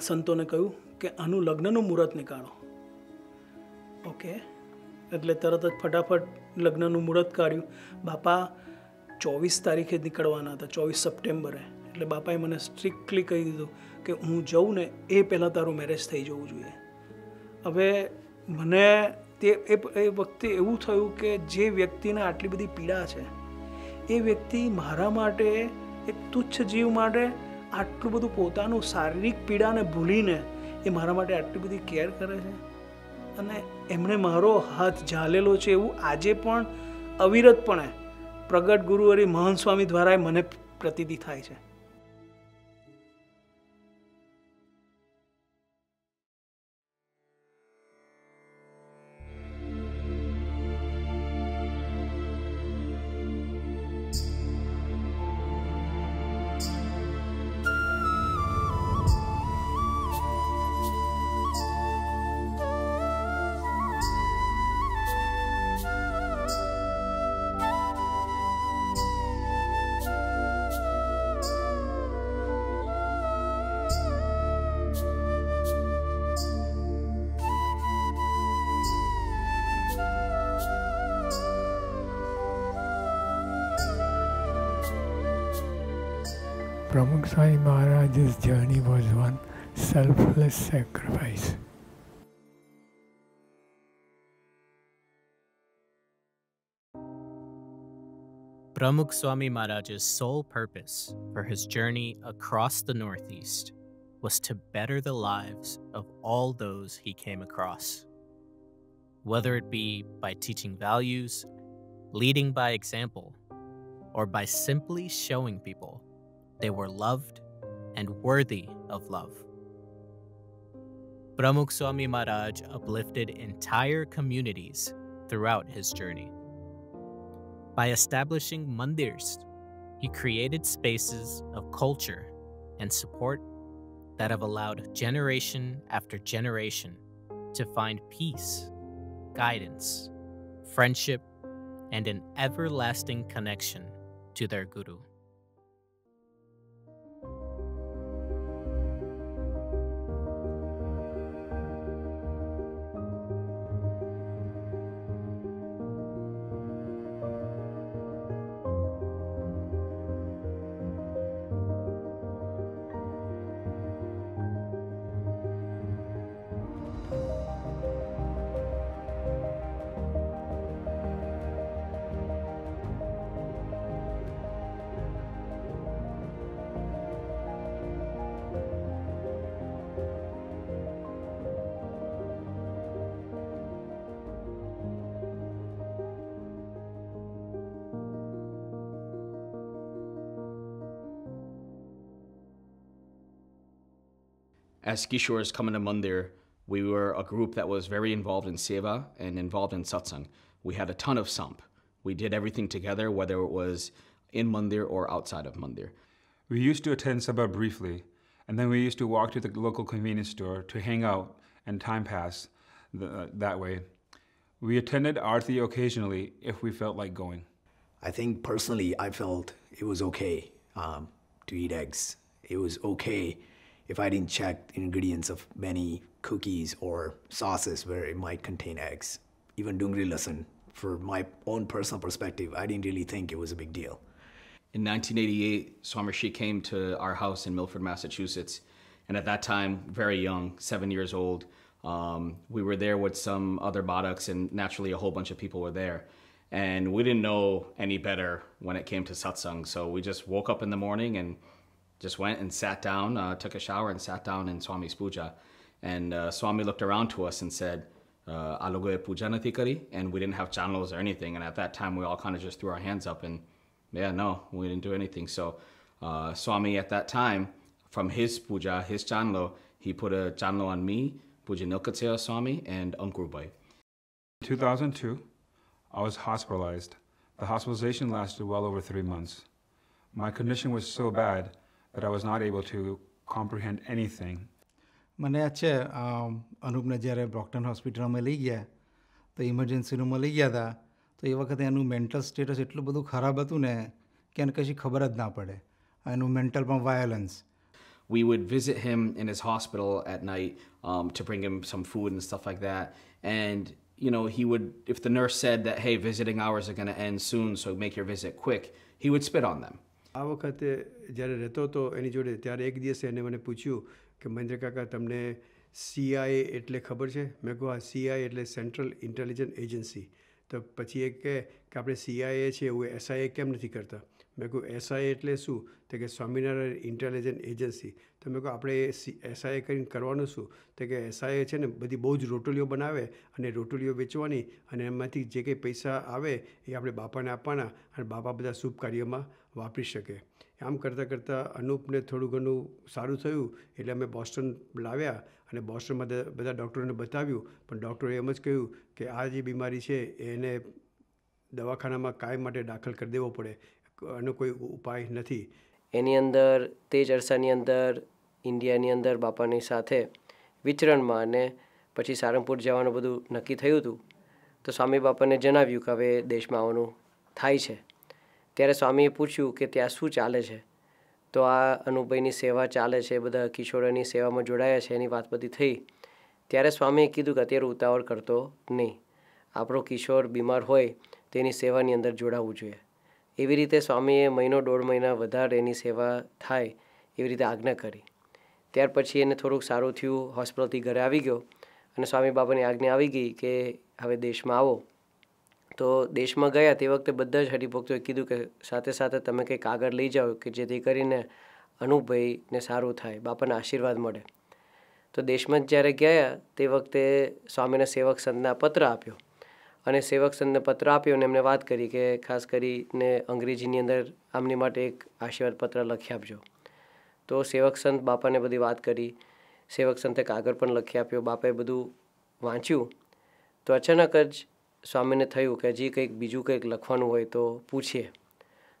સંતોને કહ્યું કે, આનું લગ્નનું મુહૂર્ત નીકાળો. ઓકે. એટલે તરત જ ફટાફટ લગ્નનું મુહૂર્ત કાઢ્યું. બાપા ચોવીસ તારીખે નીકળવાના હતા, ચોવીસ સપ્ટેમ્બરે. એટલે બાપાએ મને સ્ટ્રિક્ટલી કહી દીધું કે, હું જઉં ને એ પહેલાં તારું મેરેજ થઈ જવું જોઈએ. હવે મને તે, એ વખતે એવું થયું કે જે વ્યક્તિને આટલી બધી પીડા છે, એ વ્યક્તિ મારા માટે એક તુચ્છ જીવ માટે આટલું બધું પોતાનું શારીરિક પીડાને ભૂલીને એ મારા માટે આટલી બધી કેર કરે છે. અને એમણે મારો હાથ ઝાલેલો છે એવું આજે પણ અવિરતપણે પ્રગટ ગુરુવરી મહંત સ્વામી દ્વારા મને પ્રતીતિ થાય છે. Pramukh Swami Maharaj's sole purpose for his journey across the Northeast was to better the lives of all those he came across. Whether it be by teaching values, leading by example, or by simply showing people they were loved and worthy of love. Pramukh Swami Maharaj uplifted entire communities throughout his journey. By establishing mandirs, he created spaces of culture and support that have allowed generation after generation to find peace, guidance, friendship, and an everlasting connection to their Guru. As Kishores coming to Mandir, we were a group that was very involved in Seva and involved in satsang. We had a ton of samp. We did everything together, whether it was in Mandir or outside of Mandir. We used to attend Sabha briefly, and then we used to walk to the local convenience store to hang out and time pass the, that way. We attended Arthi occasionally if we felt like going. I think personally, I felt it was okay um, to eat eggs. It was okay if I didn't check the ingredients of many cookies or sauces where it might contain eggs. Even dungri lesson, for my own personal perspective, I didn't really think it was a big deal. In 1988, Swamirshi came to our house in Milford, Massachusetts. And at that time, very young, seven years old, um, we were there with some other Badaks, and naturally, a whole bunch of people were there. And we didn't know any better when it came to satsang. So we just woke up in the morning and just went and sat down, uh, took a shower, and sat down in Swami's puja. And uh, Swami looked around to us and said, uh, Alogoye puja nati kari? And we didn't have channels or anything. And at that time, we all kind of just threw our hands up and, yeah, no, we didn't do anything. So uh, Swami at that time, from his puja, his chanlo, he put a chanlo on me, Puja Nilkatsaya Swami, and Ankurbai. In 2002, I was hospitalized. The hospitalization lasted well over three months. My condition was so bad that I was not able to comprehend anything. મને યાદ છે અનુપને જ્યારે બ્રોક્ટન હોસ્પિટલમાં લઈ ગયા તો emergency રૂમમાં લઈ ગયા હતા તો એ વખતે એનું મેન્ટલ સ્ટેટસ એટલું બધું ખરાબ હતું ને કે એને કશી ખબર જ ના પડે એનું મેન્ટલમાં violence we would visit him in his hospital at night um, to bring him some food and stuff like that. And, you know, he would, if the nurse said that, hey, visiting hours are going to end soon, so make your visit quick, he would spit on them. આ વખતે જ્યારે રહેતો હતો એની જોડે, ત્યારે એક દિવસે એને મને પૂછ્યું કે, મહેન્દ્ર કાકા, તમને સીઆઈએ એટલે ખબર છે? મેં કહું આ સીઆઈ એટલે સેન્ટ્રલ ઇન્ટેલિજન્સ એજન્સી તો પછી એ કહે કે, આપણે સીઆઈએ છે એવું એસઆઈએ કેમ નથી કરતા? મેં કહું એસઆઈએ એટલે શું? તો કે, સ્વામિનારાયણ ઇન્ટેલિજન્સ એજન્સી તો મેં કહું આપણે એસઆઈએ કરીને કરવાનું શું? તો કે એસઆઈએ છે ને, બધી બહુ જ રોટલીઓ બનાવે અને રોટલીઓ વેચવાની અને એમાંથી જે કંઈ પૈસા આવે એ આપણે બાપાને આપવાના અને બાપા બધા શુભ કાર્યમાં વાપરી શકે. આમ કરતાં કરતાં અનુપને થોડું ઘણું સારું થયું એટલે અમે બોસ્ટન લાવ્યા અને બોસ્ટનમાં બધા ડૉક્ટરોને બતાવ્યું. પણ ડૉક્ટરે એમ જ કહ્યું કે આ જે બીમારી છે એને દવાખાનામાં કાયમ માટે દાખલ કરી દેવો પડે. આનો કોઈ ઉપાય નથી. એની અંદર તે જ અરસાની અંદર, ઇન્ડિયાની અંદર બાપાની સાથે વિચરણમાં અને પછી સારંગપુર જવાનું બધું નક્કી થયું હતું. તો સ્વામી બાપાને જણાવ્યું કે હવે દેશમાં આવવાનું થાય છે. ત્યારે સ્વામીએ પૂછ્યું કે ત્યાં શું ચાલે છે? તો આ અનુભાઈની સેવા ચાલે છે, બધા કિશોરોની સેવામાં જોડાયા છે, એની વાત બધી થઈ. ત્યારે સ્વામીએ કીધું કે અત્યારે ઉતાવળ કરતો નહીં. આપણો કિશોર બીમાર હોય, તેની સેવાની અંદર જોડાવવું જોઈએ. એવી રીતે સ્વામીએ મહિનો દોઢ મહિના વધારે એની સેવા થાય, એવી રીતે આજ્ઞા કરી. ત્યાર પછી એને થોડુંક સારું થયું, હોસ્પિટલથી ઘરે આવી ગયો અને સ્વામી બાબાની આજ્ઞા આવી ગઈ કે હવે દેશમાં આવો. તો દેશમાં ગયા તે વખતે બધા જ હરિભક્તોએ કીધું કે સાથે સાથે તમે કંઈક આગળ લઈ જાઓ કે જેથી કરીને અનુભાઈને સારું થાય, બાપાના આશીર્વાદ મળે. તો દેશમાં જ્યારે ગયા તે વખતે સ્વામીના સેવક સંતના પત્ર આપ્યો. અને સેવક સંતને પત્ર આપ્યો અને એમને વાત કરી કે ખાસ કરીને અંગ્રેજીની અંદર આમની માટે એક આશીર્વાદ પત્ર લખી આપજો. તો સેવક સંત બાપાને બધી વાત કરી. સેવક સંતે કાગળ પણ લખી આપ્યો. બાપાએ બધું વાંચ્યું. તો અચાનક જ સ્વામીને થયું કે હજી કંઈક બીજું કંઈક લખવાનું હોય તો પૂછીએ.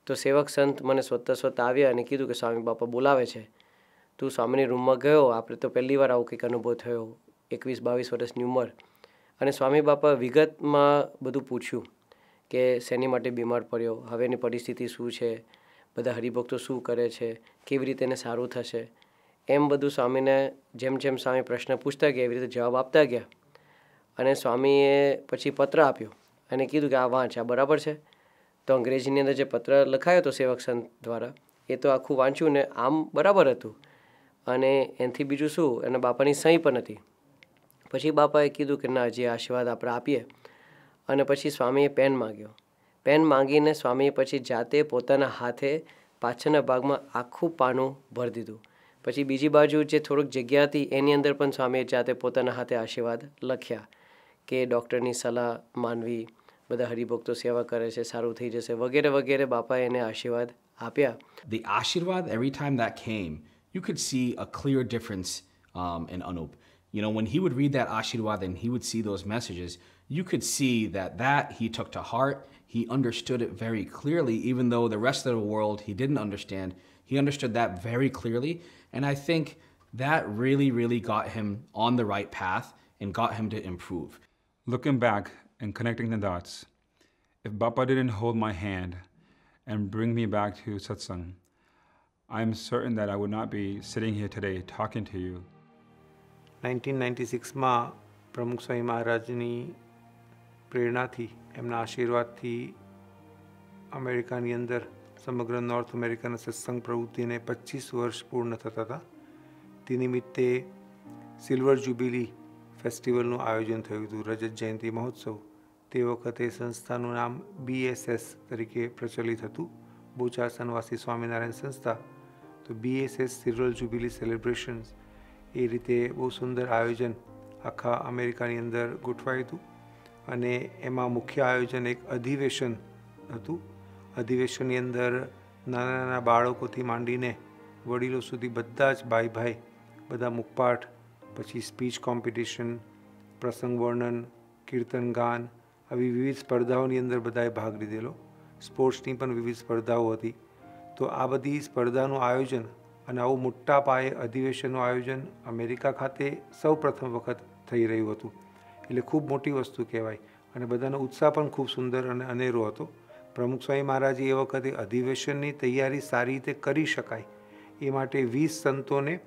તો સેવક સંત મને સ્વતઃ સ્વતઃ આવ્યા અને કીધું કે સ્વામી બાપા બોલાવે છે. તું સ્વામીની રૂમમાં ગયો. આપણે તો પહેલી વાર આવું કંઈક અનુભવ થયો. એકવીસ બાવીસ વર્ષની ઉંમર. અને સ્વામી બાપા વિગતમાં બધું પૂછ્યું કે શેની માટે બીમાર પડ્યો? હવેની પરિસ્થિતિ શું છે? બધા હરિભક્તો શું કરે છે? કેવી રીતે એને સારું થશે? એમ બધું સ્વામીને જેમ જેમ સ્વામી પ્રશ્ન પૂછતા ગયા, એવી રીતે જવાબ આપતા ગયા. અને સ્વામીએ પછી પત્ર આપ્યો અને કીધું કે આ વાંચ, આ બરાબર છે. તો અંગ્રેજીની અંદર જે પત્ર લખાયો હતો સેવક સંત દ્વારા, એ તો આખું વાંચ્યું ને આમ બરાબર હતું. અને એનાથી બીજું શું? એના બાપાની સહી પણ હતી. પછી બાપાએ કીધું કે ના, જે આશીર્વાદ આપણે આપીએ. અને પછી સ્વામીએ પેન માગ્યો. પેન માંગીને સ્વામીએ પછી જાતે પોતાના હાથે પાછળના ભાગમાં આખું પાનું ભરી દીધું. પછી બીજી બાજુ જે થોડુંક જગ્યા હતી, એની અંદર પણ સ્વામીએ જાતે પોતાના હાથે આશીર્વાદ લખ્યા. કે ડૉક્ટરની સલાહ માનવી બધા હરિભક્તો સેવા કરે છે સારું થઈ જશે વગેરે વગેરે બાપાએ એને આશીર્વાદ આપ્યા The Ashirwad, every time that came, you could see a clear difference um, in Anup. You know, when he would read that Ashirwad and he would see those messages, you could see that that he took to heart. He understood it very clearly, even though the rest of the world he didn't understand. He understood that very clearly. And I think that really, really got him on the right path and got him to improve. Looking back and connecting the dots, if Bappa didn't hold my hand and bring me back to satsang, I'm certain that I would not be sitting here today talking to you. Nineteen ninety સિક્સમાં પ્રમુખ સ્વામી મહારાજની પ્રેરણાથી એમના આશીર્વાદથી અમેરિકાની અંદર સમગ્ર north અમેરિકાના સત્સંગ પ્રવૃત્તિને પચીસ વર્ષ પૂર્ણ થતા હતા તે નિમિત્તે સિલ્વર જ્યુબિલી ફેસ્ટિવલનું આયોજન થયું હતું. રજત જયંતિ મહોત્સવ તે વખતે સંસ્થાનું નામ બીએસએસ તરીકે પ્રચલિત હતું. બોચાસનવાસી સ્વામિનારાયણ સંસ્થા તો બીએસએસ સિલ્વર જ્યુબિલી સેલિબ્રેશન્સ એ રીતે બહુ સુંદર આયોજન આખા અમેરિકાની અંદર ગોઠવાયું હતું અને એમાં મુખ્ય આયોજન એક અધિવેશન હતું. અધિવેશનની અંદર નાના નાના બાળકોથી માંડીને વડીલો સુધી બધા જ ભાઈ ભાઈ બધા મુખપાઠ પછી સ્પીચ કોમ્પિટિશન, પ્રસંગ વર્ણન, કીર્તન ગાન, આવી વિવિધ સ્પર્ધાઓની અંદર બધાએ ભાગ લીધેલો. સ્પોર્ટ્સની પણ વિવિધ સ્પર્ધાઓ હતી. તો આ બધી સ્પર્ધાનું આયોજન અને આવું મોટા પાયે અધિવેશનનું આયોજન અમેરિકા ખાતે સૌ પ્રથમ વખત થઈ રહ્યું હતું. એટલે ખૂબ મોટી વસ્તુ કહેવાય. અને બધાનો ઉત્સાહ પણ ખૂબ સુંદર અને અનેરો હતો. પ્રમુખ સ્વામી મહારાજે એ વખતે અધિવેશનની તૈયારી સારી રીતે કરી શકાય. એ માટે વીસ સંતોને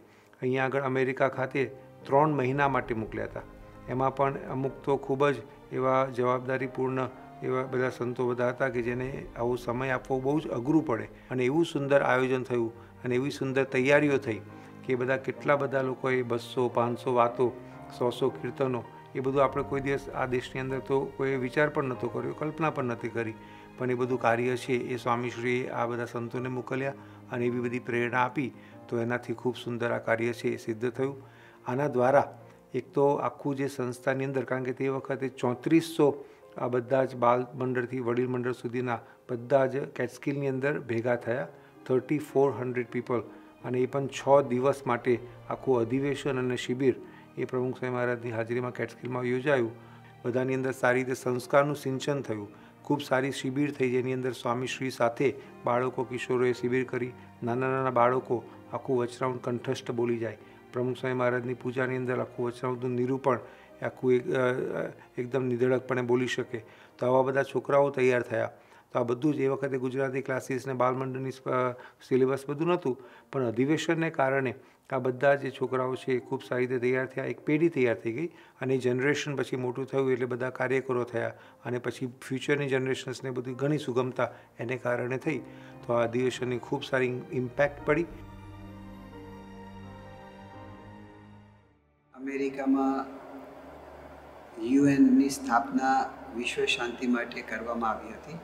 અહીંયા આગળ અમેરિકા ખાતે ત્રણ મહિના માટે મોકલ્યા હતા. એમાં પણ અમુક તો ખૂબ જ એવા જવાબદારીપૂર્ણ એવા બધા સંતો બધા હતા કે જેને આવો સમય આપવો બહુ જ અઘરું પડે. અને એવું સુંદર આયોજન થયું અને એવી સુંદર તૈયારીઓ થઈ કે બધા કેટલા બધા લોકોએ બસો, પાંચસો વાતો સો સો કીર્તનો એ બધું આપણે કોઈ દિવસ આ દેશની અંદર તો કોઈ વિચાર પણ નહોતો કર્યો, કલ્પના પણ નથી કરી. પણ એ બધું કાર્ય છે એ સ્વામીશ્રીએ આ બધા સંતોને મોકલ્યા અને એવી બધી પ્રેરણા આપી તો એનાથી ખૂબ સુંદર આ કાર્ય છે એ સિદ્ધ થયું. આના દ્વારા એક તો આખું જે સંસ્થાની અંદર, કારણ કે તે વખતે ચોત્રીસો આ બધા જ બાલ મંડળથી વડીલ મંડળ સુધીના બધા જ કેટસ્કિલની અંદર ભેગા થયા, થર્ટી ફોર હંડ્રેડ પીપલ. અને એ પણ છ દિવસ માટે આખું અધિવેશન અને શિબિર એ પ્રમુખ સ્વામી મહારાજની હાજરીમાં કેટસ્કિલમાં યોજાયું. બધાની અંદર સારી રીતે સંસ્કારનું સિંચન થયું. ખૂબ સારી શિબિર થઈ જેની અંદર સ્વામીશ્રી સાથે બાળકો, કિશોરોએ શિબિર કરી. નાના નાના બાળકો આખું વચરાઉન્ડ કંઠસ્થ બોલી જાય. પ્રમુખ સ્વામી મહારાજની પૂજાની અંદર આખું વચરાઉન્ડનું નિરૂપણ આખું એક એકદમ નિધડકપણે બોલી શકે. તો આવા બધા છોકરાઓ તૈયાર થયા. તો આ બધું જ એ વખતે ગુજરાતી ક્લાસીસ ને બાલમંડળની સિલેબસ બધું નહોતું. પણ અધિવેશનને કારણે આ બધા જે છોકરાઓ છે એ ખૂબ સારી રીતે તૈયાર થયા. એક પેઢી તૈયાર થઈ ગઈ અને જનરેશન પછી મોટું થયું એટલે બધા કાર્યકરો થયા અને પછી ફ્યુચરની જનરેશન્સને બધી ઘણી સુગમતા એને કારણે થઈ. તો આ અધિવેશનની ખૂબ સારી ઇમ્પેક્ટ પડી. અમેરિકામાં યુએનની સ્થાપના વિશ્વ શાંતિ માટે કરવામાં આવી હતી.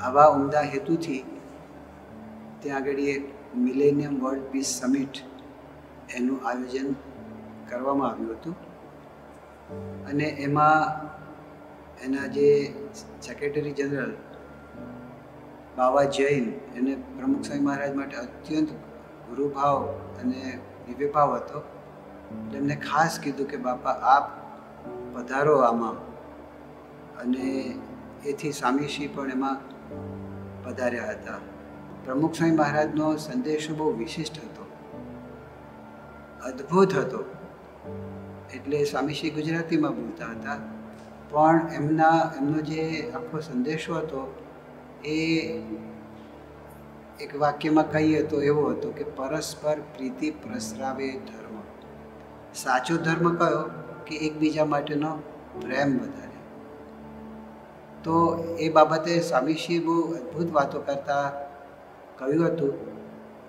આવા ઉમદા હેતુથી ત્યાં આગળ એક મિલેનિયમ વર્લ્ડ પીસ સમિટ એનું આયોજન કરવામાં આવ્યું હતું. અને એમાં એના જે સેક્રેટરી જનરલ બાવા જૈન એને પ્રમુખ સ્વામી મહારાજ માટે અત્યંત ગુરુભાવ અને દિવ્યભાવ હતો. એમને ખાસ કીધું કે, બાપા, આપ પધારો આમાં. અને એથી સ્વામીશ્રી પણ એમાં પધાર્યા હતા. પ્રમુખ સ્વામી મહારાજનો સંદેશો બહુ વિશિષ્ટ હતો. અદ્ભુત હતો. એટલે સ્વામીશ્રી ગુજરાતીમાં બોલતા હતા. પણ એમના, એમનો જે આખો સંદેશો હતો, એ એક વાક્યમાં કહીએ તો એવો હતો કે, પરસ્પર પ્રીતિ પ્રસરાવે ધર્મ. સાચો ધર્મ કયો કે એકબીજા માટેનો પ્રેમ વધારે? તો એ બાબતે સ્વામીશ્રી બહુ અદ્ભુત વાતો કરતા કહ્યું હતું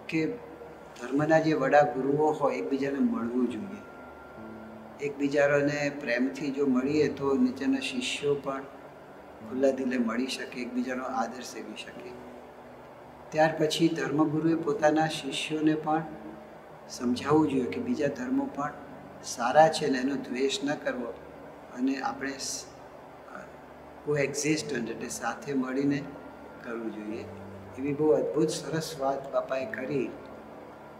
કે ધર્મના જે વડા ગુરુઓ હોય, એકબીજાને મળવું જોઈએ. એકબીજાને પ્રેમથી જો મળીએ તો નીચેના શિષ્યો પણ ખુલ્લા દિલે મળી શકે, એકબીજાનો આદર સેવી શકે. ત્યાર પછી ધર્મગુરુએ પોતાના શિષ્યોને પણ સમજાવવું જોઈએ કે બીજા ધર્મો પણ સારા છે ને એનો દ્વેષ ન કરવો અને આપણે કો એક્ઝિસ્ટન્ટ એટલે સાથે મળીને કરવું જોઈએ. એવી બહુ અદ્ભુત સરસ વાત બાપાએ કરી.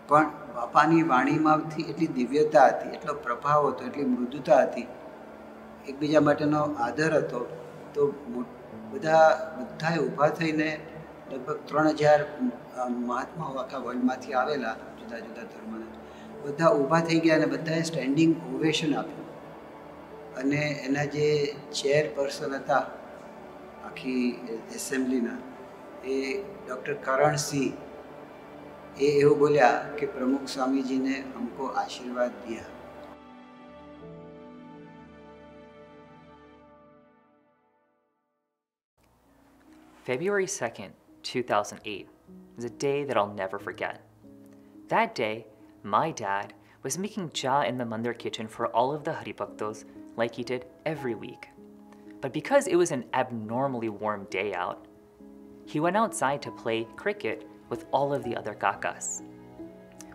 પણ બાપાની વાણીમાંથી એટલી દિવ્યતા હતી, એટલો પ્રભાવ હતો, એટલી મૃદુતા હતી, એકબીજા માટેનો આદર હતો, તો બધા, બધાએ ઊભા થઈને લગભગ ત્રણ હજાર મહાત્માઓ આખા વર્લ્ડમાંથી આવેલા જુદા જુદા ધર્મના. બધા ઊભા થઈ ગયા અને બધાએ સ્ટેન્ડિંગ ઓવેશન આપ્યું અને એના જે ચેરપર્સન હતા આખી એસેમ્બલીના એ ડૉક્ટર કરણ સિંહ એ એવું બોલ્યા કે પ્રમુખ સ્વામીજીને હમકો આશીર્વાદ દિયા February 2nd, 2008 is a day that I'll never forget. That day, my dad was making cha in the mandir kitchen for all of the Haribhaktos like he did every week. But because it was an abnormally warm day out, he went outside to play cricket with all of the other kakas.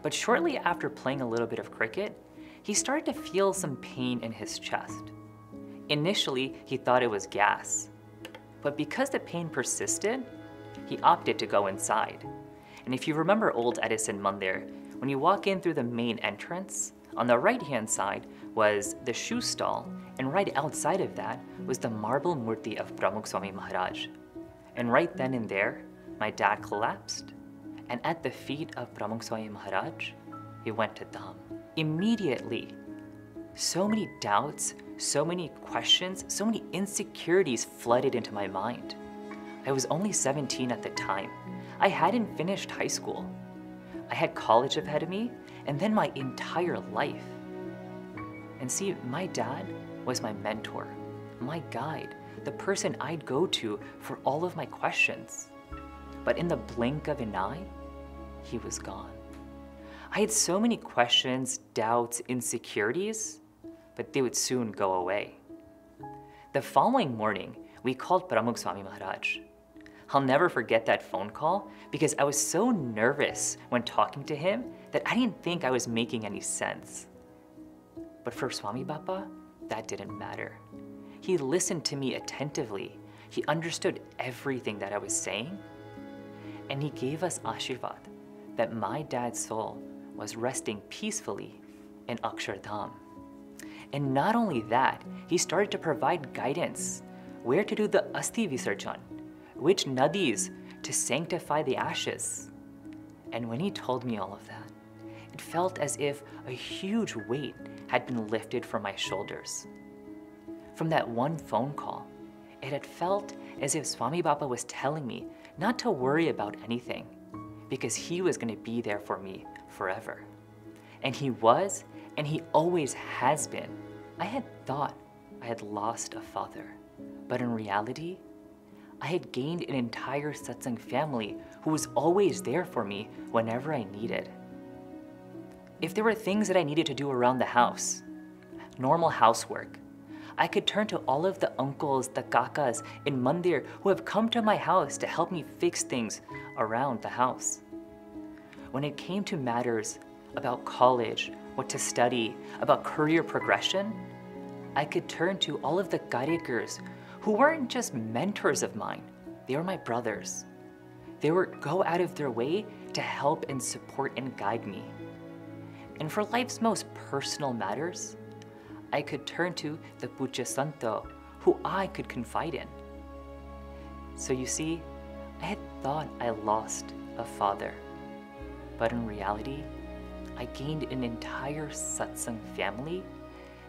But shortly after playing a little bit of cricket, he started to feel some pain in his chest. Initially, he thought it was gas, but because the pain persisted, he opted to go inside. And if you remember old Edison Mandir, when you walk in through the main entrance, on the right hand side was the shoe stall, and right outside of that was the marble murti of Pramukh Swami Maharaj. And right then and there, my dad collapsed, and at the feet of Pramukh Swami Maharaj, he went to Dham. Immediately, so many doubts, so many questions, so many insecurities flooded into my mind. I was only 17 at the time. I hadn't finished high school. I had college ahead of me, and then my entire life. And see, my dad was my mentor, my guide, the person I'd go to for all of my questions. But in the blink of an eye, he was gone. I had so many questions, doubts, insecurities, but they would soon go away. The following morning, we called Pramukh Swami Maharaj. I'll never forget that phone call because I was so nervous when talking to him that I didn't think I was making any sense. But for Swami Bappa, that didn't matter. He listened to me attentively. He understood everything that I was saying. And he gave us Ashirvad that my dad's soul was resting peacefully in Akshardham. And not only that, he started to provide guidance where to do the Asti Visarjan, which nadis to sanctify the ashes. And when he told me all of that, it felt as if a huge weight had been lifted from my shoulders. From that one phone call, it had felt as if Swami Baba was telling me not to worry about anything because he was going to be there for me forever. And he was, and he always has been. I had thought I had lost a father, but in reality, I had gained an entire satsang family who was always there for me whenever I needed. If there were things that I needed to do around the house, normal housework, I could turn to all of the uncles, the kakas in Mandir who have come to my house to help me fix things around the house. When it came to matters about college, what to study, about career progression, I could turn to all of the Garekers who weren't just mentors of mine, they were my brothers. They would go out of their way to help and support and guide me. And for life's most personal matters, I could turn to the Puja Santo, who I could confide in. So you see, I had thought I lost a father, but in reality, I gained an entire satsang family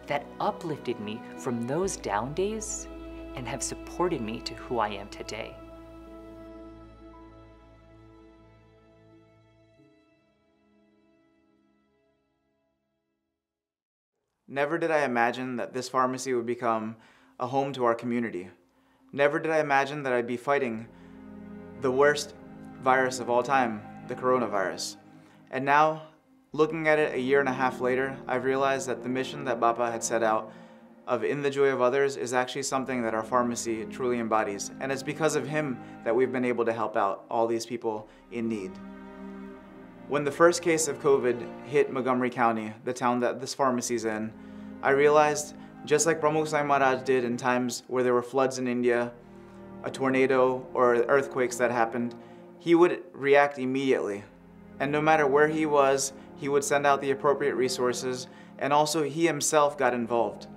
that uplifted me from those down days and have supported me to who I am today. Never did I imagine that this pharmacy would become a home to our community. Never did I imagine that I'd be fighting the worst virus of all time, the coronavirus. And now, looking at it a year and a half later, I've realized that the mission that Bapa had set out of In the Joy of Others is actually something that our pharmacy truly embodies. And it's because of him that we've been able to help out all these people in need. When the first case of COVID hit Montgomery County, the town that this pharmacy's in, I realized, just like Pramukh Sai Maharaj did in times where there were floods in India, a tornado, or earthquakes that happened, he would react immediately. And no matter where he was, he would send out the appropriate resources, and also he himself got involved.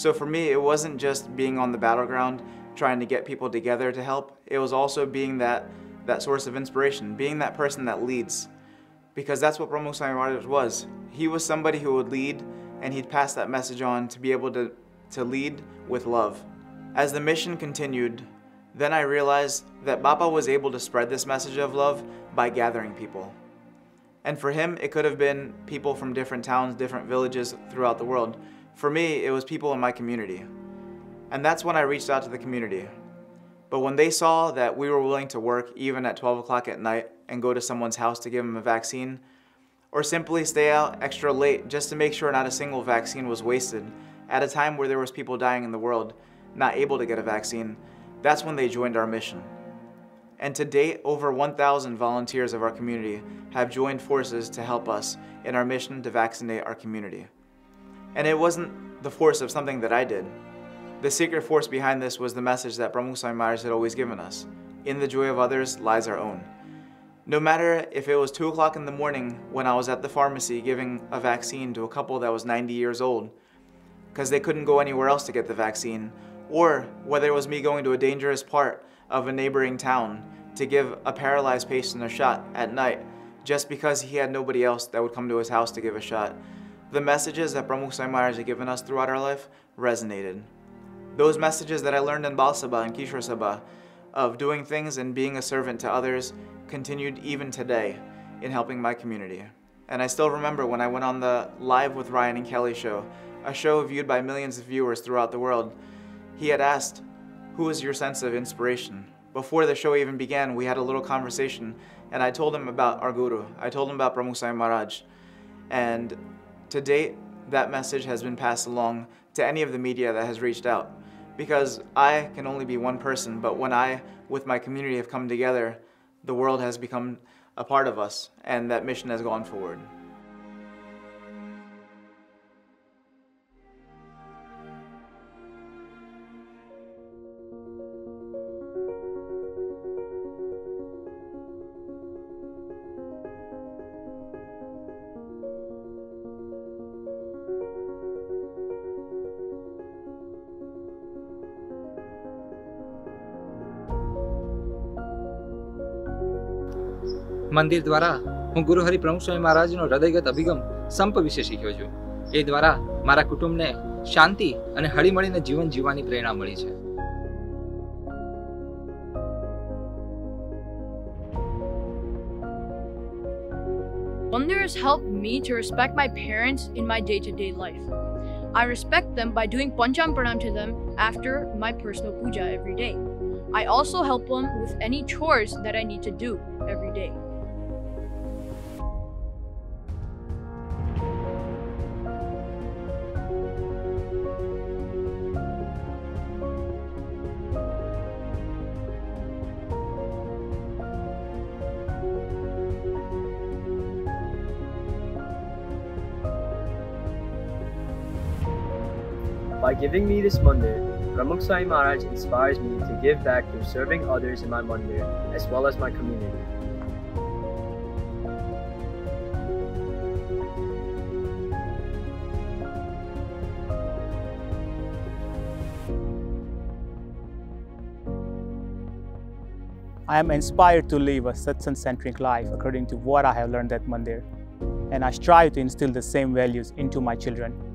So for me, it wasn't just being on the battleground, trying to get people together to help. It was also being that, that source of inspiration, being that person that leads. Because that's what Pramukh Swami was. He was somebody who would lead, and he'd pass that message on to be able to, to lead with love. As the mission continued, then I realized that Bapa was able to spread this message of love by gathering people. And for him, it could have been people from different towns, different villages throughout the world. For me, it was people in my community. And that's when I reached out to the community. But when they saw that we were willing to work even at 12 o'clock at night and go to someone's house to give them a vaccine, or simply stay out extra late just to make sure not a single vaccine was wasted at a time where there was people dying in the world not able to get a vaccine, that's when they joined our mission. And to date, over 1,000 volunteers of our community have joined forces to help us in our mission to vaccinate our community. And it wasn't the force of something that I did. The secret force behind this was the message that Pramukh Swami Maharaj had always given us. In the joy of others lies our own. No matter if it was 2 o'clock in the morning when I was at the pharmacy giving a vaccine to a couple that was 90 years old, because they couldn't go anywhere else to get the vaccine, or whether it was me going to a dangerous part of a neighboring town to give a paralyzed patient a shot at night just because he had nobody else that would come to his house to give a shot. The messages that Pramukh Swami Maharaj had given us throughout our life resonated. Those messages that I learned in Bal Sabha and Kishore Sabha of doing things and being a servant to others continued even today in helping my community. And I still remember when I went on the Live with Ryan and Kelly show, a show viewed by millions of viewers throughout the world, he had asked, Who is your sense of inspiration? Before the show even began, we had a little conversation, and I told him about our Guru. I told him about Pramukh Swami Maharaj. And to date, that message has been passed along to any of the media that has reached out. Because I can only be one person, but when I, with my community, have come together, the world has become a part of us, and that mission has gone forward. મંદિર દ્વારા હું ગુરુહરિ પ્રમુખ સ્વામી મહારાજનો હૃદયગત અભિગમ સંપ વિશે શીખ્યો છું એ દ્વારા મારા કુટુંબને શાંતિ અને હળીમળીને જીવન જીવવાની પ્રેરણા મળી છે Wonder has helped me to respect my parents in my day to day life. I respect them by doing Pancham Pranam to them after my personal puja every day. I also help them with any chores that I need to do every day. Giving me this mandir, Pramukh Sai Maharaj inspires me to give back through serving others in my mandir as well as my community. I am inspired to live a satsang-centric life according to what I have learned at Mandir, and I strive to instill the same values into my children.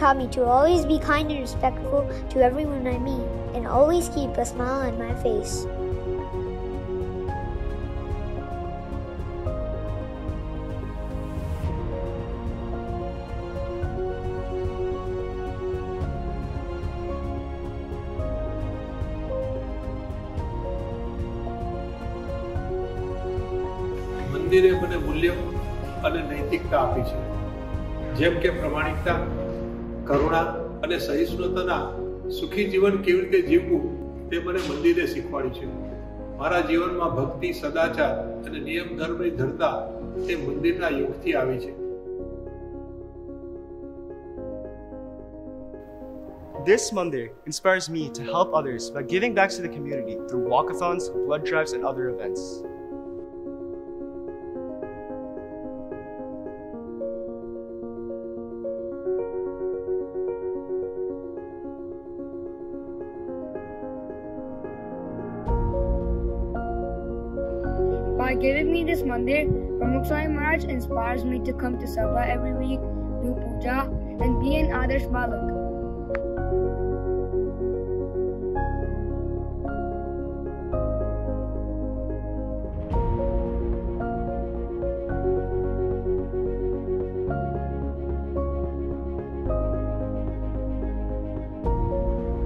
Taught me to always be kind and respectful to everyone I meet and always keep a smile on my face. સહિષ્ણુતાના સુખી જીવન કેવી રીતે જીવવું તે મને મંદિરે શીખવાડ્યું છે મારા જીવનમાં ભક્તિ સદાચાર અને નિયમ ધર્મની ધરતા તે મંદિરના યોગથી આવી છે This mandir inspires me to help others by giving back to the community through walkathons, blood drives, and other events. This mandir, Pramukh Swami Maharaj inspires me to come to Sabha every week, do puja, and be an Adarsh Balak.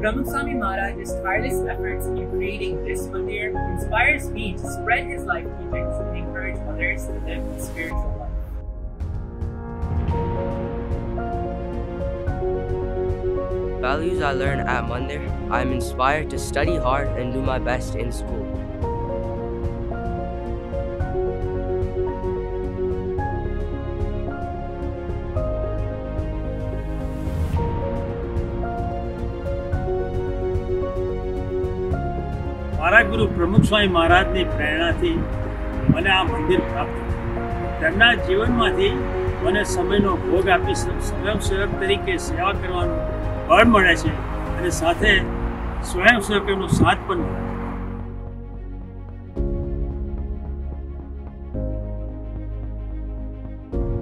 Pramukh Swami Maharaj's tireless efforts in creating this mandir inspires me to spread his life teachings and encourage others to live a spiritual life. Values I learn at Mandir, I am inspired to study hard and do my best in school. ગુરુ પ્રમુખ સ્વામી મહારાજની પ્રેરણાથી મને આ મંદિર પ્રાપ્ત થયું તેમના જીવનમાંથી મને સમયનો ભોગ આપી સ્વયંસેવક તરીકે સેવા કરવાનું બળ મળે છે અને સાથે સ્વયંસેવકોનો સાથ પણ મળે છે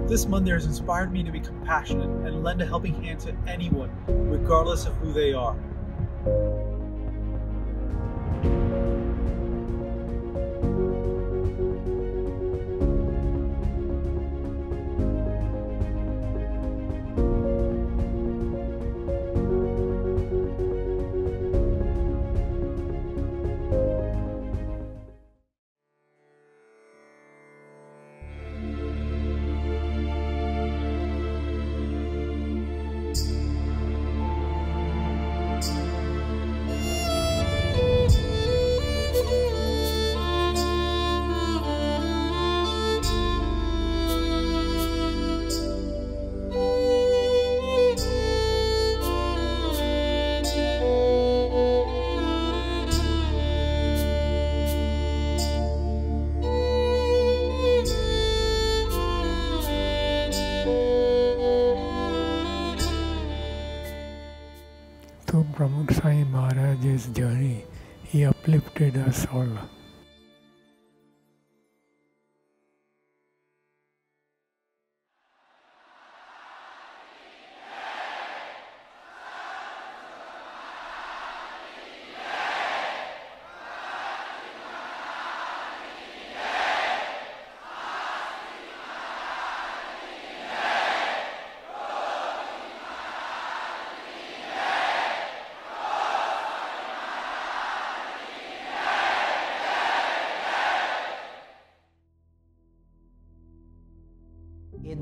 This mandir has inspired me to be compassionate and lend a helping hand to anyone, regardless of who they are.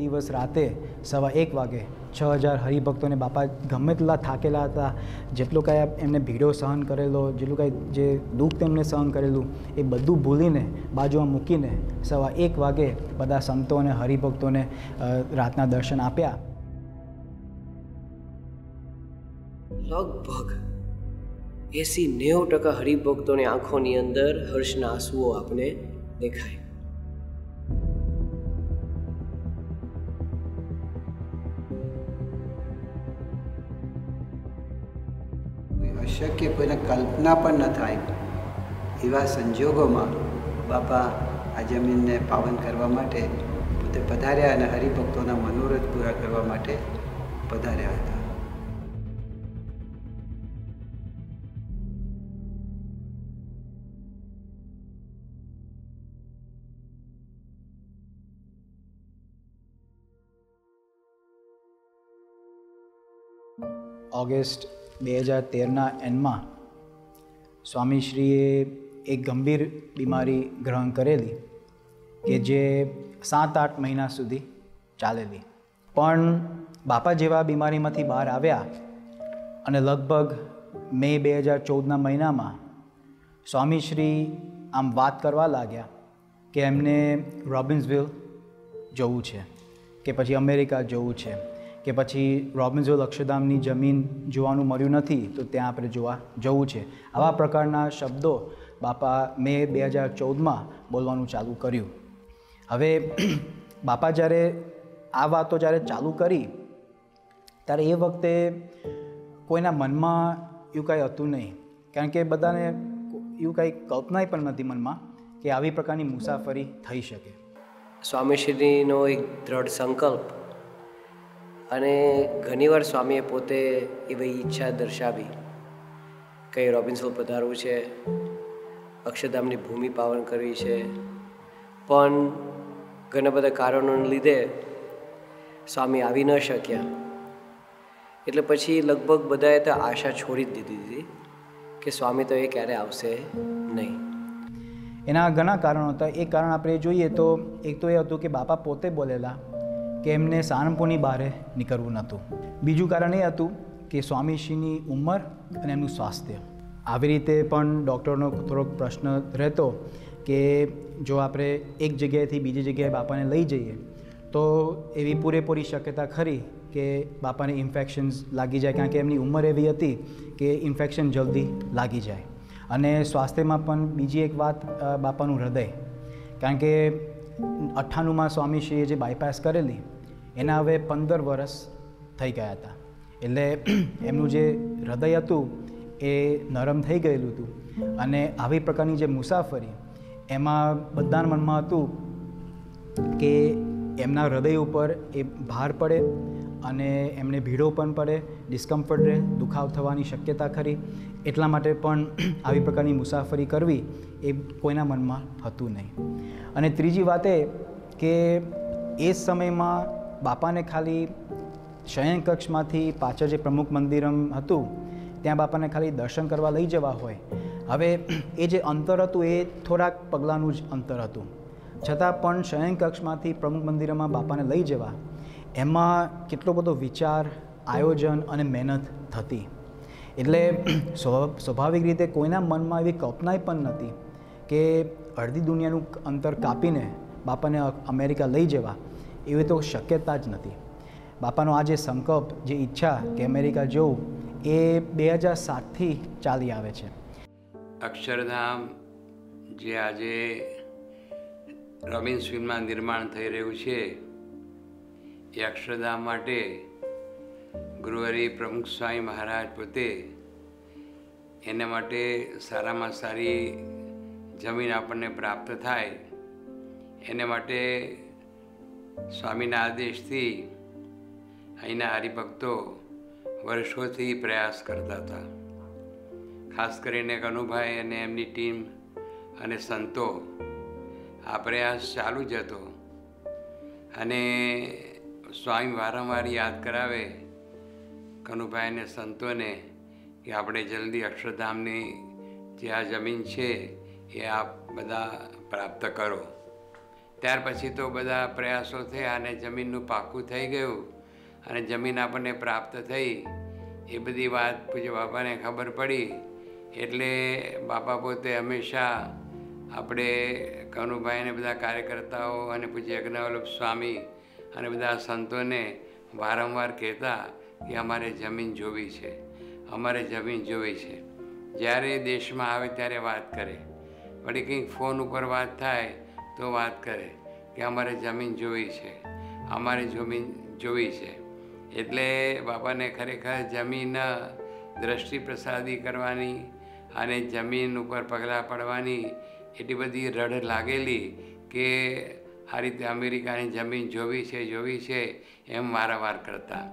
દિવસ રાતે સવા એક વાગે છ હજાર હરિભક્તોને બાપા ગમે તેટલા થાકેલા હતા, જેટલું કાંઈ એમને ભીડો સહન કરેલો, જેટલું કાંઈ જે દુઃખ તેમને સહન કરેલું, એ બધું ભૂલીને બાજુમાં મૂકીને સવા એક વાગે બધા સંતો અને હરિભક્તોને રાતના દર્શન આપ્યા. લગભગ એસી નેવું ટકા હરિભક્તોની આંખોની અંદર હર્ષના આંસુઓ આપણે દેખાય. અશક્ય કોઈને કલ્પના પણ ન થાય એવા સંજોગોમાં બાપા આ જમીનને પાવન કરવા માટે પોતે પધાર્યા અને હરિભક્તોના મનોરથ પૂરા કરવા માટે પધાર્યા હતા. ઓગસ્ટ બે હજાર તેરના એન્ડમાં સ્વામીશ્રીએ એક ગંભીર બીમારી ગ્રહણ કરેલી કે જે સાત આઠ મહિના સુધી ચાલેલી. પણ બાપા જેવા બીમારીમાંથી બહાર આવ્યા અને લગભગ મે બે હજાર ચૌદના મહિનામાં સ્વામીશ્રી આમ વાત કરવા લાગ્યા કે એમને રોબિન્સવિલ જવું છે, કે પછી અમેરિકા જવું છે. કે પછી રોબિન્સવિલ અક્ષરધામની જમીન જોવાનું મળ્યું નથી, તો ત્યાં આપણે જોવા જવું છે. આવા પ્રકારના શબ્દો બાપા મેં બે હજાર ચૌદમાં બોલવાનું ચાલુ કર્યું. હવે <clears throat> બાપા જ્યારે આ વાતો જ્યારે ચાલુ કરી, ત્યારે એ વખતે કોઈના મનમાં એવું કાંઈ હતું નહીં. કારણ કે બધાને એવું કાંઈ કલ્પનાય પણ નથી મનમાં કે આવી પ્રકારની મુસાફરી થઈ શકે. સ્વામીશ્રીનો એક દ્રઢ સંકલ્પ અને ઘણીવાર સ્વામીએ પોતે એવી ઈચ્છા દર્શાવી કંઈ રોબિન્સોલ પધારવું છે, અક્ષરધામની ભૂમિ પાવન કરવી છે. પણ ઘણા બધા કારણોને લીધે સ્વામી આવી ન શક્યા. એટલે પછી લગભગ બધાએ તો આશા છોડી જ દીધી હતી કે સ્વામી તો એ ક્યારે આવશે નહીં. એના ઘણા કારણો હતા. એક કારણ આપણે જોઈએ તો, એક તો એ હતું કે બાપા પોતે બોલેલા. કે એમને સારંગપુરની બહાર નીકળવું નહોતું. બીજું કારણ એ હતું કે સ્વામીશ્રીની ઉંમર અને એમનું સ્વાસ્થ્ય. આવી રીતે પણ ડૉક્ટરનો થોડોક પ્રશ્ન રહેતો કે જો આપણે એક જગ્યાએથી બીજી જગ્યાએ બાપાને લઈ જઈએ, તો એવી પૂરેપૂરી શક્યતા ખરી કે બાપાને ઇન્ફેક્શન્સ લાગી જાય, કારણ કે એમની ઉંમર એવી હતી કે ઇન્ફેક્શન જલ્દી લાગી જાય. અને સ્વાસ્થ્યમાં પણ બીજી એક વાત બાપાનું હૃદય. કારણ કે અઠ્ઠાણુંમાં સ્વામીશ્રીએ જે બાયપાસ કરેલી એના હવે પંદર વર્ષ થઈ ગયા હતા. એટલે <clears throat> એમનું જે હૃદય હતું એ નરમ થઈ ગયેલું હતું. અને આવી પ્રકારની જે મુસાફરી, એમાં બધાના મનમાં હતું કે એમના હૃદય ઉપર એ ભાર પડે અને એમને ભીડો પણ પડે ડિસ્કમ્ફર્ટ રહે, દુખાવ થવાની શક્યતા ખરી. એટલા માટે પણ <clears throat> આવી પ્રકારની મુસાફરી કરવી એ કોઈના મનમાં હતું નહીં. અને ત્રીજી વાત એ કે એ સમયમાં બાપાને ખાલી શયનકક્ષમાંથી પાછળ જે પ્રમુખ મંદિરમ હતું, ત્યાં બાપાને ખાલી દર્શન કરવા લઈ જવા હોય. હવે એ જે અંતર હતું એ થોડાક પગલાંનું જ અંતર હતું. છતાં પણ શયનકક્ષમાંથી પ્રમુખ મંદિરમાં બાપાને લઈ જવા, એમાં કેટલો બધો વિચાર, આયોજન અને મહેનત થતી. એટલે સ્વાભાવિક રીતે કોઈના મનમાં એવી કલ્પનાય પણ નથી કે અડધી દુનિયાનું અંતર કાપીને બાપાને અમેરિકા લઈ જવા. એવી તો શક્યતા જ નથી. બાપાનો આ જે સંકલ્પ, જે ઈચ્છા કે અમેરિકા જવું, એ બે હજાર સાતથી ચાલી આવે છે. અક્ષરધામ જે આજે રોબિન્સ ફિલ્મમાં નિર્માણ થઈ રહ્યું છે, એ અક્ષરધામ માટે ગુરુવારી પ્રમુખ સ્વામી મહારાજ પોતે એના માટે સારામાં સારી જમીન આપણને પ્રાપ્ત થાય. એને માટે સ્વામીના આદેશથી અહીંના હરિભક્તો વર્ષોથી પ્રયાસ કરતા હતા. ખાસ કરીને કનુભાઈ અને એમની ટીમ અને સંતો આ પ્રયાસ ચાલુ જ હતો. અને સ્વામી વારંવાર યાદ કરાવે કનુભાઈ અને સંતોને કે આપણે જલ્દી અક્ષરધામની જે આ જમીન છે એ આપ બધા પ્રાપ્ત કરો. ત્યાર પછી તો બધા પ્રયાસો થયા અને જમીનનું પાકું થઈ ગયું અને જમીન આપણને પ્રાપ્ત થઈ. એ બધી વાત પૂજ્ય બાપાને ખબર પડી. એટલે બાપા પોતે હંમેશા આપણે કનુભાઈને બધા કાર્યકર્તાઓ અને પૂજ્ય યજ્ઞવલ્લભ સ્વામી અને બધા સંતોને વારંવાર કહેતા કે અમારે જમીન જોવી છે. અમારે જમીન જોવી છે. જ્યારે દેશમાં આવે ત્યારે વાત કરે. વળી કંઈક ફોન ઉપર વાત થાય તો વાત કરે કે અમારે જમીન જોવી છે. અમારે જમીન જોવી છે. એટલે બાપાને ખરેખર જમીન દ્રષ્ટિ પ્રસાદી કરવાની અને જમીન ઉપર પગલાં પડવાની એટલી બધી રડ લાગેલી કે આ રીતે અમેરિકાની જમીન જોવી છે જોવી છે એમ વારંવાર કરતા.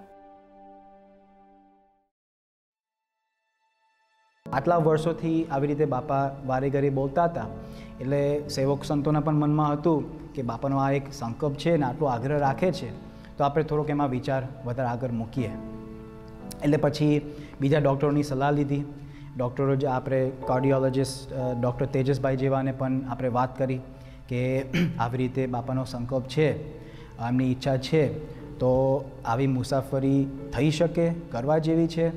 આટલા વર્ષોથી આવી રીતે બાપા વારે ઘરે બોલતા હતા. એટલે સેવક સંતોના પણ મનમાં હતું કે બાપાનો આ એક સંકલ્પ છે ને આટલો આગ્રહ રાખે છે, તો આપણે થોડોક એમાં વિચાર વધારે આગળ મૂકીએ. એટલે પછી બીજા ડૉક્ટરોની સલાહ લીધી. ડૉક્ટરો જે આપણે કાર્ડિયોલોજિસ્ટ ડૉક્ટર તેજસભાઈ જેવાને પણ આપણે વાત કરી કે <clears throat> આવી રીતે બાપાનો સંકલ્પ છે, એમની ઈચ્છા છે, તો આવી મુસાફરી થઈ શકે, કરવા જેવી છે?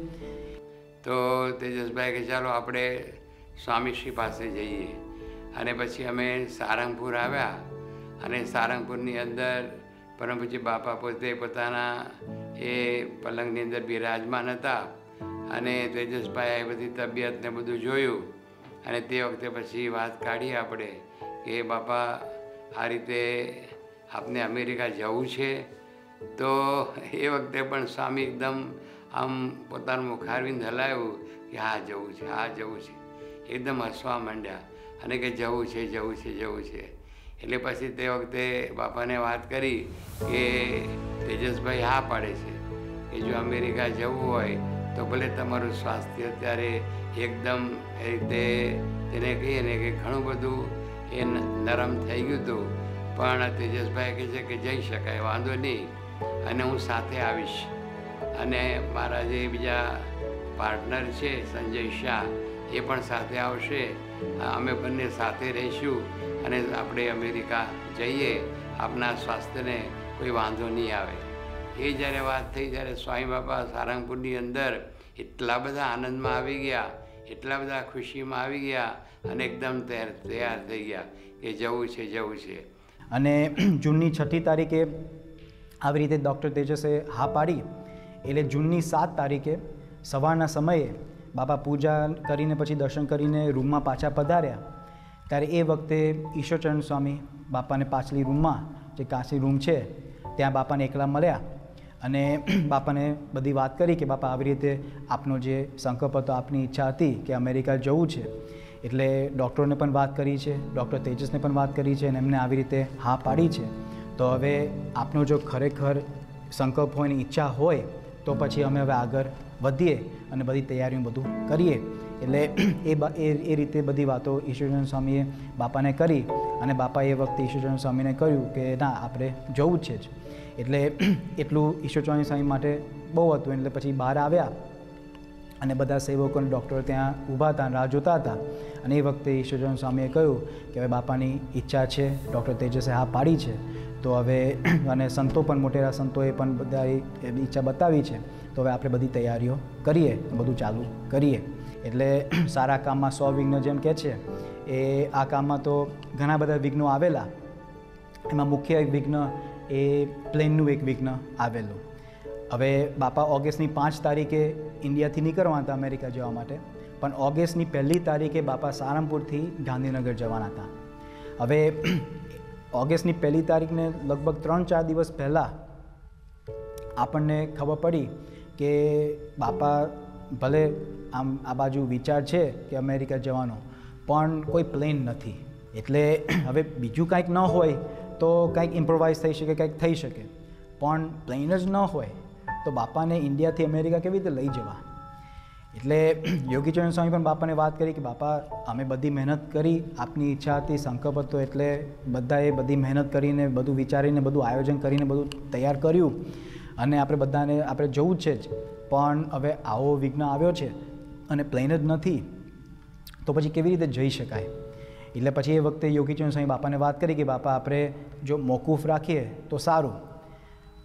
તો તેજસભાઈ કે ચાલો આપણે સ્વામીશ્રી પાસે જઈએ. અને પછી અમે સારંગપુર આવ્યા અને સારંગપુરની અંદર પરમ પૂજ્ય બાપા પોતે પોતાના એ પલંગની અંદર બિરાજમાન હતા અને તેજસભાઈએ એ બધી તબિયત ને બધું જોયું અને તે વખતે પછી વાત કાઢી આપણે કે બાપા, આ રીતે આપને અમેરિકા જવું છે? તો એ વખતે પણ સ્વામી એકદમ આમ પોતાનું મુખારવિંદ હલાવ્યું કે હા, જવું છે, હા, જવું છે. એકદમ હસવા માંડ્યા. અને કે જવું છે જવું છે જવું છે. એટલે પછી તે વખતે બાપાને વાત કરી કે તેજસભાઈ હા પાડે છે. કે જો અમેરિકા જવું હોય તો ભલે તમારું સ્વાસ્થ્ય અત્યારે એકદમ એ રીતે તેને કહીએ ને કે ઘણું બધું એ નરમ થઈ ગયું હતું. પણ તેજસભાઈ કહે છે કે જઈ શકાય, વાંધો નહીં. અને હું સાથે આવીશ. અને મારા જે બીજા પાર્ટનર છે, સંજય શાહ એ પણ સાથે આવશે. અમે બંને સાથે રહીશું અને આપણે અમેરિકા જઈએ, આપના સ્વાસ્થ્યને કોઈ વાંધો નહીં આવે. એ જ્યારે વાત થઈ ત્યારે સ્વામી બાપા સારંગપુરની અંદર એટલા બધા આનંદમાં આવી ગયા, એટલા બધા ખુશીમાં આવી ગયા અને એકદમ તૈયાર થઈ ગયા કે જવું છે જવું છે. અને <clears throat> જૂનની છઠ્ઠી તારીખે આવી રીતે ડૉક્ટર તેજસે હા પાડી. એટલે જૂનની સાત તારીખે સવારના સમયે બાપા પૂજા કરીને પછી દર્શન કરીને રૂમમાં પાછા પધાર્યા. ત્યારે એ વખતે ઈશ્વરચરણ સ્વામી બાપાને પાછલી રૂમમાં, જે કાશી રૂમ છે, ત્યાં બાપાને એકલા મળ્યા. અને <clears throat> બાપાને બધી વાત કરી કે બાપા આવી રીતે આપનો જે સંકલ્પ હતો, આપની ઈચ્છા હતી કે અમેરિકા જવું છે. એટલે ડૉક્ટરોને પણ વાત કરી છે, ડૉક્ટર તેજસને પણ વાત કરી છે અને એમને આવી રીતે હા પાડી છે. તો હવે આપનો જો ખરેખર સંકલ્પ હોય ને ઈચ્છા હોય તો પછી અમે હવે આગળ વધીએ અને બધી તૈયારીઓ બધું કરીએ. એટલે એ એ રીતે બધી વાતો ઈશ્વરચંદ્ર સ્વામીએ બાપાને કરી અને બાપા એ વખતે ઈશ્વરચંદ્ર સ્વામીને કહ્યું કે ના, આપણે જવું જ છે જ. એટલે એટલું ઈશ્વરચંદ્ર સ્વામી માટે બહુ હતું. એટલે પછી બહાર આવ્યા અને બધા સેવકો અને ડૉક્ટરો ત્યાં ઊભા હતા રાહ જોતા હતા. અને એ વખતે ઈશ્વરચંદ્ર સ્વામીએ કહ્યું કે હવે બાપાની ઈચ્છા છે, ડૉક્ટર તેજસે હા પાડી છે. તો હવે <clears throat> અને સંતો પણ, મોટેરા સંતોએ પણ બધા ઈચ્છા બતાવી છે. તો હવે આપણે બધી તૈયારીઓ કરીએ, બધું ચાલુ કરીએ. એટલે <clears throat> સારા કામમાં સો વિઘ્ન જેમ કહે છે, એ આ કામમાં તો ઘણા બધા વિઘ્નો આવેલા. એમાં મુખ્ય એક વિઘ્ન એ પ્લેનનું એક વિઘ્ન આવેલું. હવે બાપા ઓગસ્ટની પાંચ તારીખે ઇન્ડિયાથી નીકળવાના હતા અમેરિકા જવા માટે, પણ ઓગસ્ટની પહેલી તારીખે બાપા સારંગપુરથી ગાંધીનગર જવાના હતા. હવે ઓગસ્ટની પહેલી તારીખને લગભગ ત્રણ ચાર દિવસ પહેલાં આપણને ખબર પડી કે બાપા ભલે આમ આ બાજુ વિચાર છે કે અમેરિકા જવાનો, પણ કોઈ પ્લેન નથી. એટલે હવે બીજું કાંઈક ન હોય તો કાંઈક ઇમ્પ્રોવાઇઝ થઈ શકે, કાંઈક થઈ શકે. પણ પ્લેન જ ન હોય તો બાપાને ઇન્ડિયાથી અમેરિકા કેવી રીતે લઈ જવા? એટલે યોગીચરણ સ્વામી પણ બાપાને વાત કરી કે બાપા, અમે બધી મહેનત કરી, આપની ઈચ્છા હતી, સંકલ્પ હતો એટલે બધાએ બધી મહેનત કરીને, બધું વિચારીને, બધું આયોજન કરીને બધું તૈયાર કર્યું. અને આપણે બધાને, આપણે જવું જ છે જ. પણ હવે આવો વિઘ્ન આવ્યો છે અને પ્લેન જ નથી, તો પછી કેવી રીતે જઈ શકાય? એટલે પછી એ વખતે યોગીચરણ સ્વામી બાપાને વાત કરી કે બાપા, આપણે જો મોકૂફ રાખીએ તો સારું.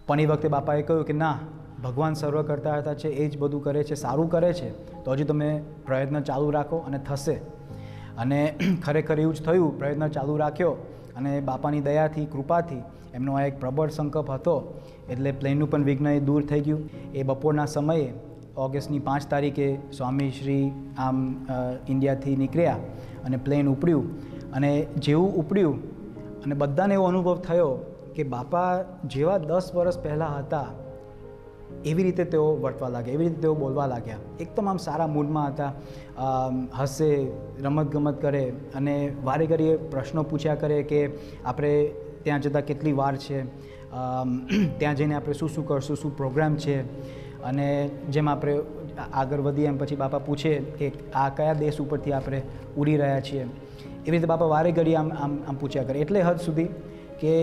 પણ એ વખતે બાપાએ કહ્યું કે ના ભગવાન સર્વ કરતા હતા છે, એ જ બધું કરે છે, સારું કરે છે, તો હજુ તમે પ્રયત્ન ચાલુ રાખો અને થશે. અને <clears throat> ખરેખર એવું જ થયું, પ્રયત્ન ચાલુ રાખ્યો અને બાપાની દયાથી, કૃપાથી એમનો આ એક પ્રબળ સંકલ્પ હતો, એટલે પ્લેનનું પણ વિઘ્ન એ દૂર થઈ ગયું. એ બપોરના સમયે ઓગસ્ટની પાંચ તારીખે સ્વામી શ્રી આમ ઇન્ડિયાથી નીકળ્યા અને પ્લેન ઉપડ્યું. અને જેવું ઉપડ્યું અને બધાને એવો અનુભવ થયો કે બાપા જેવા દસ વર્ષ પહેલાં હતા એવી રીતે તેઓ વર્તવા લાગ્યા, એવી રીતે તેઓ બોલવા લાગ્યા. એકદમ આમ સારા મૂડમાં હતા હસે, રમતગમત કરે અને વારે ઘડીએ પ્રશ્નો પૂછ્યા કરે કે આપણે ત્યાં જતાં કેટલી વાર છે ત્યાં જઈને આપણે શું શું કરશું, શું પ્રોગ્રામ છે અને જેમ આપણે આગળ વધીએ એમ પછી બાપા પૂછે કે આ કયા દેશ ઉપરથી આપણે ઉડી રહ્યા છીએ. એવી રીતે બાપા વારે ઘડી આમ આમ આમ પૂછ્યા કરે. એટલે હદ સુધી કે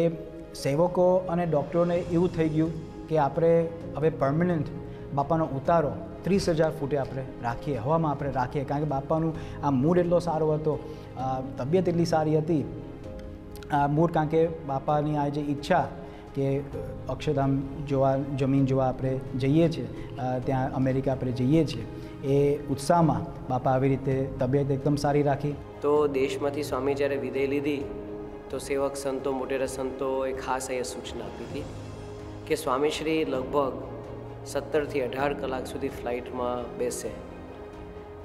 સેવકો અને ડૉક્ટરોને એવું થઈ ગયું કે આપણે હવે પરમનન્ટ બાપાનો ઉતારો ત્રીસ હજાર ફૂટે આપણે રાખીએ, હવામાં આપણે રાખીએ. કારણ કે બાપાનું આ મૂડ એટલો સારો હતો તબિયત એટલી સારી હતી. આ મૂળ કારણ કે બાપાની આ જે ઈચ્છા કે અક્ષરધામ જોવા, જમીન જોવા આપણે જઈએ છીએ ત્યાં અમેરિકા આપણે જઈએ છીએ, એ ઉત્સાહમાં બાપા આવી રીતે તબિયત એકદમ સારી રાખી. તો દેશમાંથી સ્વામી જ્યારે વિદાય લીધી, તો સેવક સંતો, મોટેરા સંતોએ ખાસ અહીંયા સૂચના આપી હતી. કે સ્વામીશ્રી લગભગ સત્તરથી અઢાર કલાક સુધી ફ્લાઇટમાં બેસે.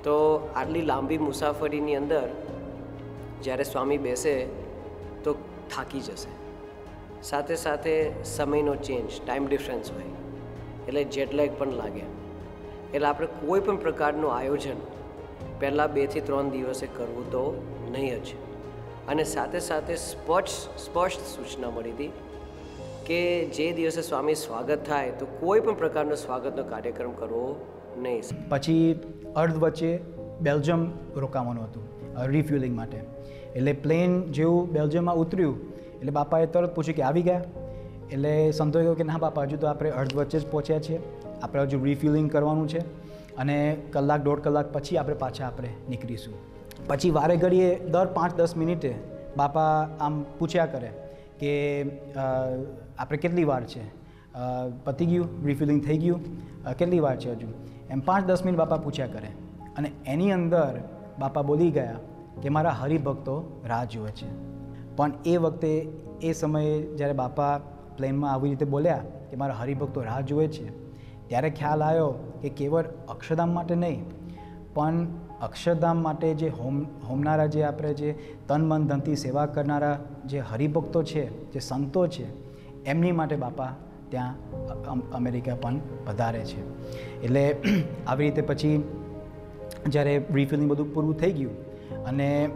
તો આટલી લાંબી મુસાફરીની અંદર જ્યારે સ્વામી બેસે તો થાકી જશે. સાથે સાથે સમયનો ચેન્જ ટાઈમ ડિફરન્સ હોય. એટલે જેટલેગ પણ લાગે. એટલે આપણે કોઈ પણ પ્રકારનું આયોજન પહેલાં બેથી ત્રણ દિવસે કરવું તો નહીં જ. અને સાથે સાથે સ્પષ્ટ સ્પષ્ટ સૂચના મળી હતી કે જે દિવસે સ્વામી સ્વાગત થાય, તો કોઈ પણ પ્રકારનો સ્વાગતનો કાર્યક્રમ કરવો નહીં. પછી અર્ધ વચ્ચે બેલ્જિયમ રોકાવાનું હતું રિફ્યુલિંગ માટે. એટલે પ્લેન જેવું બેલ્જિયમમાં ઉતર્યું, એટલે બાપાએ તરત પૂછ્યું કે આવી ગયા? એટલે સંતો કહ્યું કે ના બાપા, હજુ તો આપણે અર્ધ વચ્ચે જ પહોંચ્યા છીએ. આપણે હજુ રિફ્યુલિંગ કરવાનું છે અને કલાક, દોઢ કલાક પછી આપણે પાછા આપણે નીકળીશું. પછી વારે ઘડીએ દર પાંચ, દસ મિનિટે બાપા આમ પૂછ્યા કરે કે આપણે કેટલી વાર છે? પતી ગયું? રિફિલિંગ થઈ ગયું? કેટલી વાર છે હજુ? એમ પાંચ દસ મિનિટ બાપા પૂછ્યા કરે. અને એની અંદર બાપા બોલી ગયા કે મારા હરિભક્તો રાહ જુએ છે. પણ એ વખતે એ સમયે જ્યારે બાપા પ્લેનમાં આવી રીતે બોલ્યા કે મારા હરિભક્તો રાહ જુએ છે, ત્યારે ખ્યાલ આવ્યો કે કેવળ અક્ષરધામ માટે નહીં, પણ અક્ષરધામ માટે જે હોમ, હોમનારા જે આપણે જે તન, મન, ધનથી સેવા કરનારા જે હરિભક્તો છે, જે સંતો છે એમની માટે બાપા ત્યાં અમેરિકા પણ વધારે છે. એટલે આવી રીતે પછી જ્યારે રિફિલિંગ બધું પૂરું થઈ ગયું અને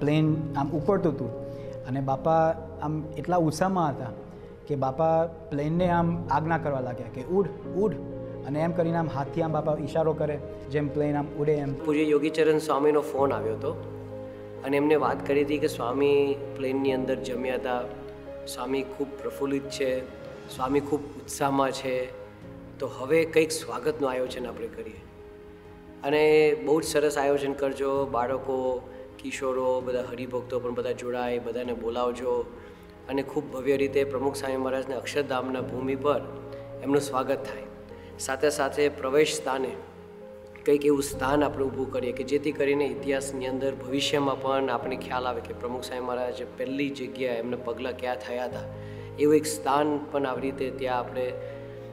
પ્લેન આમ ઉપડતું હતું અને બાપા આમ એટલા ઉત્સાહમાં હતા કે બાપા પ્લેનને આમ આજ્ઞા કરવા લાગ્યા કે ઉડ ઉડ. અને એમ કરીને આમ હાથથી આમ બાપા ઈશારો કરે, જેમ પ્લેન આમ ઉડે એમ. પૂજ્ય યોગીચરણ સ્વામીનો ફોન આવ્યો હતો અને એમને વાત કરી હતી કે સ્વામી પ્લેનની અંદર જમ્યા હતા. સ્વામી ખૂબ પ્રફુલ્લિત છે, સ્વામી ખૂબ ઉત્સાહમાં છે. તો હવે કંઈક સ્વાગતનું આયોજન આપણે કરીએ. અને બહુ જ સરસ આયોજન કરજો, બાળકો, કિશોરો, બધા હરિભક્તો પણ બધા જોડાય, બધાને બોલાવજો. અને ખૂબ ભવ્ય રીતે પ્રમુખ સ્વામી મહારાજને અક્ષરધામના ભૂમિ પર એમનું સ્વાગત થાય. સાથે સાથે પ્રવેશ સ્થાને કંઈક એવું સ્થાન આપણે ઊભું કરીએ કે જેથી કરીને ઇતિહાસની અંદર ભવિષ્યમાં પણ આપણે ખ્યાલ આવે કે પ્રમુખ સાહેબ મહારાજે પહેલી જગ્યાએ એમને પગલાં ક્યાં થયા હતા, એવું એક સ્થાન પણ આવી રીતે ત્યાં આપણે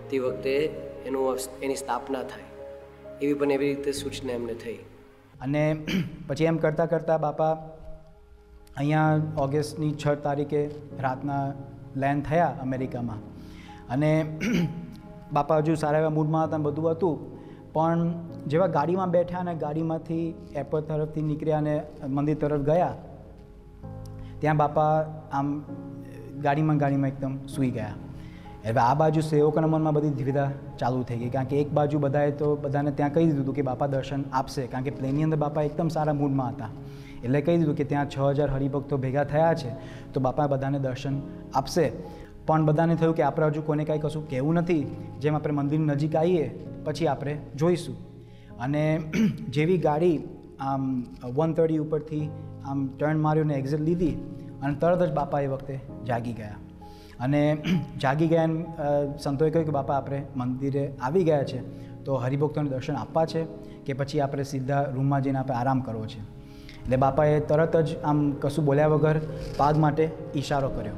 તે વખતે એનું એની સ્થાપના થાય, એવી પણ એવી રીતે સૂચના એમને થઈ. અને પછી એમ કરતાં કરતાં બાપા અહીંયા ઓગસ્ટની છ તારીખે રાતના લેન્ડ થયા અમેરિકામાં. અને બાપા હજુ સારા એવા મૂડમાં હતા બધું હતું. પણ જેવા ગાડીમાં બેઠા અને ગાડીમાંથી એરપોર્ટ તરફથી નીકળ્યા અને મંદિર તરફ ગયા, ત્યાં બાપા આમ ગાડીમાં ગાડીમાં એકદમ સૂઈ ગયા. હવે આ બાજુ સેવકોના મનમાં બધી દ્વિધા ચાલુ થઈ ગઈ. કારણ કે એક બાજુ બધાએ તો બધાને ત્યાં કહી દીધું હતું કે બાપા દર્શન આપશે. કારણ કે પ્લેનની અંદર બાપા એકદમ સારા મૂડમાં હતા. એટલે કહી દીધું કે ત્યાં છ હજાર હરિભક્તો ભેગા થયા છે, તો બાપા બધાને દર્શન આપશે. પણ બધાને થયું કે આપણે હજુ કોઈને કાંઈ કશું કહેવું નથી, જેમ આપણે મંદિરની નજીક આવીએ, પછી આપણે જોઈશું. અને <clears throat> જેવી ગાડી આમ વન થર્ટી ઉપરથી આમ ટર્ન માર્યો ને એક્ઝિટ લીધી અને તરત જ બાપા એ વખતે જાગી ગયા. અને <clears throat> જાગી ગયા સંતોએ કહ્યું કે બાપા આપણે મંદિરે આવી ગયા છે, તો હરિભક્તોને દર્શન આપવા છે કે પછી આપણે સીધા રૂમમાં જઈને આપણે આરામ કરવો છે. એટલે બાપાએ તરત જ આમ કશું બોલ્યા વગર પાગ માટે ઈશારો કર્યો.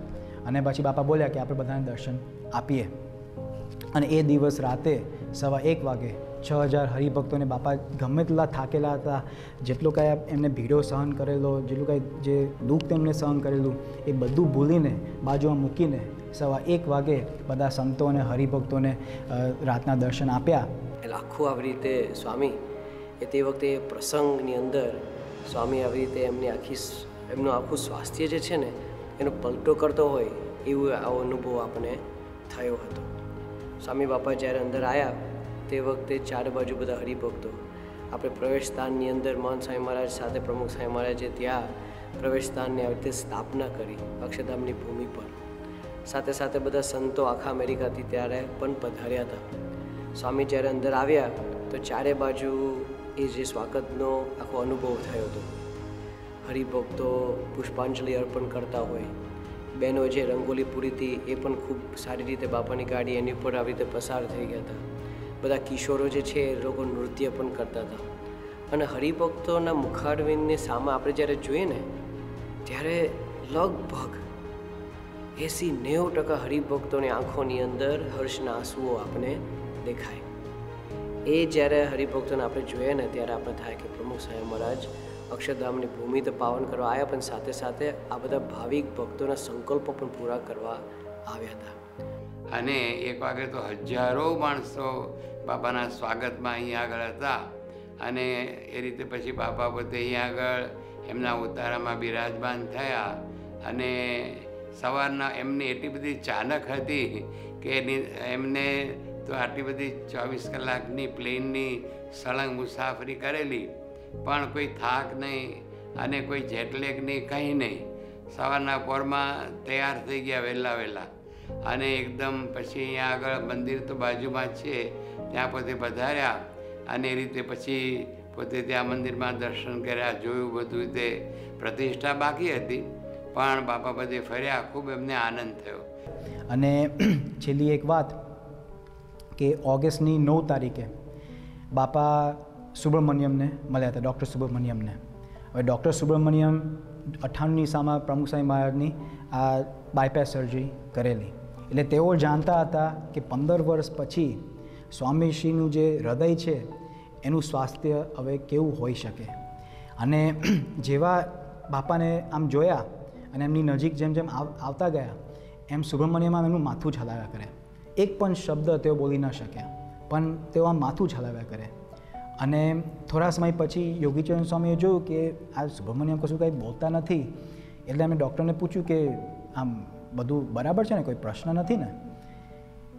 અને પછી બાપા બોલ્યા કે આપણે બધાને દર્શન આપીએ. અને એ દિવસ રાતે સવા એક વાગે છ હજાર હરિભક્તોને બાપા ગમે તેટલા થાકેલા હતા, જેટલો કાંઈ એમને ભીડો સહન કરેલો, જેટલું કાંઈ જે દુઃખ તેમને સહન કરેલું, એ બધું ભૂલીને બાજુમાં મૂકીને સવા એક વાગે બધા સંતો અને હરિભક્તોને રાતના દર્શન આપ્યા. એટલે આખું આવી રીતે સ્વામી, એ તે વખતે પ્રસંગની અંદર સ્વામી આવી રીતે એમની આખી એમનું આખું સ્વાસ્થ્ય જે છે ને એનો પલટો કરતો હોય એવો આવો અનુભવ આપણને થયો હતો. સ્વામી બાપા જ્યારે અંદર આવ્યા તે વખતે ચારે બાજુ બધા હરિભક્તો. આપણે પ્રવેશ સ્થાનની અંદર મહંત સ્વામી મહારાજ સાથે પ્રમુખ સ્વામી મહારાજે ત્યાં પ્રવેશ સ્થાનની આવી રીતે સ્થાપના કરી અક્ષરધામની ભૂમિ પર. સાથે સાથે બધા સંતો આખા અમેરિકાથી ત્યારે પણ પધાર્યા હતા. સ્વામી જ્યારે અંદર આવ્યા, તો ચારે બાજુ એ જે સ્વાગતનો આખો અનુભવ થયો હતો. હરિભક્તો પુષ્પાંજલિ અર્પણ કરતા હોય. બહેનો જે રંગોલી પૂરી હતી એ પણ ખૂબ સારી રીતે બાપાની ગાડી એની ઉપર આવી રીતે પસાર થઈ ગયા હતા. બધા કિશોરો જે છે એ લોકો નૃત્ય પણ કરતા હતા. અને હરિભક્તોના મુખારવિંદની સામે આપણે જ્યારે જોઈએ ને, ત્યારે લગભગ એંસી નેવું ટકા હરિભક્તોની આંખોની અંદર હર્ષના આંસુઓ આપણે દેખાય. એ જ્યારે હરિભક્તોને આપણે જોઈએ ને, ત્યારે આપણે થાય કે પ્રમુખ સાહેબ મહારાજ અક્ષરધામની ભૂમિ તો પાવન કરવા આવ્યા, પણ સાથે સાથે આ બધા ભાવિક ભક્તોના સંકલ્પો પણ પૂરા કરવા આવ્યા હતા. અને એક વાગે તો હજારો માણસો બાપાના સ્વાગતમાં અહીંયા આગળ હતા. અને એ રીતે પછી બાપા પોતે અહીંયા આગળ એમના ઉતારામાં બિરાજમાન થયા. અને સવારના એમની એટલી બધી ચાનક હતી કે એની એમને તો આટલી બધી ચોવીસ કલાકની પ્લેનની સળંગ મુસાફરી કરેલી. પણ કોઈ થાક નહીં અને કોઈ જેટલેક નહીં, કંઈ નહીં. સવારના પોરમાં તૈયાર થઈ ગયા વહેલા વહેલા. અને એકદમ પછી અહીંયા આગળ મંદિર તો બાજુમાં જ છે, ત્યાં પોતે પધાર્યા. અને એ રીતે પછી પોતે ત્યાં મંદિરમાં દર્શન કર્યા, જોયું બધું તે પ્રતિષ્ઠા બાકી હતી. પણ બાપા બધે ફર્યા, ખૂબ એમને આનંદ થયો. અને છેલ્લી એક વાત કે ઓગસ્ટની નવ તારીખે બાપા સુબ્રમણ્યમને, મળ્યા હતા, ડૉક્ટર સુબ્રમણ્યમને. હવે ડૉક્ટર સુબ્રમણ્યમ અઠ્ઠાણુંની સામા પ્રમુખ સાંઈ મહારાજની આ બાયપાસ સર્જરી કરેલી. એટલે તેઓ જાણતા હતા કે પંદર વર્ષ પછી સ્વામીશ્રીનું જે હૃદય છે, એનું સ્વાસ્થ્ય હવે કેવું હોઈ શકે. અને <clears throat> જેવા બાપાને આમ જોયા અને એમની નજીક જેમ જેમ આવતા ગયા, એમ સુબ્રમણ્યમ એમનું માથું જ હલાવ્યા કરે. એક પણ શબ્દ તેઓ બોલી ન શક્યા, પણ તેઓ આમ માથું જ કરે. અને થોડા સમય પછી યોગીચરણ સ્વામીએ જોયું કે આ સુબ્રમણ્યમ કશું કંઈ બોલતા નથી, એટલે અમે ડૉક્ટરને પૂછ્યું કે આમ બધું બરાબર છે ને? કોઈ પ્રશ્ન નથી ને?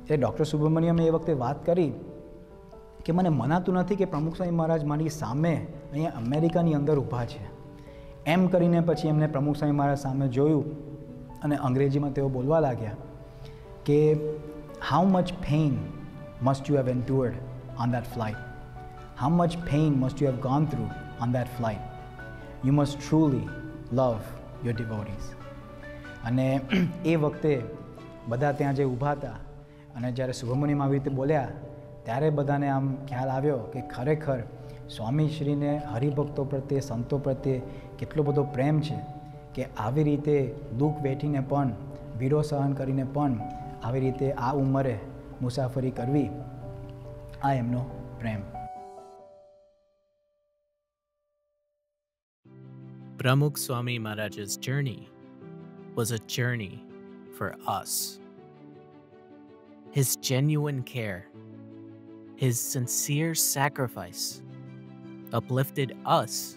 એટલે ડૉક્ટર સુબ્રમણ્યમે એ વખતે વાત કરી કે મને મનાતું નથી કે પ્રમુખ સ્વામી મહારાજ મારી સામે અહીંયા અમેરિકાની અંદર ઊભા છે. એમ કરીને પછી એમને પ્રમુખ સ્વામી મહારાજ સામે જોયું અને અંગ્રેજીમાં તેઓ બોલવા લાગ્યા કે how much pain must you have endured on that flight how much pain must you have gone through on that flight you must truly love your devotees. અને એ વખતે બધા ત્યાં જે ઊભા હતા અને જ્યારે શુભમુનિમાં આવી રીતે બોલ્યા, ત્યારે બધાને આમ ખ્યાલ આવ્યો કે ખરેખર સ્વામીશ્રીને હરિભક્તો પ્રત્યે, સંતો પ્રત્યે કેટલો બધો પ્રેમ છે કે આવી રીતે દુઃખ વેઠીને પણ વીરો સહન કરીને પણ આવી રીતે આ ઉંમરે મુસાફરી કરવી આ એમનો પ્રેમ Pramukh Swami Maharaj's journey was a journey for us. His genuine care, his sincere sacrifice uplifted us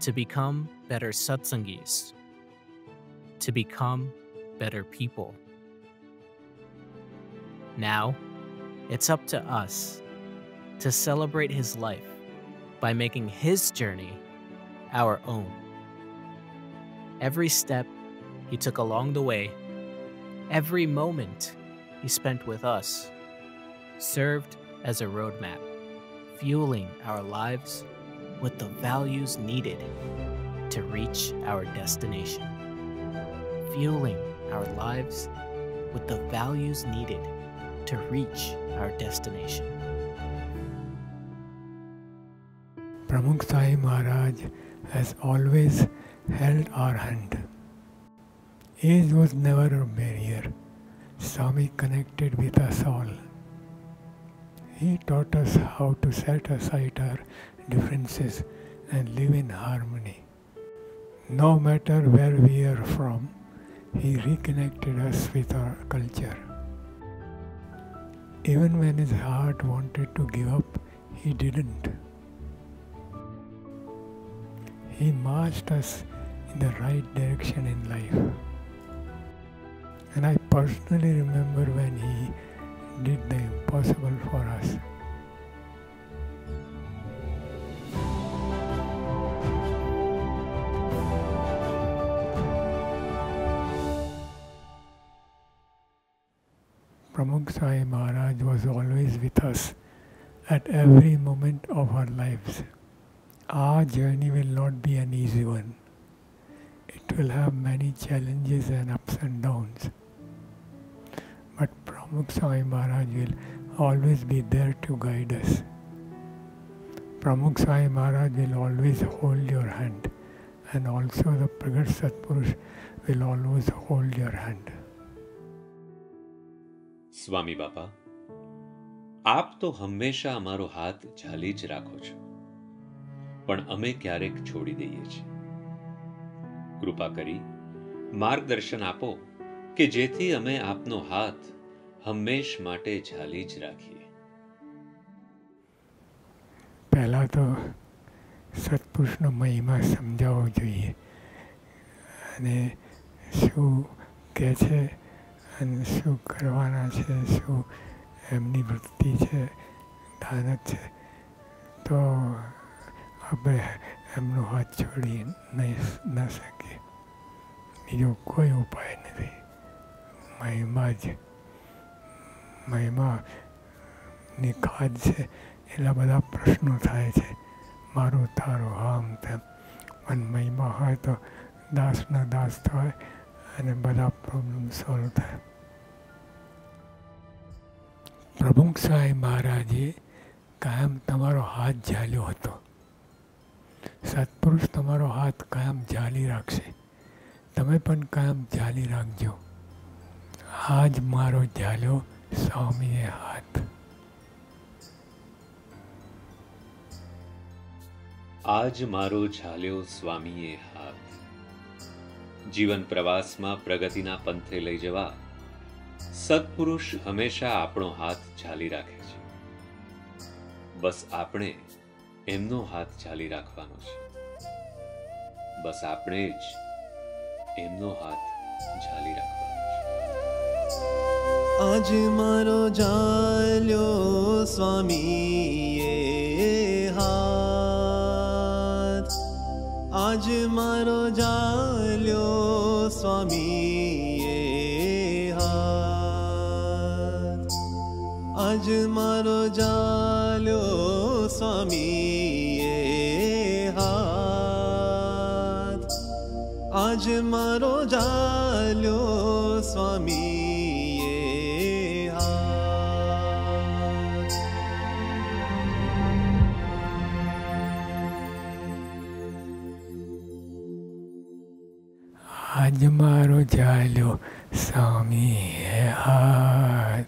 to become better satsangis, to become better people. Now, it's up to us to celebrate his life by making his journey our own. Every step he took along the way, every moment he spent with us, served as a roadmap, fueling our lives with the values needed to reach our destination. Fueling our lives with the values needed to reach our destination. Pramukh Sai Maharaj has always held our hand. Age was never a barrier. Swami connected with us all. He taught us how to set aside our differences and live in harmony. No matter where we are from, he reconnected us with our culture. Even when his heart wanted to give up, he didn't. He marched us the right direction in life. And I personally remember when he did the impossible for us. Pramukh Sai Maharaj was always with us at every moment of our lives. Our journey will not be an easy one it will have many challenges and ups and downs. But Pramukh Swami Maharaj will always be there to guide us. Pramukh Swami Maharaj will always hold your hand, and also the Pragat Satpurush will always hold your hand. સ્વામી બાપા આપ તો હંમેશા અમારો હાથ ઝાલી જ રાખો છો પણ અમે ક્યારેક છોડી દઈએ છીએ કૃપા કરી, માર્ગદર્શન આપો કે જેથી અમે આપનો હાથ હંમેશ માટે ઝાલી જ રાખીએ. પહેલાં તો સત્પુરુષનો મહિમા સમજાવવો જોઈએ અને શું કહે છે અને શું કરવાના છે, શું એમની વૃત્તિ છે, દાનત છે, તો આપણે એમનો હાથ છોડી નહીં ન શકીએ બીજો કોઈ ઉપાય નથી. મહિમા જ. મહિમાની ખાદ છે એટલા બધા પ્રશ્નો થાય છે. મારું તારું હામ તેમ. પણ મહિમા હોય તો દાસના દાસ થાય અને બધા પ્રોબ્લેમ સોલ્વ થાય. પ્રભુંગ સાહેબ મહારાજે કાયમ તમારો હાથ ઝાલ્યો હતો. સત્પુરુષ તમારો હાથ કાયમ ઝાલી રાખશે. તમે પણ કાયમ ઝાલી રાખજો. આજ મારો ઝાલ્યો સ્વામીએ હાથ. આજ મારો ઝાલ્યો સ્વામીએ હાથ. જીવન પ્રવાસમાં પ્રગતિના પંથે લઈ જવા સત્પુરુષ હંમેશા આપણો હાથ ઝાલી રાખે છે. બસ આપણે એમનો હાથ ઝાલી રાખવાનો છે. બસ આપણે જ એમનો હાથ ઝાલી આજ મારો જાલ્યો સ્વામીએ હાથ. આજ મારો જાલ્યો સ્વામીએ હાથ. આજ મારો જાલ્યો સ્વામીએ આજ મારો જાલ્યો સ્વામી હાથ. આજ મારો જાલ્યો સ્વામી હે હા